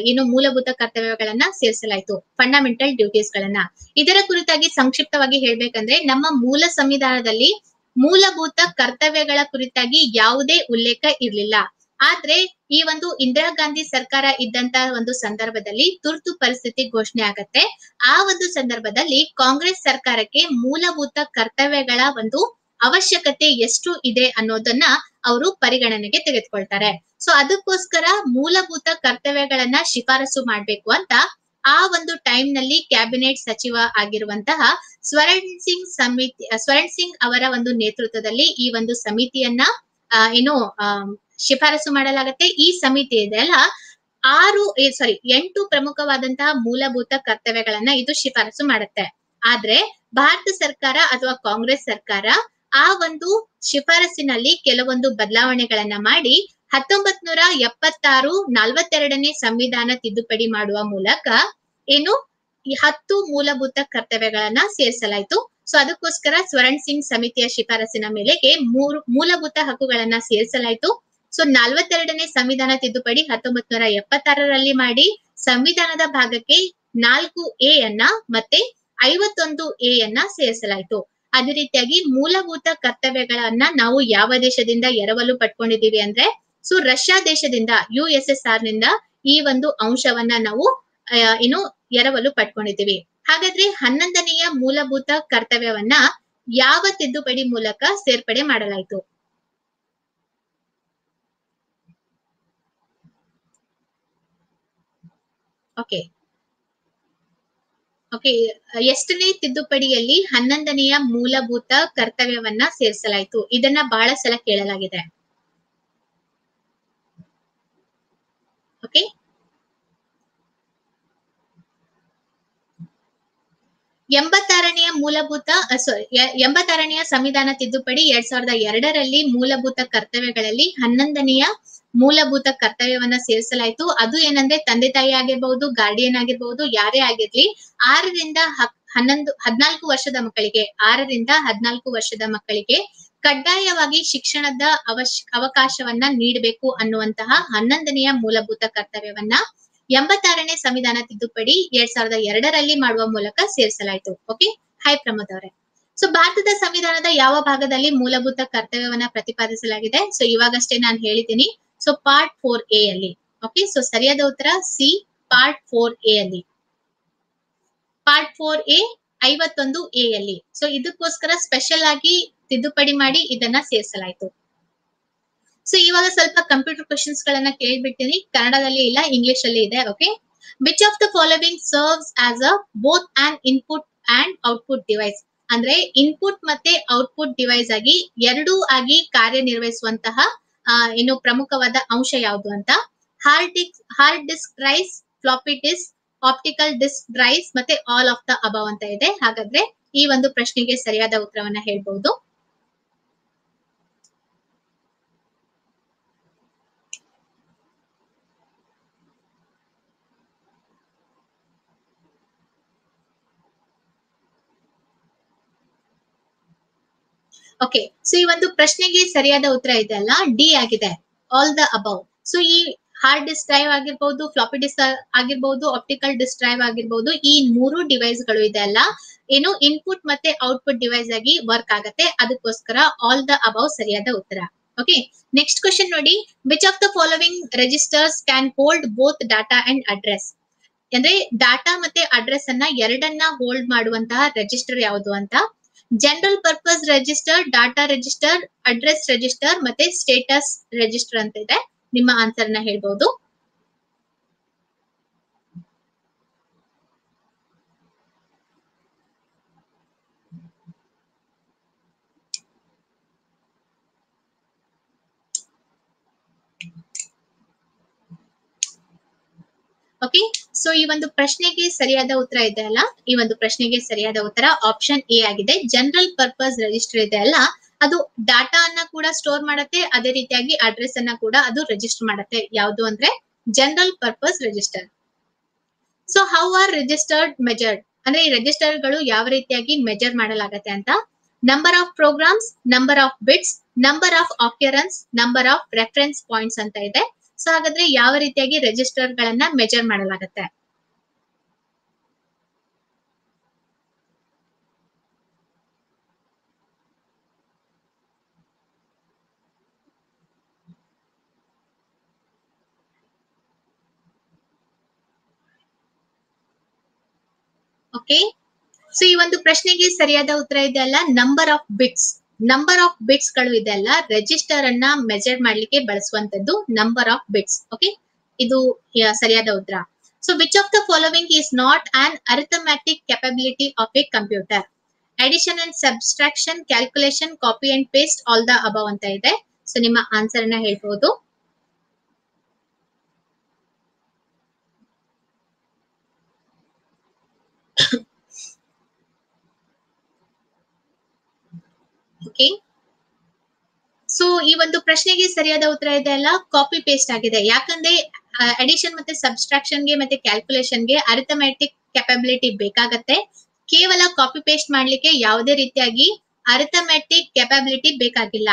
ಏನು ಮೂಲಭೂತ ಕರ್ತವ್ಯಗಳನ್ನ ಸೇರಿಸಲಾಯಿತು ಫಂಡಮೆಂಟಲ್ ಡ್ಯೂಟೀಸ್ ಗಳನ್ನ ಇದರ ಕುರಿತಾಗಿ ಸಂಕ್ಷಿಪ್ತವಾಗಿ ಹೇಳ್ಬೇಕಂದ್ರೆ, ನಮ್ಮ ಮೂಲ ಸಂವಿಧಾನದಲ್ಲಿ ಮೂಲಭೂತ ಕರ್ತವ್ಯಗಳ ಕುರಿತಾಗಿ ಯಾವುದೇ ಉಲ್ಲೇಖ ಇರಲಿಲ್ಲ. ಆದ್ರೆ ಈ ಒಂದು ಇಂದಿರಾ ಗಾಂಧಿ ಸರ್ಕಾರ ಇದ್ದಂತ ಒಂದು ಸಂದರ್ಭದಲ್ಲಿ ತುರ್ತು ಪರಿಸ್ಥಿತಿ ಘೋಷಣೆ ಆಗತ್ತೆ. ಆ ಒಂದು ಸಂದರ್ಭದಲ್ಲಿ ಕಾಂಗ್ರೆಸ್ ಸರ್ಕಾರಕ್ಕೆ ಮೂಲಭೂತ ಕರ್ತವ್ಯಗಳ ಒಂದು ಅವಶ್ಯಕತೆ ಎಷ್ಟು ಇದೆ ಅನ್ನೋದನ್ನ ಅವರು ಪರಿಗಣನೆಗೆ ತೆಗೆದುಕೊಳ್ತಾರೆ. ಸೊ ಅದಕ್ಕೋಸ್ಕರ ಮೂಲಭೂತ ಕರ್ತವ್ಯಗಳನ್ನ ಶಿಫಾರಸು ಮಾಡಬೇಕು ಅಂತ ಆ ಒಂದು ಟೈಮ್ನಲ್ಲಿ ಕ್ಯಾಬಿನೆಟ್ ಸಚಿವ ಆಗಿರುವಂತಹ ಸ್ವರಣ್ ಸಿಂಗ್ ಸಮಿತಿ, ಸ್ವರಣ್ ಸಿಂಗ್ ಅವರ ಒಂದು ನೇತೃತ್ವದಲ್ಲಿ ಈ ಒಂದು ಸಮಿತಿಯನ್ನ ಏನು ಶಿಫಾರಸು ಮಾಡಲಾಗುತ್ತೆ. ಈ ಸಮಿತಿ ಇದೆಯಲ್ಲ ಆರು ಸಾರಿ ಎಂಟು ಪ್ರಮುಖವಾದಂತಹ ಮೂಲಭೂತ ಕರ್ತವ್ಯಗಳನ್ನ ಇದು ಶಿಫಾರಸು ಮಾಡುತ್ತೆ. ಆದ್ರೆ ಭಾರತ ಸರ್ಕಾರ ಅಥವಾ ಕಾಂಗ್ರೆಸ್ ಸರ್ಕಾರ ಆ ಒಂದು ಶಿಫಾರಸಿನಲ್ಲಿ ಕೆಲವೊಂದು ಬದಲಾವಣೆಗಳನ್ನ ಮಾಡಿ ಹತ್ತೊಂಬತ್ ನೂರ ಎಪ್ಪತ್ತಾರು ನಲವತ್ತೆರಡನೇ ಸಂವಿಧಾನ ತಿದ್ದುಪಡಿ ಮಾಡುವ ಮೂಲಕ ಏನು ಈ ಹತ್ತು ಮೂಲಭೂತ ಕರ್ತವ್ಯಗಳನ್ನ ಸೇರಿಸಲಾಯಿತು. ಸೊ ಅದಕ್ಕೋಸ್ಕರ ಸ್ವರಣ್ ಸಿಂಗ್ ಸಮಿತಿಯ ಶಿಫಾರಸಿನ ಮೇಲೆಗೆ ಮೂರು ಮೂಲಭೂತ ಹಕ್ಕುಗಳನ್ನ ಸೇರಿಸಲಾಯಿತು. ಸೊ ನಲ್ವತ್ತೆರಡನೇ ಸಂವಿಧಾನ ತಿದ್ದುಪಡಿ ಹತ್ತೊಂಬತ್ ನೂರ ಎಪ್ಪತ್ತಾರರಲ್ಲಿ ಮಾಡಿ ಸಂವಿಧಾನದ ಭಾಗಕ್ಕೆ ನಾಲ್ಕು ಎ ಅನ್ನ ಮತ್ತೆ ಐವತ್ತೊಂದು ಎ ಅನ್ನ ಸೇರಿಸಲಾಯಿತು. ಅದೇ ರೀತಿಯಾಗಿ ಮೂಲಭೂತ ಕರ್ತವ್ಯಗಳನ್ನ ನಾವು ಯಾವ ದೇಶದಿಂದ ಎರವಲು ಪಡ್ಕೊಂಡಿದೀವಿ ಅಂದ್ರೆ, ಸೊ ರಷ್ಯಾ ದೇಶದಿಂದ, ಯು ಎಸ್ ಎಸ್ ಆರ್ನಿಂದ ಈ ಒಂದು ಅಂಶವನ್ನ ನಾವು ಏನು ಎರವಲು ಪಡ್ಕೊಂಡಿದ್ದೀವಿ. ಹಾಗಾದ್ರೆ ಹನ್ನೊಂದನೆಯ ಮೂಲಭೂತ ಕರ್ತವ್ಯವನ್ನ ಯಾವ ತಿದ್ದುಪಡಿ ಮೂಲಕ ಸೇರ್ಪಡೆ ಮಾಡಲಾಯಿತು? ಓಕೆ ಓಕೆ ಎಷ್ಟನೇ ತಿದ್ದುಪಡಿಯಲ್ಲಿ ಹನ್ನೊಂದನೆಯ ಮೂಲಭೂತ ಕರ್ತವ್ಯವನ್ನ ಸೇರಿಸಲಾಯಿತು? ಇದನ್ನ ಬಹಳ ಸಲ ಕೇಳಲಾಗಿದೆ. ಓಕೆ ಎಂಬತ್ತಾರನೆಯ ಮೂಲಭೂತ ಸಾರಿ ಎಂಬತ್ತಾರನೆಯ ಸಂವಿಧಾನ ತಿದ್ದುಪಡಿ ಎರಡ್ ಸಾವಿರದ ಎರಡರಲ್ಲಿ ಮೂಲಭೂತ ಕರ್ತವ್ಯಗಳಲ್ಲಿ ಹನ್ನೊಂದನೆಯ ಮೂಲಭೂತ ಕರ್ತವ್ಯವನ್ನ ಸೇರಿಸಲಾಯ್ತು. ಅದು ಏನಂದ್ರೆ ತಂದೆ ತಾಯಿ ಆಗಿರ್ಬಹುದು ಗಾರ್ಡಿಯನ್ ಆಗಿರ್ಬಹುದು ಯಾರೇ ಆಗಿರ್ಲಿ, ಆರರಿಂದ ಹನ್ನೊಂದು, ಹದ್ನಾಲ್ಕು ವರ್ಷದ ಮಕ್ಕಳಿಗೆ, ಆರರಿಂದ ಹದ್ನಾಲ್ಕು ವರ್ಷದ ಮಕ್ಕಳಿಗೆ ಕಡ್ಡಾಯವಾಗಿ ಶಿಕ್ಷಣದ ಅವಶ್ ಅವಕಾಶವನ್ನ ನೀಡಬೇಕು ಅನ್ನುವಂತಹ ಹನ್ನೊಂದನೆಯ ಮೂಲಭೂತ ಕರ್ತವ್ಯವನ್ನ ಎಂಬತ್ತಾರನೇ ಸಂವಿಧಾನ ತಿದ್ದುಪಡಿ ಎರಡ್ ಸಾವಿರದ ಎರಡರಲ್ಲಿ ಮಾಡುವ ಮೂಲಕ ಸೇರಿಸಲಾಯಿತು. ಓಕೆ ಹಾಯ್ ಪ್ರಮೋದ್ ಅವರೇ. ಸೊ ಭಾರತದ ಸಂವಿಧಾನದ ಯಾವ ಭಾಗದಲ್ಲಿ ಮೂಲಭೂತ ಕರ್ತವ್ಯವನ್ನ ಪ್ರತಿಪಾದಿಸಲಾಗಿದೆ? ಸೊ ಇವಾಗಷ್ಟೇ ನಾನು ಹೇಳಿದ್ದೀನಿ. ಸೊ ಪಾರ್ಟ್ ಫೋರ್ ಎ ಅಲ್ಲಿ. ಓಕೆ ಸೊ ಸರಿಯಾದ ಉತ್ತರ ಸಿ ಪಾರ್ಟ್ ಫೋರ್ ಎ ಅಲ್ಲಿ. ಪಾರ್ಟ್ ಫೋರ್ ಎ ಐವತ್ತೊಂದು ಎ ಅಲ್ಲಿ. ಸೊ ಇದಕ್ಕೋಸ್ಕರ ಸ್ಪೆಷಲ್ ಆಗಿ ತಿದ್ದುಪಡಿ ಮಾಡಿ ಇದನ್ನ ಸೇರಿಸಲಾಯಿತು. ಸೊ ಇವಾಗ ಸ್ವಲ್ಪ ಕಂಪ್ಯೂಟರ್ ಕ್ವಶನ್ಸ್ ಗಳನ್ನ ಕೇಳ್ಬಿಡ್ತೀನಿ. ಕನ್ನಡದಲ್ಲಿ ಇಲ್ಲ ಇಂಗ್ಲಿಷ್ ಅಲ್ಲಿ ಇದೆ okay which of the following serves as a both an input and output device ಅಂದ್ರೆ ಇನ್ಪುಟ್ ಮತ್ತೆ ಔಟ್ಪುಟ್ ಡಿವೈಸ್ ಆಗಿ ಎರಡೂ ಆಗಿ ಕಾರ್ಯನಿರ್ವಹಿಸುವಂತಹ ಏನು ಪ್ರಮುಖವಾದ ಅಂಶ ಯಾವುದು ಅಂತ? Hard disk hard disk drives floppy disk optical disk drives ಮತ್ತೆ ಆಲ್ ಆಫ್ ದ ಅಬವ್ ಅಂತ ಇದೆ. ಹಾಗಾದ್ರೆ ಈ ಒಂದು ಪ್ರಶ್ನೆಗೆ ಸರಿಯಾದ ಉತ್ತರವನ್ನ ಹೇಳ್ಬಹುದು ಓಕೆ ಸೊ ಈ ಒಂದು ಪ್ರಶ್ನೆಗೆ ಸರಿಯಾದ ಉತ್ತರ ಇದೆ ಅಲ್ಲ? ಡಿ ಆಗಿದೆ. ಆಲ್ ದ ಅಬೌವ್ ಸೊ ಈ ಹಾರ್ಡ್ ಡಿಸ್ಕ್ ಡ್ರೈವ್ ಆಗಿರ್ಬಹುದು ಫ್ಲಾಪಿ ಡಿಸ್ಕ್ ಆಗಿರ್ಬಹುದು ಆಪ್ಟಿಕಲ್ ಡಿಸ್ಕ್ ಡ್ರೈವ್ ಆಗಿರ್ಬಹುದು ಈ ಮೂರು ಡಿವೈಸ್ಗಳು ಇದೆ ಅಲ್ಲ? ಏನು ಇನ್ಪುಟ್ ಮತ್ತೆ ಔಟ್ಪುಟ್ ಡಿವೈಸ್ ಆಗಿ ವರ್ಕ್ ಆಗತ್ತೆ? ಅದಕ್ಕೋಸ್ಕರ ಆಲ್ ದ ಅಬೌವ್ ಸರಿಯಾದ ಉತ್ತರ. ಓಕೆ ನೆಕ್ಸ್ಟ್ ಕ್ವಶನ್ ನೋಡಿ. Which of the following registers can hold both data and address ಅಂದ್ರೆ ಡಾಟಾ ಮತ್ತೆ ಅಡ್ರೆಸ್ ಅನ್ನ ಎರಡನ್ನ ಹೋಲ್ಡ್ ಮಾಡುವಂತಹ ರೆಜಿಸ್ಟರ್ ಯಾವುದು ಅಂತ? General purpose register data register address register ಮತ್ತೆ ಸ್ಟೇಟಸ್ ರಿಜಿಸ್ಟರ್ ಅಂತ ಇದೆ. ನಿಮ್ಮ ಆನ್ಸರ್ನ ಹೇಳ್ಬಹುದು ಓಕೆ ಸೊ ಈ ಒಂದು ಪ್ರಶ್ನೆಗೆ ಸರಿಯಾದ ಉತ್ತರ ಇದೆ ಅಲ್ಲ? ಈ ಒಂದು ಪ್ರಶ್ನೆಗೆ ಸರಿಯಾದ ಉತ್ತರ ಆಪ್ಷನ್ ಎ ಆಗಿದೆ. ಜನರಲ್ ಪರ್ಪಸ್ ರಿಜಿಸ್ಟರ್ ಇದೆ ಅಲ್ಲ? ಅದು ಡಾಟಾ ಅನ್ನ ಕೂಡ ಸ್ಟೋರ್ ಮಾಡುತ್ತೆ, ಅದೇ ರೀತಿಯಾಗಿ ಅಡ್ರೆಸ್ ಅನ್ನ ಕೂಡ ಅದು ರಿಜಿಸ್ಟರ್ ಮಾಡುತ್ತೆ. ಯಾವುದು ಅಂದ್ರೆ general purpose register so how are registered measured ಅಂದ್ರೆ ಈ ರಿಜಿಸ್ಟರ್ಗಳು ಯಾವ ರೀತಿಯಾಗಿ ಮೆಜರ್ ಮಾಡಲಾಗತ್ತೆ ಅಂತ? Number of programs number of bits number of occurrence number of reference points ಅಂತ ಇದೆ. ಸೊ ಹಾಗಾದ್ರೆ ಯಾವ ರೀತಿಯಾಗಿ ರೆಜಿಸ್ಟರ್ ಗಳನ್ನ ಮೆಜರ್ ಮಾಡಲಾಗತ್ತೆ? ಓಕೆ ಸೊ ಈ ಒಂದು ಪ್ರಶ್ನೆಗೆ ಸರಿಯಾದ ಉತ್ತರ ಇದೆ ಅಲ್ಲ number of bits number of ಬಿಟ್ಸ್ಗಳು ಇದೆ ಅಲ್ಲ ರೆಜಿಸ್ಟರ್ ಅನ್ನ ಮೆಜರ್ ಮಾಡ್ಲಿಕ್ಕೆ ಬಳಸುವಂತದ್ದು ನಂಬರ್ ಆಫ್ ಬಿಟ್ಸ್ ಓಕೆ ಇದು ಸರಿಯಾದ ಉತ್ತರ. So which of the following is not an arithmetic capability of a computer addition and subtraction calculation copy and paste all the above ಅಂತ ಇದೆ. ಸೊ ನಿಮ್ಮ ಆನ್ಸರ್ ಅನ್ನ ಹೇಳ್ಬಹುದು ಓಕೆ ಸೊ ಈ ಒಂದು ಪ್ರಶ್ನೆಗೆ ಸರಿಯಾದ ಉತ್ತರ ಇದೆ ಅಲ್ಲ? ಕಾಪಿ ಪೇಸ್ಟ್ ಆಗಿದೆ. ಯಾಕಂದ್ರೆ ಅಡಿಷನ್ ಮತ್ತೆ ಸಬ್ಸ್ಟ್ರಾಕ್ಷನ್ಗೆ ಮತ್ತೆ ಕ್ಯಾಲ್ಕುಲೇಷನ್ಗೆ ಅರಿಥಮೆಟಿಕ್ ಕೆಪಬಿಲಿಟಿ ಬೇಕಾಗತ್ತೆ. ಕೇವಲ ಕಾಪಿ ಪೇಸ್ಟ್ ಮಾಡ್ಲಿಕ್ಕೆ ಯಾವುದೇ ರೀತಿಯಾಗಿ ಅರಿಥಮೆಟಿಕ್ ಕೆಪಬಿಲಿಟಿ ಬೇಕಾಗಿಲ್ಲ.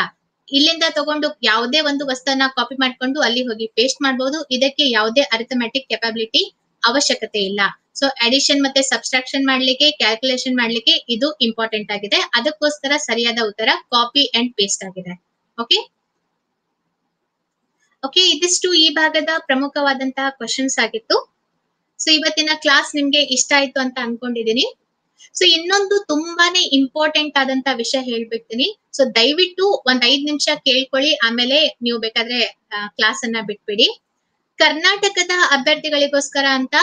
ಇಲ್ಲಿಂದ ತಗೊಂಡು ಯಾವುದೇ ಒಂದು ವಸ್ತುವನ್ನ ಕಾಪಿ ಮಾಡ್ಕೊಂಡು ಅಲ್ಲಿ ಹೋಗಿ ಪೇಸ್ಟ್ ಮಾಡಬಹುದು ಇದಕ್ಕೆ ಯಾವುದೇ ಅರಿಥಮೆಟಿಕ್ ಕೆಪಬಿಲಿಟಿ ಅವಶ್ಯಕತೆ ಇಲ್ಲ. ಸೊ ಅಡಿಷನ್ ಮತ್ತೆ ಸಬ್ಸ್ಟ್ರಾಕ್ಷನ್ ಮಾಡ್ಲಿಕ್ಕೆ ಕ್ಯಾಲ್ಕುಲೇಷನ್ ಮಾಡ್ಲಿಕ್ಕೆ ಇದು ಇಂಪಾರ್ಟೆಂಟ್ ಆಗಿದೆ. ಅದಕ್ಕೋಸ್ಕರ ಸರಿಯಾದ ಉತ್ತರ ಕಾಪಿ ಅಂಡ್ ಪೇಸ್ಟ್ ಆಗಿದೆ. ಓಕೆ ಓಕೆ ಇದಿಷ್ಟು ಈ ಭಾಗದ ಪ್ರಮುಖವಾದಂತಹ ಕ್ವಶನ್ಸ್ ಆಗಿತ್ತು. ಸೊ ಇವತ್ತಿನ ಕ್ಲಾಸ್ ನಿಮ್ಗೆ ಇಷ್ಟ ಆಯ್ತು ಅಂತ ಅನ್ಕೊಂಡಿದೀನಿ. ಸೊ ಇನ್ನೊಂದು ತುಂಬಾನೇ ಇಂಪಾರ್ಟೆಂಟ್ ಆದಂತ ವಿಷಯ ಹೇಳ್ಬಿಡ್ತೀನಿ. ಸೊ ದಯವಿಟ್ಟು ಒಂದ್ ಐದ್ ನಿಮಿಷ ಕೇಳ್ಕೊಳ್ಳಿ. ಆಮೇಲೆ ನೀವು ಬೇಕಾದ್ರೆ ಕ್ಲಾಸ್ ಅನ್ನ ಬಿಟ್ಬಿಡಿ. ಕರ್ನಾಟಕದ ಅಭ್ಯರ್ಥಿಗಳಿಗೋಸ್ಕರ ಅಂತ.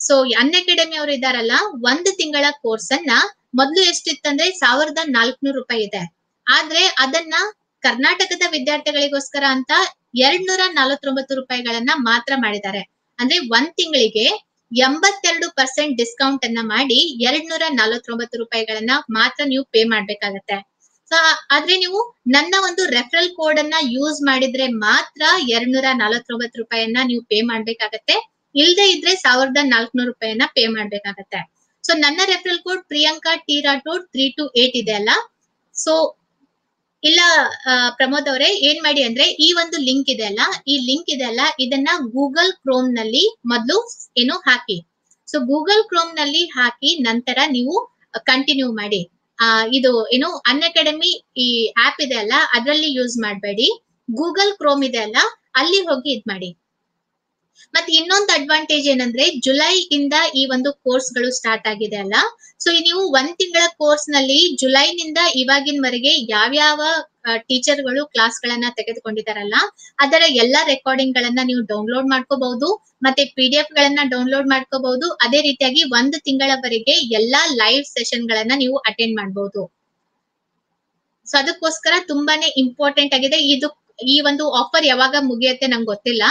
ಸೊ ಅನ್ ಅಕಾಡೆಮಿ ಅವರು ಇದಾರಲ್ಲ ಒಂದು ತಿಂಗಳ ಕೋರ್ಸ್ ಅನ್ನ ಮೊದ್ಲು ಎಷ್ಟಿತ್ತಂದ್ರೆ ಸಾವಿರದ ನಾಲ್ಕುನೂರು ರೂಪಾಯಿ ಇದೆ. ಆದ್ರೆ ಅದನ್ನ ಕರ್ನಾಟಕದ ವಿದ್ಯಾರ್ಥಿಗಳಿಗೋಸ್ಕರ ಅಂತ ಎರಡ್ ನೂರ ನಲವತ್ತೊಂಬತ್ತು ರೂಪಾಯಿಗಳನ್ನ ಮಾತ್ರ ಮಾಡಿದ್ದಾರೆ. ಅಂದ್ರೆ ಒಂದ್ ತಿಂಗಳಿಗೆ ಎಂಬತ್ತೆರಡು ಪರ್ಸೆಂಟ್ ಡಿಸ್ಕೌಂಟ್ ಅನ್ನ ಮಾಡಿ ಎರಡ್ ನೂರ ನಲವತ್ತೊಂಬತ್ತು ರೂಪಾಯಿಗಳನ್ನ ಮಾತ್ರ ನೀವು ಪೇ ಮಾಡ್ಬೇಕಾಗತ್ತೆ. ಸೊ ಆದ್ರೆ ನೀವು ನನ್ನ ಒಂದು ರೆಫರಲ್ ಕೋಡ್ ಅನ್ನ ಯೂಸ್ ಮಾಡಿದ್ರೆ ಮಾತ್ರ ಎರಡ್ನೂರ ನಲವತ್ತೊಂಬತ್ತು ರೂಪಾಯಿಯನ್ನ ನೀವು ಪೇ ಮಾಡ್ಬೇಕಾಗತ್ತೆ. ಇಲ್ದೇ ಇದ್ರೆ ಸಾವಿರದ ನಾಲ್ಕುನೂರು ರೂಪಾಯಿಯನ್ನ ಪೇ ಮಾಡ್ಬೇಕಾಗತ್ತೆ. ಸೊ ನನ್ನ referral code Priyanka T Rathod three two eight ಇದೆ ಅಲ್ಲ? ಸೊ ಇಲ್ಲ ಪ್ರಮೋದ್ ಅವರೇ, ಏನ್ ಮಾಡಿ ಅಂದ್ರೆ ಈ ಒಂದು ಲಿಂಕ್ ಇದೆ ಅಲ್ಲ? ಈ ಲಿಂಕ್ ಇದೆ ಅಲ್ಲ? ಇದನ್ನ ಗೂಗಲ್ ಕ್ರೋಮ್ನಲ್ಲಿ ಮೊದಲು ಏನು ಹಾಕಿ. ಸೊ ಗೂಗಲ್ ಕ್ರೋಮ್ನಲ್ಲಿ ಹಾಕಿ ನಂತರ ನೀವು ಕಂಟಿನ್ಯೂ ಮಾಡಿ. ಇದು, ಏನು ಅನ್ ಅಕಾಡೆಮಿ ಈ ಆಪ್ ಇದೆ ಅಲ್ಲ, ಅದರಲ್ಲಿ ಯೂಸ್ ಮಾಡಬೇಡಿ. ಗೂಗಲ್ ಕ್ರೋಮ್ ಇದೆ ಅಲ್ಲ, ಅಲ್ಲಿ ಹೋಗಿ ಇದ್ ಮಾಡಿ ಮತ್ತೆ ಇನ್ನೊಂದು ಅಡ್ವಾಂಟೇಜ್ ಏನಂದ್ರೆ ಜುಲೈ ಇಂದ ಈ ಒಂದು ಕೋರ್ಸ್ಗಳು ಸ್ಟಾರ್ಟ್ ಆಗಿದೆ ಅಲ್ಲ? ಸೊ ನೀವು ಒಂದ್ ತಿಂಗಳ ಕೋರ್ಸ್ನಲ್ಲಿ ಜುಲೈನಿಂದ ಇವಾಗಿನವರೆಗೆ ಯಾವ್ಯಾವ ಟೀಚರ್ಗಳು ಕ್ಲಾಸ್ ಗಳನ್ನ ತೆಗೆದುಕೊಂಡಿದಾರಲ್ಲ, ಅದರ ಎಲ್ಲಾ ರೆಕಾರ್ಡಿಂಗ್ ಗಳನ್ನ ನೀವು ಡೌನ್ಲೋಡ್ ಮಾಡ್ಕೋಬಹುದು, ಮತ್ತೆ ಪಿ ಡಿ ಎಫ್ ಗಳನ್ನ ಡೌನ್ಲೋಡ್ ಮಾಡ್ಕೋಬಹುದು. ಅದೇ ರೀತಿಯಾಗಿ ಒಂದು ತಿಂಗಳವರೆಗೆ ಎಲ್ಲಾ ಲೈವ್ ಸೆಷನ್ ಗಳನ್ನ ನೀವು ಅಟೆಂಡ್ ಮಾಡಬಹುದು ಸೊ ಅದಕ್ಕೋಸ್ಕರ ತುಂಬಾನೇ ಇಂಪಾರ್ಟೆಂಟ್ ಆಗಿದೆ. ಇದು ಈ ಒಂದು ಆಫರ್ ಯಾವಾಗ ಮುಗಿಯುತ್ತೆ ನಂಗೆ ಗೊತ್ತಿಲ್ಲ.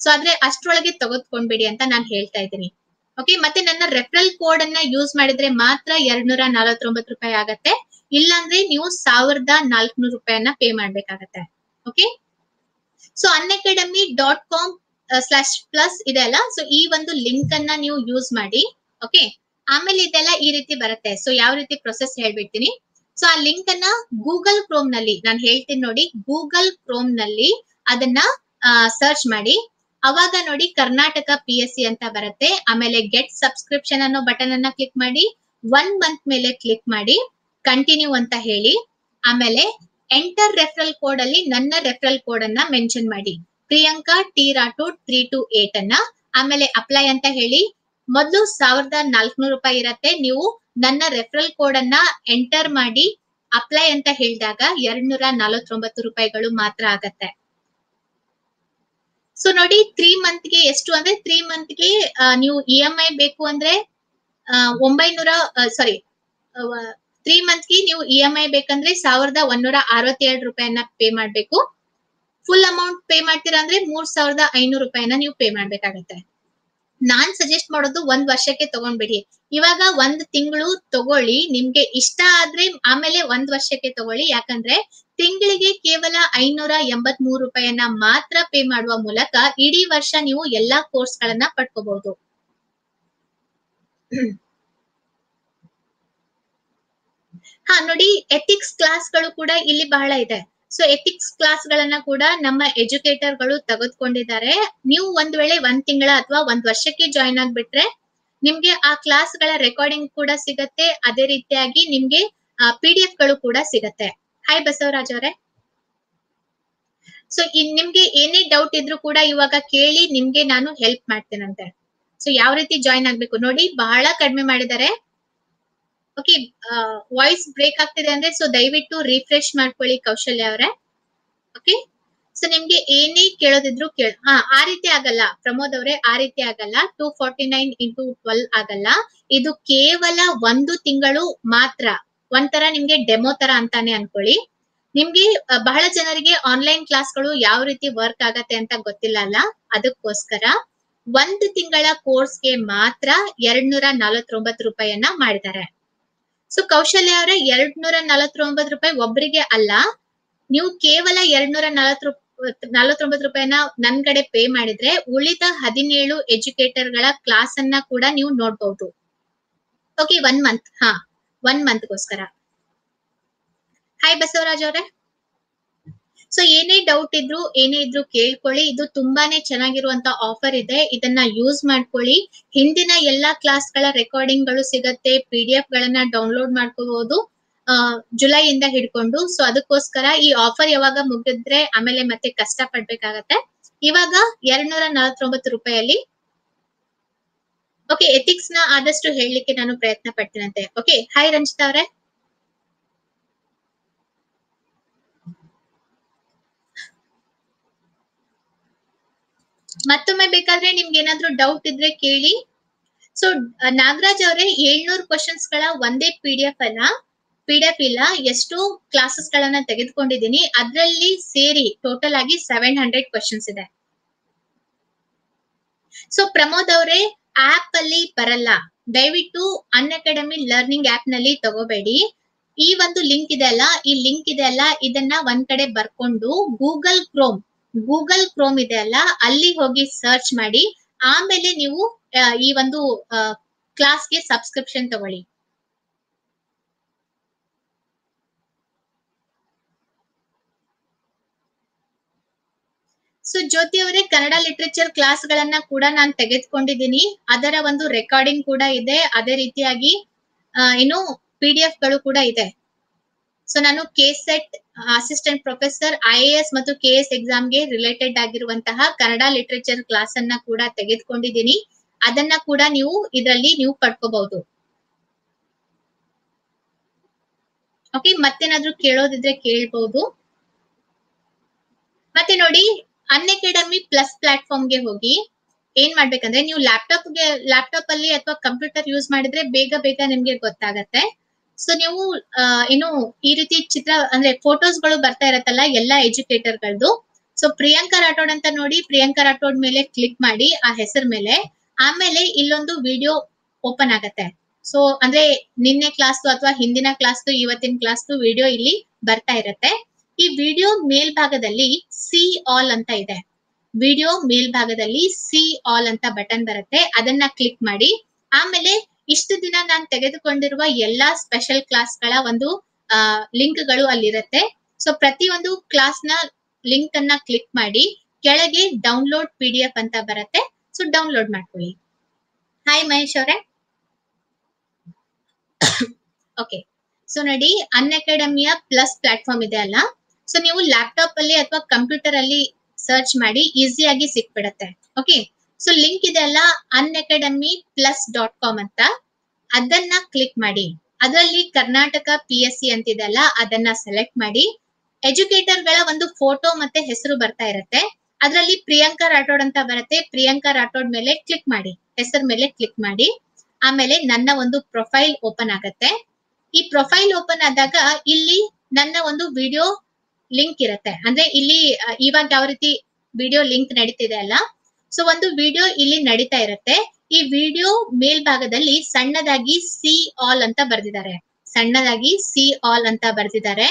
ಸೊ ಆದ್ರೆ ಅಷ್ಟ್ರೊಳಗೆ ತೆಗೆದುಕೊಂಡ್ಬಿಡಿ ಅಂತ ನಾನು ಹೇಳ್ತಾ ಇದ್ದೀನಿ. ಓಕೆ ಮತ್ತೆ ನನ್ನ ರೆಫರಲ್ ಕೋಡ್ ಅನ್ನ ಯೂಸ್ ಮಾಡಿದ್ರೆ ಮಾತ್ರ ಎರಡ್ ನೂರ ನಲವತ್ತೊಂಬತ್ತು ರೂಪಾಯಿ ಆಗತ್ತೆ. ಇಲ್ಲಾಂದ್ರೆ ನೀವು ಸಾವಿರದ ನಾಲ್ಕುನೂರು ರೂಪಾಯಿಯನ್ನ ಪೇ ಮಾಡ್ಬೇಕಾಗತ್ತೆ. Okay so Unacademy dot com slash plus ಇದೆ ಅಲ್ಲ? ಸೊ ಈ ಒಂದು ಲಿಂಕ್ ಅನ್ನ ನೀವು ಯೂಸ್ ಮಾಡಿ. ಓಕೆ ಆಮೇಲೆ ಇದೆಲ್ಲ ಈ ರೀತಿ ಬರುತ್ತೆ. ಸೊ ಯಾವ ರೀತಿ ಪ್ರೊಸೆಸ್ ಹೇಳ್ಬಿಡ್ತೀನಿ. ಸೊ ಆ ಲಿಂಕ್ ಅನ್ನ ಗೂಗಲ್ ಕ್ರೋಮ್ನಲ್ಲಿ, ನಾನು ಹೇಳ್ತೀನಿ ನೋಡಿ ಗೂಗಲ್ ಕ್ರೋಮ್ನಲ್ಲಿ ಅದನ್ನ ಸರ್ಚ್ ಮಾಡಿ. ಅವಾಗ ನೋಡಿ ಕರ್ನಾಟಕ ಪಿ ಸಿ ಅಂತ ಬರುತ್ತೆ. ಆಮೇಲೆ ಗೆಟ್ ಸಬ್ಸ್ಕ್ರಿಪ್ಷನ್ ಅನ್ನೋ ಬಟನ್ ಅನ್ನ ಕ್ಲಿಕ್ ಮಾಡಿ ಒನ್ ಮಂತ್ ಮೇಲೆ ಕ್ಲಿಕ್ ಮಾಡಿ ಕಂಟಿನ್ಯೂ ಅಂತ ಹೇಳಿ. ಆಮೇಲೆ ಎಂಟರ್ ರೆಫರಲ್ ಕೋಡ್ ಅಲ್ಲಿ ನನ್ನ ರೆಫರಲ್ ಕೋಡ್ ಅನ್ನ ಮೆನ್ಷನ್ ಮಾಡಿ. Priyanka T two three two eight ಅನ್ನ. ಆಮೇಲೆ ಅಪ್ಲೈ ಅಂತ ಹೇಳಿ. ಮೊದಲು ಸಾವಿರದ ನಾಲ್ಕುನೂರು ರೂಪಾಯಿ ಇರತ್ತೆ. ನೀವು ನನ್ನ ರೆಫರಲ್ ಕೋಡ್ ಅನ್ನ ಎಂಟರ್ ಮಾಡಿ ಅಪ್ಲೈ ಅಂತ ಹೇಳಿದಾಗ ಎರಡ್ ನೂರ ನಲವತ್ತೊಂಬತ್ತು ರೂಪಾಯಿಗಳು ಮಾತ್ರ ಆಗತ್ತೆ. ಸೊ ನೋಡಿ ತ್ರೀ ಮಂತ್ಗೆ ಎಷ್ಟು ಅಂದ್ರೆ ತ್ರೀ ಮಂತ್ಗೆ ನೀವು ಇ ಎಂ ಐ ಬೇಕು ಅಂದ್ರೆ ಒಂಬೈನೂರ ಸಾರಿ ತ್ರೀ ಮಂತ್ಗೆ ನೀವು ಇ ಎಂ ಐ ಬೇಕಂದ್ರೆ ಸಾವಿರದ ಒಂದೂರ ಅರವತ್ತೆರಡು ರೂಪಾಯಿನ ಪೇ ಮಾಡ್ಬೇಕು. ಫುಲ್ ಅಮೌಂಟ್ ಪೇ ಮಾಡ್ತೀರಾ ಅಂದ್ರೆ ಮೂರ್ ಸಾವಿರದ ಐನೂರು ರೂಪಾಯಿನ ನೀವು ಪೇ ಮಾಡ್ಬೇಕಾಗತ್ತೆ. ನಾನ್ ಸಜೆಸ್ಟ್ ಮಾಡೋದು ಒಂದ್ ವರ್ಷಕ್ಕೆ ತಗೊಂಡ್ಬಿಡಿ. ಇವಾಗ ಒಂದ್ ತಿಂಗಳು ತಗೊಳ್ಳಿ, ನಿಮ್ಗೆ ಇಷ್ಟ ಆದ್ರೆ ಆಮೇಲೆ ಒಂದ್ ವರ್ಷಕ್ಕೆ ತಗೊಳ್ಳಿ. ಯಾಕಂದ್ರೆ ತಿಂಗಳಿಗೆ ಕೇವಲ ಐನೂರ ಎಂಬತ್ ಮೂರು ರೂಪಾಯಿಯನ್ನ ಮಾತ್ರ ಪೇ ಮಾಡುವ ಮೂಲಕ ಇಡೀ ವರ್ಷ ನೀವು ಎಲ್ಲಾ ಕೋರ್ಸ್ ಗಳನ್ನ ಪಡ್ಕೋಬಹುದು. ಹಾ, ನೋಡಿ ಎಥಿಕ್ಸ್ ಕ್ಲಾಸ್ಗಳು ಕೂಡ ಇಲ್ಲಿ ಬಹಳ ಇದೆ. ಸೊ ಎಥಿಕ್ಸ್ ಕ್ಲಾಸ್ ಗಳನ್ನ ಕೂಡ ನಮ್ಮ ಎಜುಕೇಟರ್ಗಳು ತೆಗೆದುಕೊಂಡಿದ್ದಾರೆ. ನೀವು ಒಂದ್ ವೇಳೆ ಒಂದ್ ತಿಂಗಳ ಅಥವಾ ಒಂದ್ ವರ್ಷಕ್ಕೆ ಜಾಯಿನ್ ಆಗ್ಬಿಟ್ರೆ ನಿಮ್ಗೆ ಆ ಕ್ಲಾಸ್ಗಳ ರೆಕಾರ್ಡಿಂಗ್ ಕೂಡ ಸಿಗತ್ತೆ. ಅದೇ ರೀತಿಯಾಗಿ ನಿಮ್ಗೆ ಪಿ ಡಿ ಎಫ್ಗಳು ಕೂಡ ಸಿಗತ್ತೆ. ಹಾಯ್ ಬಸವರಾಜ್ ಅವರೇ. ಸೊ ನಿಮ್ಗೆ ಏನೇ ಡೌಟ್ ಇದ್ರು ಕೂಡ ಇವಾಗ ಕೇಳಿ ನಿಮ್ಗೆ ನಾನು ಹೆಲ್ಪ್ ಮಾಡ್ತೇನಂತೆ. ಸೊ ಯಾವ ರೀತಿ ಜಾಯಿನ್ ಆಗ್ಬೇಕು ನೋಡಿ, ಬಹಳ ಕಡಿಮೆ ಮಾಡಿದ್ದಾರೆ. ಓಕೆ ವಾಯ್ಸ್ ಬ್ರೇಕ್ ಆಗ್ತಿದೆ ಅಂದ್ರೆ ಸೊ ದಯವಿಟ್ಟು ರಿಫ್ರೆಶ್ ಮಾಡ್ಕೊಳ್ಳಿ ಕೌಶಲ್ಯ ಅವರೇ. ಓಕೆ ಸೊ ನಿಮ್ಗೆ ಏನೇ ಕೇಳೋದಿದ್ರು ಕೇಳ, ಹಾ, ಆ ರೀತಿ ಆಗಲ್ಲ. ಪ್ರಮೋದ್ ಅವರೇ, ಆ ರೀತಿ ಆಗಲ್ಲ. Two forty nine into twelve ಆಗಲ್ಲ. ಇದು ಕೇವಲ ಒಂದು ತಿಂಗಳು ಮಾತ್ರ. ಒಂಥರ ನಿಮ್ಗೆ ಡೆಮೋ ತರ ಅಂತಾನೆ ಅನ್ಕೊಳ್ಳಿ. ನಿಮ್ಗೆ ಬಹಳ ಜನರಿಗೆ ಆನ್ಲೈನ್ ಕ್ಲಾಸ್ಗಳು ಯಾವ ರೀತಿ ವರ್ಕ್ ಆಗತ್ತೆ ಅಂತ ಗೊತ್ತಿಲ್ಲ ಅಲ್ಲ? ಅದಕ್ಕೋಸ್ಕರ ಒಂದು ತಿಂಗಳ ಕೋರ್ಸ್ಗೆ ಮಾತ್ರ ಎರಡ್ ನೂರ ನಲವತ್ತೊಂಬತ್ತು ರೂಪಾಯಿಯನ್ನ ಮಾಡಿದ್ದಾರೆ. ಸೊ ಕೌಶಲ್ಯ ಅವರ ಎರಡ್ ನೂರ ನಲವತ್ತೊಂಬತ್ತು ರೂಪಾಯಿ ಒಬ್ಬರಿಗೆ ಅಲ್ಲ, ನೀವು ಕೇವಲ ಎರಡ್ ನೂರ ನಲವತ್ತು ನಲವತ್ತೊಂಬತ್ತು ರೂಪಾಯಿನ ನನ್ ಕಡೆ ಪೇ ಮಾಡಿದ್ರೆ ಉಳಿದ ಹದಿನೇಳು ಎಜುಕೇಟರ್ಗಳ ಕ್ಲಾಸ್ ಅನ್ನ ಕೂಡ ನೀವು ನೋಡ್ಬಹುದು ಓಕೆ ಒನ್ ಮಂತ್ ಹಾ. ಒನ್ ಮಂತ್ಗೋಸ್ಕರ ಹಾಯ್ ಬಸವರಾಜ್ ಅವರೇ. ಸೊ ಏನೇ ಡೌಟ್ ಇದ್ರು, ಏನೇ ಇದ್ರು ಕೇಳ್ಕೊಳ್ಳಿ. ಇದು ತುಂಬಾನೇ ಚೆನ್ನಾಗಿರುವಂತ ಆಫರ್ ಇದೆ. ಇದನ್ನ ಯೂಸ್ ಮಾಡ್ಕೊಳ್ಳಿ. ಹಿಂದಿನ ಎಲ್ಲಾ ಕ್ಲಾಸ್ಗಳ ರೆಕಾರ್ಡಿಂಗ್ಗಳು ಸಿಗತ್ತೆ. ಪಿ ಡಿ ಎಫ್ ಗಳನ್ನ ಡೌನ್ಲೋಡ್ ಮಾಡ್ಕೋಬಹುದು ಜುಲೈ ಇಂದ ಹಿಡ್ಕೊಂಡು. ಸೊ ಅದಕ್ಕೋಸ್ಕರ ಈ ಆಫರ್ ಯಾವಾಗ ಮುಗಿದ್ರೆ ಆಮೇಲೆ ಮತ್ತೆ ಕಷ್ಟ ಪಡ್ಬೇಕಾಗತ್ತೆ ಇವಾಗ ಎರಡ್ ನೂರ ನಲವತ್ತೊಂಬತ್ತು ರೂಪಾಯಲ್ಲಿ ಓಕೆ ಎಥಿಕ್ಸ್ನ ಆದಷ್ಟು ಹೇಳಲಿಕ್ಕೆ ನಾನು ಪ್ರಯತ್ನ ಪಡ್ತೀನಂತೆ. ಓಕೆ ಹಾಯ್ ರಂಜಿತಾ ಅವರೇ. ಮತ್ತೊಮ್ಮೆ ಬೇಕಾದ್ರೆ ನಿಮ್ಗೆ ಏನಾದ್ರೂ ಡೌಟ್ ಇದ್ರೆ ಕೇಳಿ. ಸೊ ನಾಗರಾಜ್ ಅವರೇ, ಏಳ್ನೂರು ಕ್ವಶನ್ಸ್ಗಳ ಒಂದೇ ಪಿ ಡಿ ಎಫ್ ಅಲ್ಲ ಪಿ ಡಿ ಎಫ್ ಇಲ್ಲ, ಎಷ್ಟು ಕ್ಲಾಸಸ್ ಗಳನ್ನ ತೆಗೆದುಕೊಂಡಿದ್ದೀನಿ. ಅದರಲ್ಲಿ ಸೇರಿ ಟೋಟಲ್ ಆಗಿ ಸೆವೆನ್ ಹಂಡ್ರೆಡ್ ಕ್ವಶನ್ಸ್ ಇದೆ. ಸೊ ಪ್ರಮೋದ್ ಅವರೇ ಆಪ್ ಅಲ್ಲಿ ಬರಲ್ಲ. ದಯವಿಟ್ಟು ಅನ್ ಅಕಾಡೆಮಿ ಲರ್ನಿಂಗ್ ಆಪ್ನಲ್ಲಿ ತಗೋಬೇಡಿ. ಈ ಒಂದು ಲಿಂಕ್ ಇದೆ ಅಲ್ಲ? ಈ ಲಿಂಕ್ ಇದೆ ಅಲ್ಲ? ಇದನ್ನ ಒಂದ್ ಕಡೆ ಬರ್ಕೊಂಡು ಗೂಗಲ್ ಕ್ರೋಮ್ ಗೂಗಲ್ ಕ್ರೋಮ್ ಇದೆ ಅಲ್ಲ? ಅಲ್ಲಿ ಹೋಗಿ ಸರ್ಚ್ ಮಾಡಿ. ಆಮೇಲೆ ನೀವು ಈ ಒಂದು ಕ್ಲಾಸ್ಗೆ ಸಬ್ಸ್ಕ್ರಿಪ್ಷನ್ ತಗೊಳ್ಳಿ. ಸೊ ಜ್ಯೋತಿ ಅವರೇ ಕನ್ನಡ ಲಿಟ್ರೇಚರ್ ಕ್ಲಾಸ್ ಗಳನ್ನ ಕೂಡ ನಾನು ತೆಗೆದುಕೊಂಡಿದ್ದೀನಿ. ಅದರ ಒಂದು ರೆಕಾರ್ಡಿಂಗ್ ಕೂಡ ಇದೆ. ಅದೇ ರೀತಿಯಾಗಿ ಏನು ಪಿ ಡಿ ಎಫ್ಗಳು ಕೂಡ ಇದೆ. ಸೊ ನಾನು K set assistant professor I A S ಮತ್ತು ಕೆ ಎಸ್ ಎಕ್ಸಾಮ್ಗೆ ರಿಲೇಟೆಡ್ ಆಗಿರುವಂತಹ ಕನ್ನಡ ಲಿಟ್ರೇಚರ್ ಕ್ಲಾಸ್ ಅನ್ನ ಕೂಡ ತೆಗೆದುಕೊಂಡಿದ್ದೀನಿ. ಅದನ್ನ ಕೂಡ ನೀವು ಇದರಲ್ಲಿ ನೀವು ಪಡ್ಕೋಬಹುದು. ಓಕೆ ಮತ್ತೇನಾದ್ರೂ ಕೇಳೋದಿದ್ರೆ ಕೇಳ್ಬಹುದು ಮತ್ತೆ ನೋಡಿ ಅನ್ ಅಕಾಡೆಮಿ ಪ್ಲಸ್ ಪ್ಲಾಟ್ಫಾರ್ಮ್ಗೆ ಹೋಗಿ ಏನ್ ಮಾಡ್ಬೇಕಂದ್ರೆ ನೀವು ಲ್ಯಾಪ್ಟಾಪ್ಗೆ ಲ್ಯಾಪ್ಟಾಪ್ ಅಲ್ಲಿ ಅಥವಾ ಕಂಪ್ಯೂಟರ್ ಯೂಸ್ ಮಾಡಿದ್ರೆ ಬೇಗ ಬೇಗ ನಿಮ್ಗೆ ಗೊತ್ತಾಗತ್ತೆ. ಸೊ ನೀವು ಏನು ಈ ರೀತಿ ಚಿತ್ರ, ಅಂದ್ರೆ ಫೋಟೋಸ್ಗಳು ಬರ್ತಾ ಇರತ್ತಲ್ಲ ಎಲ್ಲಾ ಎಜುಕೇಟರ್ ಗಳದು. ಸೊ ಪ್ರಿಯಾಂಕಾ ರಾಠೋಡ್ ಅಂತ ನೋಡಿ ಪ್ರಿಯಾಂಕಾ ರಾಠೋಡ್ ಮೇಲೆ ಕ್ಲಿಕ್ ಮಾಡಿ ಆ ಹೆಸರು ಮೇಲೆ. ಆಮೇಲೆ ಇಲ್ಲೊಂದು ವಿಡಿಯೋ ಓಪನ್ ಆಗತ್ತೆ. ಸೊ ಅಂದ್ರೆ ನಿನ್ನೆ ಕ್ಲಾಸ್ ಅಥವಾ ಹಿಂದಿನ ಕ್ಲಾಸ್ ಇವತ್ತಿನ ಕ್ಲಾಸ್ ವಿಡಿಯೋ ಇಲ್ಲಿ ಬರ್ತಾ ಇರತ್ತೆ. ಈ ವಿಡಿಯೋ ಮೇಲ್ಭಾಗದಲ್ಲಿ ಸಿ ಆಲ್ ಅಂತ ಇದೆ. ವಿಡಿಯೋ ಮೇಲ್ಭಾಗದಲ್ಲಿ ಸಿ ಆಲ್ ಅಂತ ಬಟನ್ ಬರುತ್ತೆ. ಅದನ್ನ ಕ್ಲಿಕ್ ಮಾಡಿ. ಆಮೇಲೆ ಇಷ್ಟು ದಿನ ನಾನು ತೆಗೆದುಕೊಂಡಿರುವ ಎಲ್ಲಾ ಸ್ಪೆಷಲ್ ಕ್ಲಾಸ್ಗಳ ಒಂದು ಲಿಂಕ್ಗಳು ಅಲ್ಲಿರುತ್ತೆ. ಸೊ, ಪ್ರತಿಯೊಂದು ಕ್ಲಾಸ್ನ ಲಿಂಕ್ ಅನ್ನ ಕ್ಲಿಕ್ ಮಾಡಿ. ಕೆಳಗೆ ಡೌನ್ಲೋಡ್ ಪಿ ಡಿ ಎಫ್ ಅಂತ ಬರುತ್ತೆ. ಸೊ, ಡೌನ್ಲೋಡ್ ಮಾಡ್ಕೊಳ್ಳಿ. ಹಾಯ್ ಮಹೇಶ್ ಅವರೇ. ಓಕೆ ಸೊ ನೋಡಿ. ಅನ್ ಅಕಾಡೆಮಿಯ ಪ್ಲಸ್ ಪ್ಲಾಟ್ಫಾರ್ಮ್ ಇದೆ ಅಲ್ಲ? ಸೊ ನೀವು ಲ್ಯಾಪ್ಟಾಪ್ ಅಲ್ಲಿ ಅಥವಾ ಕಂಪ್ಯೂಟರ್ ಅಲ್ಲಿ ಸರ್ಚ್ ಮಾಡಿ ಈಸಿಯಾಗಿ ಸಿಕ್ಬಿಡತ್ತೆ. ಓಕೆ ಸೊ ಲಿಂಕ್ ಇದೆ ಅಲ್ಲ Unacademy plus dot com ಅಂತ. ಅದನ್ನ ಕ್ಲಿಕ್ ಮಾಡಿ. ಅದರಲ್ಲಿ ಕರ್ನಾಟಕ ಪಿ ಎಸ್ ಸಿ ಅಂತಿದೆ ಅಲ್ಲ, ಅದನ್ನ ಸೆಲೆಕ್ಟ್ ಮಾಡಿ. ಎಜುಕೇಟರ್ಗಳ ಒಂದು ಫೋಟೋ ಮತ್ತೆ ಹೆಸರು ಬರ್ತಾ ಇರತ್ತೆ. ಅದರಲ್ಲಿ ಪ್ರಿಯಾಂಕಾ ರಾಠೋಡ್ ಅಂತ ಬರುತ್ತೆ. ಪ್ರಿಯಾಂಕಾ ರಾಠೋಡ್ ಮೇಲೆ ಕ್ಲಿಕ್ ಮಾಡಿ. ಹೆಸರು ಮೇಲೆ ಕ್ಲಿಕ್ ಮಾಡಿ. ಆಮೇಲೆ ನನ್ನ ಒಂದು ಪ್ರೊಫೈಲ್ ಓಪನ್ ಆಗತ್ತೆ. ಈ ಪ್ರೊಫೈಲ್ ಓಪನ್ ಆದಾಗ ಇಲ್ಲಿ ನನ್ನ ಒಂದು ವಿಡಿಯೋ ಲಿಂಕ್ ಇರುತ್ತೆ. ಅಂದ್ರೆ ಇಲ್ಲಿ ಇವಾಗ ಯಾವ ರೀತಿ ವಿಡಿಯೋ ಲಿಂಕ್ ನಡೀತಿದೆ ಅಲ್ಲ? ಸೊ ಒಂದು ವಿಡಿಯೋ ಇಲ್ಲಿ ನಡೀತಾ ಇರುತ್ತೆ. ಈ ವಿಡಿಯೋ ಮೇಲ್ಭಾಗದಲ್ಲಿ ಸಣ್ಣದಾಗಿ ಸಿ ಆಲ್ ಅಂತ ಬರ್ದಿದ್ದಾರೆ. ಸಣ್ಣದಾಗಿ ಸಿ ಆಲ್ ಅಂತ ಬರ್ದಿದ್ದಾರೆ.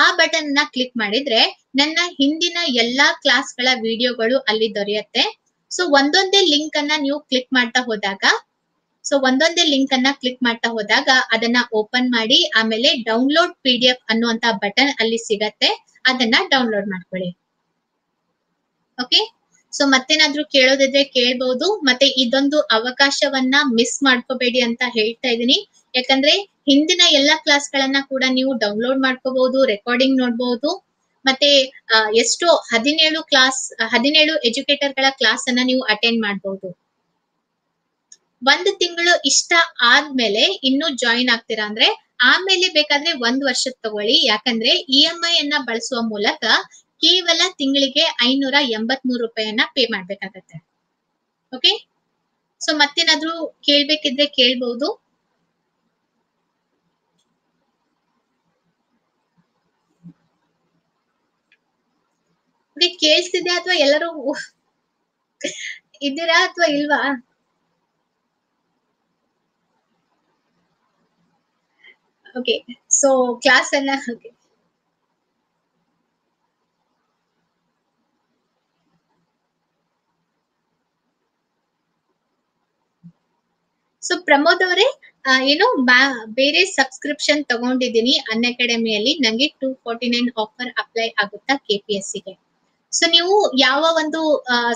ಆ ಬಟನ್ನ ಕ್ಲಿಕ್ ಮಾಡಿದ್ರೆ ನನ್ನ ಹಿಂದಿನ ಎಲ್ಲಾ ಕ್ಲಾಸ್ಗಳ ವಿಡಿಯೋಗಳು ಅಲ್ಲಿ ದೊರೆಯುತ್ತೆ. ಸೊ ಒಂದೊಂದೇ ಲಿಂಕ್ ಅನ್ನ ನೀವು ಕ್ಲಿಕ್ ಮಾಡ್ತಾ ಹೋದಾಗ ಸೊ ಒಂದೊಂದೇ ಲಿಂಕ್ ಅನ್ನ ಕ್ಲಿಕ್ ಮಾಡ್ತಾ ಹೋದಾಗ ಅದನ್ನ ಓಪನ್ ಮಾಡಿ, ಆಮೇಲೆ ಡೌನ್ಲೋಡ್ ಪಿ ಡಿ ಎಫ್ ಅನ್ನುವಂತ ಬಟನ್ ಅಲ್ಲಿ ಸಿಗತ್ತೆ. ಅದನ್ನ ಡೌನ್ಲೋಡ್ ಮಾಡ್ಕೊಳ್ಳಿ. ಓಕೆ ಸೊ ಮತ್ತೇನಾದ್ರೂ ಕೇಳೋದಿದ್ರೆ ಕೇಳ್ಬಹುದು ಮತ್ತೆ ಇದೊಂದು ಅವಕಾಶವನ್ನ ಮಿಸ್ ಮಾಡ್ಕೋಬೇಡಿ ಅಂತ ಹೇಳ್ತಾ ಇದೀನಿ ಯಾಕಂದ್ರೆ ಹಿಂದಿನ ಎಲ್ಲಾ ಕ್ಲಾಸ್ ಗಳನ್ನ ಕೂಡ ನೀವು ಡೌನ್ಲೋಡ್ ಮಾಡ್ಕೋಬಹುದು ರೆಕಾರ್ಡಿಂಗ್ ನೋಡ್ಬಹುದು ಮತ್ತೆ ಎಷ್ಟೋ ಹದಿನೇಳು ಕ್ಲಾಸ್ ಹದಿನೇಳು ಎಜುಕೇಟರ್ಗಳ ಕ್ಲಾಸ್ ಅನ್ನ ನೀವು ಅಟೆಂಡ್ ಮಾಡಬಹುದು ಒಂದು ತಿಂಗಳು ಇಷ್ಟ ಆದ್ಮೇಲೆ ಇನ್ನು ಜಾಯಿನ್ ಆಗ್ತೀರಾ ಅಂದ್ರೆ ಆಮೇಲೆ ಬೇಕಾದ್ರೆ ಒಂದ್ ವರ್ಷದ ತಗೊಳ್ಳಿ. ಯಾಕಂದ್ರೆ ಇ ಎಂ ಐ ಅನ್ನ ಬಳಸುವ ಮೂಲಕ ಕೇವಲ ತಿಂಗಳಿಗೆ ಐನೂರ ಎಂಬತ್ ಮೂರು ರೂಪಾಯಿಯನ್ನ ಪೇ ಮಾಡ್ಬೇಕಾಗತ್ತೆ. ಓಕೆ ಸೊ ಮತ್ತೇನಾದ್ರೂ ಕೇಳ್ಬೇಕಿದ್ರೆ ಕೇಳ್ಬಹುದು ಕೇಳಿಸ್ತಿದೆ ಅಥವಾ ಎಲ್ಲರೂ ಇದ್ದೀರಾ ಅಥವಾ ಇಲ್ವಾ? ಓಕೆ ಸೊ ಕ್ಲಾಸ್ ಅನ್ನ ಓಕೆ ಸೊ ಪ್ರಮೋದ್ ಅವರೇ ಏನು ಬೇರೆ ಸಬ್ಸ್ಕ್ರಿಪ್ಷನ್ ತಗೊಂಡಿದ್ದೀನಿ ಅನ್ ಅಕಾಡೆಮಿಯಲ್ಲಿ. ನಂಗೆ two forty nine offer apply ಆಗುತ್ತಾ ಕೆ ಪಿ ಎಸ್ಗೆ. ಸೊ ನೀವು ಯಾವ ಒಂದು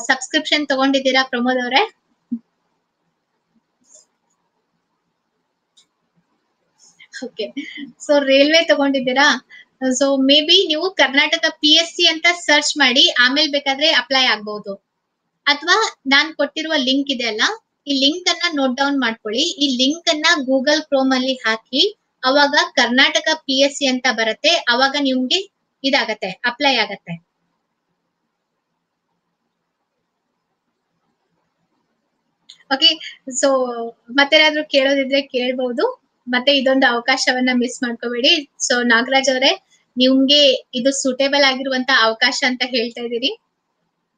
ಸಬ್ಸ್ಕ್ರಿಪ್ಷನ್ ತಗೊಂಡಿದ್ದೀರಾ ಪ್ರಮೋದ್ ಅವರೇ? ಓಕೆ ಸೊ ರೈಲ್ವೆ ತಗೊಂಡಿದ್ದೀರಾ? ಸೊ ಮೇ ಬಿ ನೀವು ಕರ್ನಾಟಕ ಪಿ ಎಸ್ ಸಿ ಅಂತ ಸರ್ಚ್ ಮಾಡಿ, ಆಮೇಲೆ ಬೇಕಾದ್ರೆ ಅಪ್ಲೈ ಆಗ್ಬಹುದು ಅಥವಾ ನಾನ್ ಕೊಟ್ಟಿರುವ ಲಿಂಕ್ ಇದೆ ಅಲ್ಲ, ಈ ಲಿಂಕ್ ಅನ್ನ ನೋಟ್ ಡೌನ್ ಮಾಡ್ಕೊಳ್ಳಿ. ಈ ಲಿಂಕ್ ಅನ್ನ ಗೂಗಲ್ ಕ್ರೋಮ್ ಅಲ್ಲಿ ಹಾಕಿ, ಅವಾಗ ಕರ್ನಾಟಕ ಪಿ ಎಸ್ ಸಿ ಅಂತ ಬರುತ್ತೆ, ಅವಾಗ ನಿಮ್ಗೆ ಇದಾಗತ್ತೆ ಅಪ್ಲೈ ಆಗತ್ತೆ. ಓಕೆ ಸೊ ಮತ್ತೇನಾದ್ರೂ ಕೇಳೋದಿದ್ರೆ ಕೇಳ್ಬಹುದು ಮತ್ತೆ ಇದೊಂದು ಅವಕಾಶವನ್ನ ಮಿಸ್ ಮಾಡ್ಕೋಬೇಡಿ. ಸೊ ನಾಗರಾಜ್ ಅವರೇ, ನಿಮ್ಗೆ ಇದು ಸೂಟೇಬಲ್ ಆಗಿರುವಂತ ಅವಕಾಶ ಅಂತ ಹೇಳ್ತಾ ಇದೀರಿ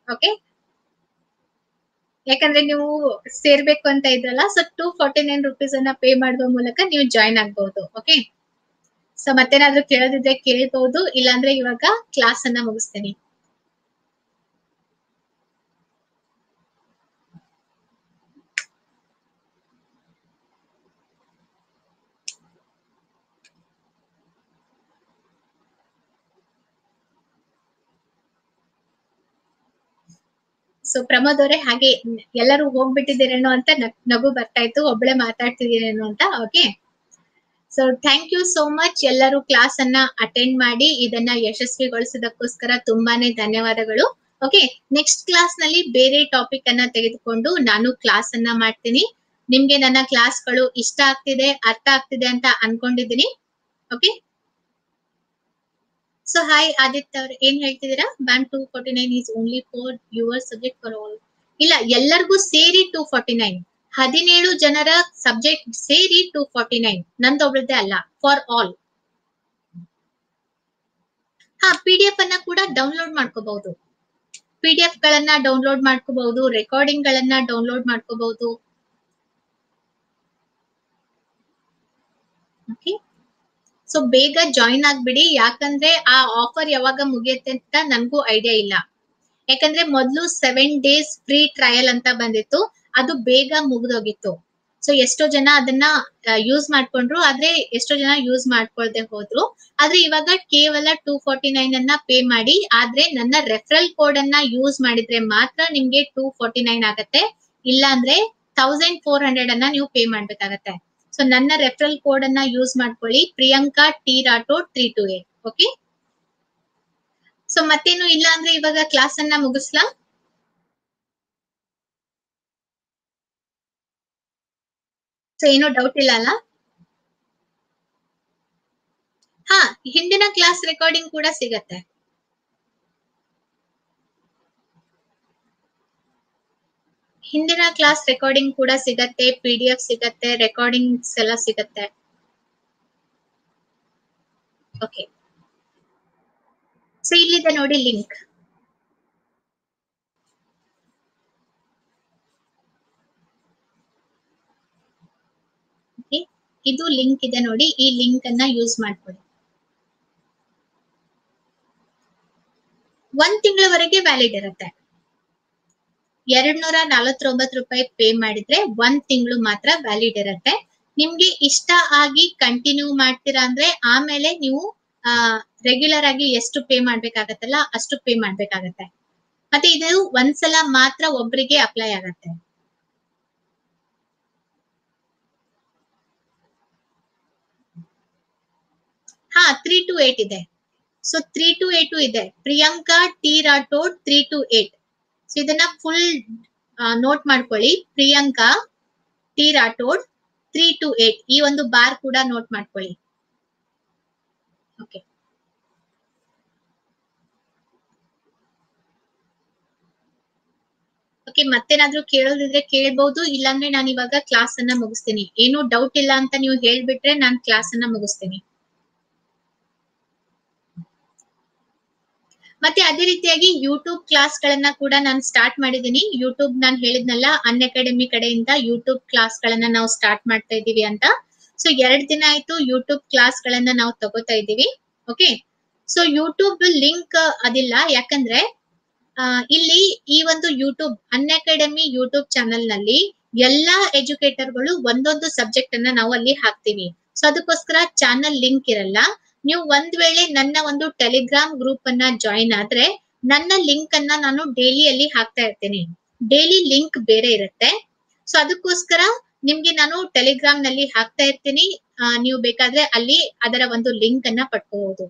ಓಕೆ ಯಾಕಂದ್ರೆ ನೀವು ಸೇರ್ಬೇಕು ಅಂತ ಇದ್ರಲ್ಲ so two forty nine rupees ಅನ್ನ ಪೇ ಮಾಡುವ ಮೂಲಕ ನೀವು ಜಾಯಿನ್ ಆಗ್ಬಹುದು ಓಕೆ ಸೊ ಮತ್ತೇನಾದ್ರೂ ಕೇಳೋದಿದ್ರೆ ಕೇಳ್ಬಹುದು ಇಲ್ಲಾಂದ್ರೆ ಇವಾಗ ಕ್ಲಾಸ್ ಅನ್ನ ಮುಗಿಸ್ತೀನಿ. ಸೊ ಪ್ರಮೋದ್ ಅವರೇ ಹಾಗೆ ಎಲ್ಲರೂ ಹೋಗ್ಬಿಟ್ಟಿದ್ದೀರೇನೋ ಅಂತ ನಗು ಬರ್ತಾ ಇತ್ತು, ಒಬ್ಳೆ ಮಾತಾಡ್ತಿದ್ದೀರೇನೋ ಅಂತ okay so thank you so much ಎಲ್ಲರೂ ಕ್ಲಾಸ್ ಅನ್ನ ಅಟೆಂಡ್ ಮಾಡಿ, ಇದನ್ನ ಯಶಸ್ವಿಗೊಳಿಸೋದಕ್ಕೋಸ್ಕರ ತುಂಬಾನೇ ಧನ್ಯವಾದಗಳು ಓಕೆ ನೆಕ್ಸ್ಟ್ ಕ್ಲಾಸ್ನಲ್ಲಿ ಬೇರೆ ಟಾಪಿಕ್ ಅನ್ನ ತೆಗೆದುಕೊಂಡು ನಾನು ಕ್ಲಾಸ್ ಅನ್ನ ಮಾಡ್ತೀನಿ. ನಿಮ್ಗೆ ನನ್ನ ಕ್ಲಾಸ್ಗಳು ಇಷ್ಟ ಆಗ್ತಿದೆ, ಅರ್ಥ ಆಗ್ತಿದೆ ಅಂತ ಅನ್ಕೊಂಡಿದ್ದೀನಿ ಓಕೆ ಸೊ ಹಾಯ್ ಆದಿತ್ಯ ಅವ್ರ, ಏನ್ ಹೇಳ್ತಿದ್ದೀರಾ? Bank two forty nine is only for your subject for all ಇಲ್ಲ, ಎಲ್ಲರಿಗೂ ಸೇರಿ ಟೂ ಫಾರ್ಟಿ ನೈನ್ ಹದಿನೇಳು ಜನರ ಸಬ್ಜೆಕ್ಟ್ ಸೇರಿ ಟೂ ಫಾರ್ಟಿ ನೈನ್ ನಂದೊಬ್ಳದ್ದೇ ಅಲ್ಲ ಫಾರ್ ಆಲ್ ಹಾ ಪಿ ಡಿ ಎಫ್ ಅನ್ನ ಕೂಡ ಡೌನ್ಲೋಡ್ ಮಾಡ್ಕೋಬಹುದು. ಪಿ ಡಿ ಎಫ್ ಗಳನ್ನ ಡೌನ್ಲೋಡ್ ಮಾಡ್ಕೋಬಹುದು ರೆಕಾರ್ಡಿಂಗ್ ಗಳನ್ನ ಡೌನ್ಲೋಡ್ ಮಾಡ್ಕೋಬಹುದು. ಓಕೆ ಸೊ ಬೇಗ ಜಾಯಿನ್ ಆಗ್ಬಿಡಿ. ಯಾಕಂದ್ರೆ ಆ ಆಫರ್ ಯಾವಾಗ ಮುಗಿಯುತ್ತೆ ಅಂತ ನನ್ಗೂ ಐಡಿಯಾ ಇಲ್ಲ. ಯಾಕಂದ್ರೆ ಮೊದಲು ಸೆವೆನ್ ಡೇಸ್ ಫ್ರೀ ಟ್ರಯಲ್ ಅಂತ ಬಂದಿತ್ತು. ಅದು ಬೇಗ ಮುಗ್ದೋಗಿತ್ತು. ಸೊ ಎಷ್ಟೋ ಜನ ಅದನ್ನ ಯೂಸ್ ಮಾಡ್ಕೊಂಡ್ರು. ಆದ್ರೆ ಎಷ್ಟೋ ಜನ ಯೂಸ್ ಮಾಡ್ಕೊಳ್ದೆ ಹೋದ್ರು. ಆದ್ರೆ ಇವಾಗ ಕೇವಲ ಟೂ ಫೋರ್ಟಿ ನೈನ್ ಅನ್ನ ಪೇ ಮಾಡಿ. ಆದ್ರೆ ನನ್ನ ರೆಫರಲ್ ಕೋಡ್ ಅನ್ನ ಯೂಸ್ ಮಾಡಿದ್ರೆ ಮಾತ್ರ ನಿಮ್ಗೆ ಟೂ ಫೋರ್ಟಿ ನೈನ್ ಆಗತ್ತೆ. ಇಲ್ಲಾಂದ್ರೆ ಥೌಸಂಡ್ ಫೋರ್ ಹಂಡ್ರೆಡ್ ಅನ್ನ ನೀವು ಪೇ ಮಾಡ್ಬೇಕಾಗತ್ತೆ. ಸೊ ನನ್ನ ರೆಫರಲ್ ಕೋಡ್ ಅನ್ನ ಯೂಸ್ ಮಾಡ್ಕೊಳ್ಳಿ. Priyanka T Rathod three two eight okay so ಮತ್ತೇನು ಇಲ್ಲ ಅಂದ್ರೆ ಇವಾಗ ಕ್ಲಾಸ್ ಅನ್ನ ಮುಗಿಸ್ಲಾ? ಸೊ ಏನೋ ಡೌಟ್ ಇಲ್ಲ ಅಲ್ಲ? ಹಾ, ಹಿಂದಿನ ಕ್ಲಾಸ್ ರೆಕಾರ್ಡಿಂಗ್ ಕೂಡ ಸಿಗತ್ತೆ. ಹಿಂದಿನ ಕ್ಲಾಸ್ ರೆಕಾರ್ಡಿಂಗ್ ಕೂಡ ಸಿಗತ್ತೆ ಪಿ ಡಿ ಎಫ್ ಸಿಗತ್ತೆ ರೆಕಾರ್ಡಿಂಗ್ಸ್ ಎಲ್ಲ ಸಿಗತ್ತೆ. ಓಕೆ ಸೊ ಇಲ್ಲಿದೆ ನೋಡಿ ಲಿಂಕ್ ಇದು ಲಿಂಕ್ ಇದೆ ನೋಡಿ. ಈ ಲಿಂಕ್ ಅನ್ನ ಯೂಸ್ ಮಾಡ್ಕೊಳ್ಳಿ ಒಂದ್ ತಿಂಗಳವರೆಗೆ ವ್ಯಾಲಿಡ್ ಇರುತ್ತೆ. ಎರಡ್ ನೂರ ನಲವತ್ತೊಂಬತ್ತು ರೂಪಾಯಿ ಪೇ ಮಾಡಿದ್ರೆ ಒಂದ್ ತಿಂಗಳು ಮಾತ್ರ ವ್ಯಾಲಿಡ್ ಇರತ್ತೆ. ನಿಮ್ಗೆ ಇಷ್ಟ ಆಗಿ ಕಂಟಿನ್ಯೂ ಮಾಡ್ತೀರಾ ಅಂದ್ರೆ ಆಮೇಲೆ ನೀವು ರೆಗ್ಯುಲರ್ ಆಗಿ ಎಷ್ಟು ಪೇ ಮಾಡ್ಬೇಕಾಗತ್ತಲ್ಲ ಅಷ್ಟು ಪೇ ಮಾಡ್ಬೇಕಾಗತ್ತೆ. ಮತ್ತೆ ಇದು ಒಂದ್ಸಲ ಮಾತ್ರ ಒಬ್ರಿಗೆ ಅಪ್ಲೈ ಆಗತ್ತೆ. ಹಾ ತ್ರೀ ಟು ಏಟ್ ಇದೆ. ಸೊ ತ್ರೀ ಟು ಏಟು ಇದೆ. Priyanka T Rathod three two eight so ಇದನ್ನ ಫುಲ್ ನೋಟ್ ಮಾಡ್ಕೊಳ್ಳಿ. Priyanka, T Rathod three two eight ಈ ಒಂದು ಬಾರ್ ಕೂಡ ನೋಟ್ ಮಾಡ್ಕೊಳ್ಳಿ. ಓಕೆ ಓಕೆ ಮತ್ತೇನಾದ್ರೂ ಕೇಳೋದಿದ್ರೆ ಕೇಳ್ಬಹುದು ಇಲ್ಲಾಂದ್ರೆ ನಾನು ಇವಾಗ ಕ್ಲಾಸ್ ಅನ್ನ ಮುಗಿಸ್ತೀನಿ. ಏನು ಡೌಟ್ ಇಲ್ಲ ಅಂತ ನೀವು ಹೇಳ್ಬಿಟ್ರೆ ನಾನು ಕ್ಲಾಸ್ ಅನ್ನ ಮುಗಿಸ್ತೀನಿ. ಮತ್ತೆ ಅದೇ ರೀತಿಯಾಗಿ ಯೂಟ್ಯೂಬ್ ಕ್ಲಾಸ್ ಗಳನ್ನ ಕೂಡ ನಾನು ಸ್ಟಾರ್ಟ್ ಮಾಡಿದ್ದೀನಿ. ಯೂಟ್ಯೂಬ್ ನಾನು ಹೇಳಿದ್ನಲ್ಲ ಅನ್ ಅಕಾಡೆಮಿ ಕಡೆಯಿಂದ ಯೂಟ್ಯೂಬ್ ಕ್ಲಾಸ್ ಗಳನ್ನ ನಾವು ಸ್ಟಾರ್ಟ್ ಮಾಡ್ತಾ ಇದೀವಿ ಅಂತ. ಸೊ ಎರಡ್ ದಿನ ಆಯ್ತು ಯೂಟ್ಯೂಬ್ ಕ್ಲಾಸ್ ಗಳನ್ನ ನಾವು ತಗೋತಾ ಇದ್ದೀವಿ. ಓಕೆ ಸೊ ಯೂಟ್ಯೂಬ್ ಲಿಂಕ್ ಅದಿಲ್ಲ. ಯಾಕಂದ್ರೆ ಇಲ್ಲಿ ಈ ಒಂದು ಯೂಟ್ಯೂಬ್ ಅನ್ ಅಕಾಡೆಮಿ ಯೂಟ್ಯೂಬ್ ಚಾನಲ್ನಲ್ಲಿ ಎಲ್ಲಾ ಎಜುಕೇಟರ್ಗಳು ಒಂದೊಂದು ಸಬ್ಜೆಕ್ಟ್ ಅನ್ನ ನಾವು ಅಲ್ಲಿ ಹಾಕ್ತಿವಿ. ಸೊ ಅದಕ್ಕೋಸ್ಕರ ಚಾನಲ್ ಲಿಂಕ್ ಇರಲ್ಲ. ನೀವು ಒಂದ್ ವೇಳೆ ನನ್ನ ಒಂದು ಟೆಲಿಗ್ರಾಮ್ ಗ್ರೂಪ್ ಅನ್ನ ಜಾಯಿನ್ ಆದ್ರೆ ನನ್ನ ಲಿಂಕ್ ಅನ್ನ ನಾನು ಡೈಲಿ ಅಲ್ಲಿ ಹಾಕ್ತಾ ಇರ್ತೀನಿ. ಡೈಲಿ ಲಿಂಕ್ ಬೇರೆ ಇರುತ್ತೆ. ಸೊ ಅದಕ್ಕೋಸ್ಕರ ನಿಮ್ಗೆ ನಾನು ಟೆಲಿಗ್ರಾಮ್ನಲ್ಲಿ ಹಾಕ್ತಾ ಇರ್ತೀನಿ. ನೀವು ಬೇಕಾದ್ರೆ ಅಲ್ಲಿ ಅದರ ಒಂದು ಲಿಂಕ್ ಅನ್ನ ಪಡ್ಕೋಬಹುದು.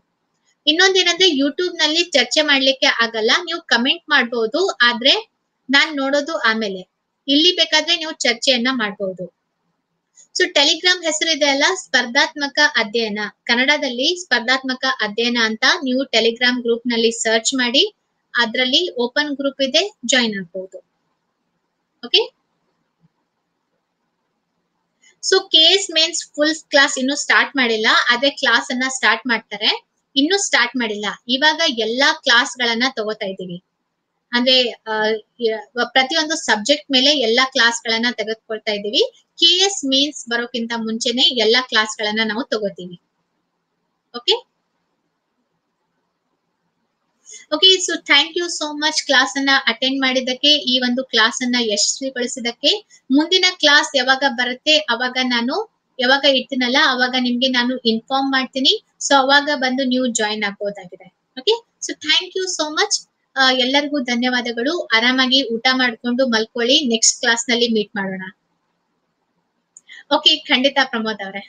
ಇನ್ನೊಂದೇನಂದ್ರೆ ಯೂಟ್ಯೂಬ್ನಲ್ಲಿ ಚರ್ಚೆ ಮಾಡ್ಲಿಕ್ಕೆ ಆಗಲ್ಲ. ನೀವು ಕಮೆಂಟ್ ಮಾಡಬಹುದು ಆದ್ರೆ ನಾನ್ ನೋಡೋದು ಆಮೇಲೆ. ಇಲ್ಲಿ ಬೇಕಾದ್ರೆ ನೀವು ಚರ್ಚೆಯನ್ನ ಮಾಡಬಹುದು ಸೊ ಟೆಲಿಗ್ರಾಮ್ ಹೆಸರಿದೆ ಅಲ್ಲ, ಸ್ಪರ್ಧಾತ್ಮಕ ಅಧ್ಯಯನ. ಕನ್ನಡದಲ್ಲಿ ಸ್ಪರ್ಧಾತ್ಮಕ ಅಧ್ಯಯನ ಅಂತ ನೀವು ಟೆಲಿಗ್ರಾಮ್ ಗ್ರೂಪ್ನಲ್ಲಿ ಸರ್ಚ್ ಮಾಡಿ, ಅದರಲ್ಲಿ ಓಪನ್ ಗ್ರೂಪ್ ಇದೆ ಜಾಯಿನ್ ಆಗಬಹುದು okay so KAS mains full class ಇನ್ನು ಸ್ಟಾರ್ಟ್ ಮಾಡಿಲ್ಲ. ಅದೇ ಕ್ಲಾಸ್ ಅನ್ನ ಸ್ಟಾರ್ಟ್ ಮಾಡ್ತಾರೆ. ಇನ್ನು ಸ್ಟಾರ್ಟ್ ಮಾಡಿಲ್ಲ. ಇವಾಗ ಎಲ್ಲಾ ಕ್ಲಾಸ್ ಗಳನ್ನ ತಗೋತಾ ಇದ್ದೀವಿ. ಅಂದ್ರೆ ಪ್ರತಿಯೊಂದು ಸಬ್ಜೆಕ್ಟ್ ಮೇಲೆ ಎಲ್ಲಾ ಕ್ಲಾಸ್ ಗಳನ್ನ ತೆಗೆದುಕೊಳ್ತಾ ಇದೀವಿ ಕೆ ಎಸ್ ಮೀನ್ಸ್ ಬರೋಕ್ಕಿಂತ ಮುಂಚೆನೆ ಎಲ್ಲಾ ಕ್ಲಾಸ್ ಗಳನ್ನ ನಾವು ತಗೋತೀವಿ. Okay okay so thank you so much class ಅನ್ನ ಅಟೆಂಡ್ ಮಾಡಿದ್ದಕ್ಕೆ, ಈ ಒಂದು ಕ್ಲಾಸ್ ಅನ್ನ ಯಶಸ್ವಿಗೊಳಿಸಿದಕ್ಕೆ ಮುಂದಿನ ಕ್ಲಾಸ್ ಯಾವಾಗ ಬರುತ್ತೆ, ಅವಾಗ ನಾನು, ಯಾವಾಗ ಇರ್ತೀನಲ್ಲ ಅವಾಗ ನಿಮ್ಗೆ ನಾನು ಇನ್ಫಾರ್ಮ್ ಮಾಡ್ತೀನಿ. ಸೊ ಅವಾಗ ಬಂದು ನೀವು join ಆಗ್ಬೋದಾಗಿದೆ. Okay so thank you so much ಎಲ್ಲರಿಗೂ ಧನ್ಯವಾದಗಳು. ಆರಾಮಾಗಿ ಊಟ ಮಾಡ್ಕೊಂಡು ಮಲ್ಕೊಳ್ಳಿ. ನೆಕ್ಸ್ಟ್ ಕ್ಲಾಸ್ನಲ್ಲಿ ಮೀಟ್ ಮಾಡೋಣ. ಓಕೆ ಖಂಡಿತ ಪ್ರಮೋದ್ ಅವ್ರೆ.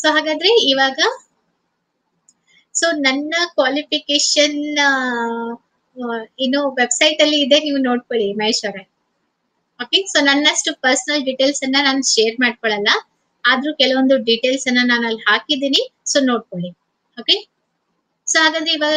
ಸೊ ಹಾಗಾದ್ರೆ ಇವಾಗ ಸೊ ನನ್ನ ಕ್ವಾಲಿಫಿಕೇಶನ್ ಏನು ವೆಬ್ಸೈಟ್ ಅಲ್ಲಿ ಇದೆ, ನೀವು ನೋಡ್ಕೊಳ್ಳಿ, ಮಹೇಶ್ ಅವರೇ. ಓಕೆ ಸೊ ನನ್ನಷ್ಟು ಪರ್ಸನಲ್ ಡೀಟೇಲ್ಸ್ ಅನ್ನ ನಾನು ಶೇರ್ ಮಾಡ್ಕೊಳಲ್ಲ. ಆದ್ರೂ ಕೆಲವೊಂದು ಡೀಟೇಲ್ಸ್ ಅನ್ನ ನಾನು ಅಲ್ಲಿ ಹಾಕಿದ್ದೀನಿ ಸೊ ನೋಡ್ಕೊಳ್ಳಿ. ಓಕೆ ಸೊ ಹಾಗಾದ್ರೆ ಇವಾಗ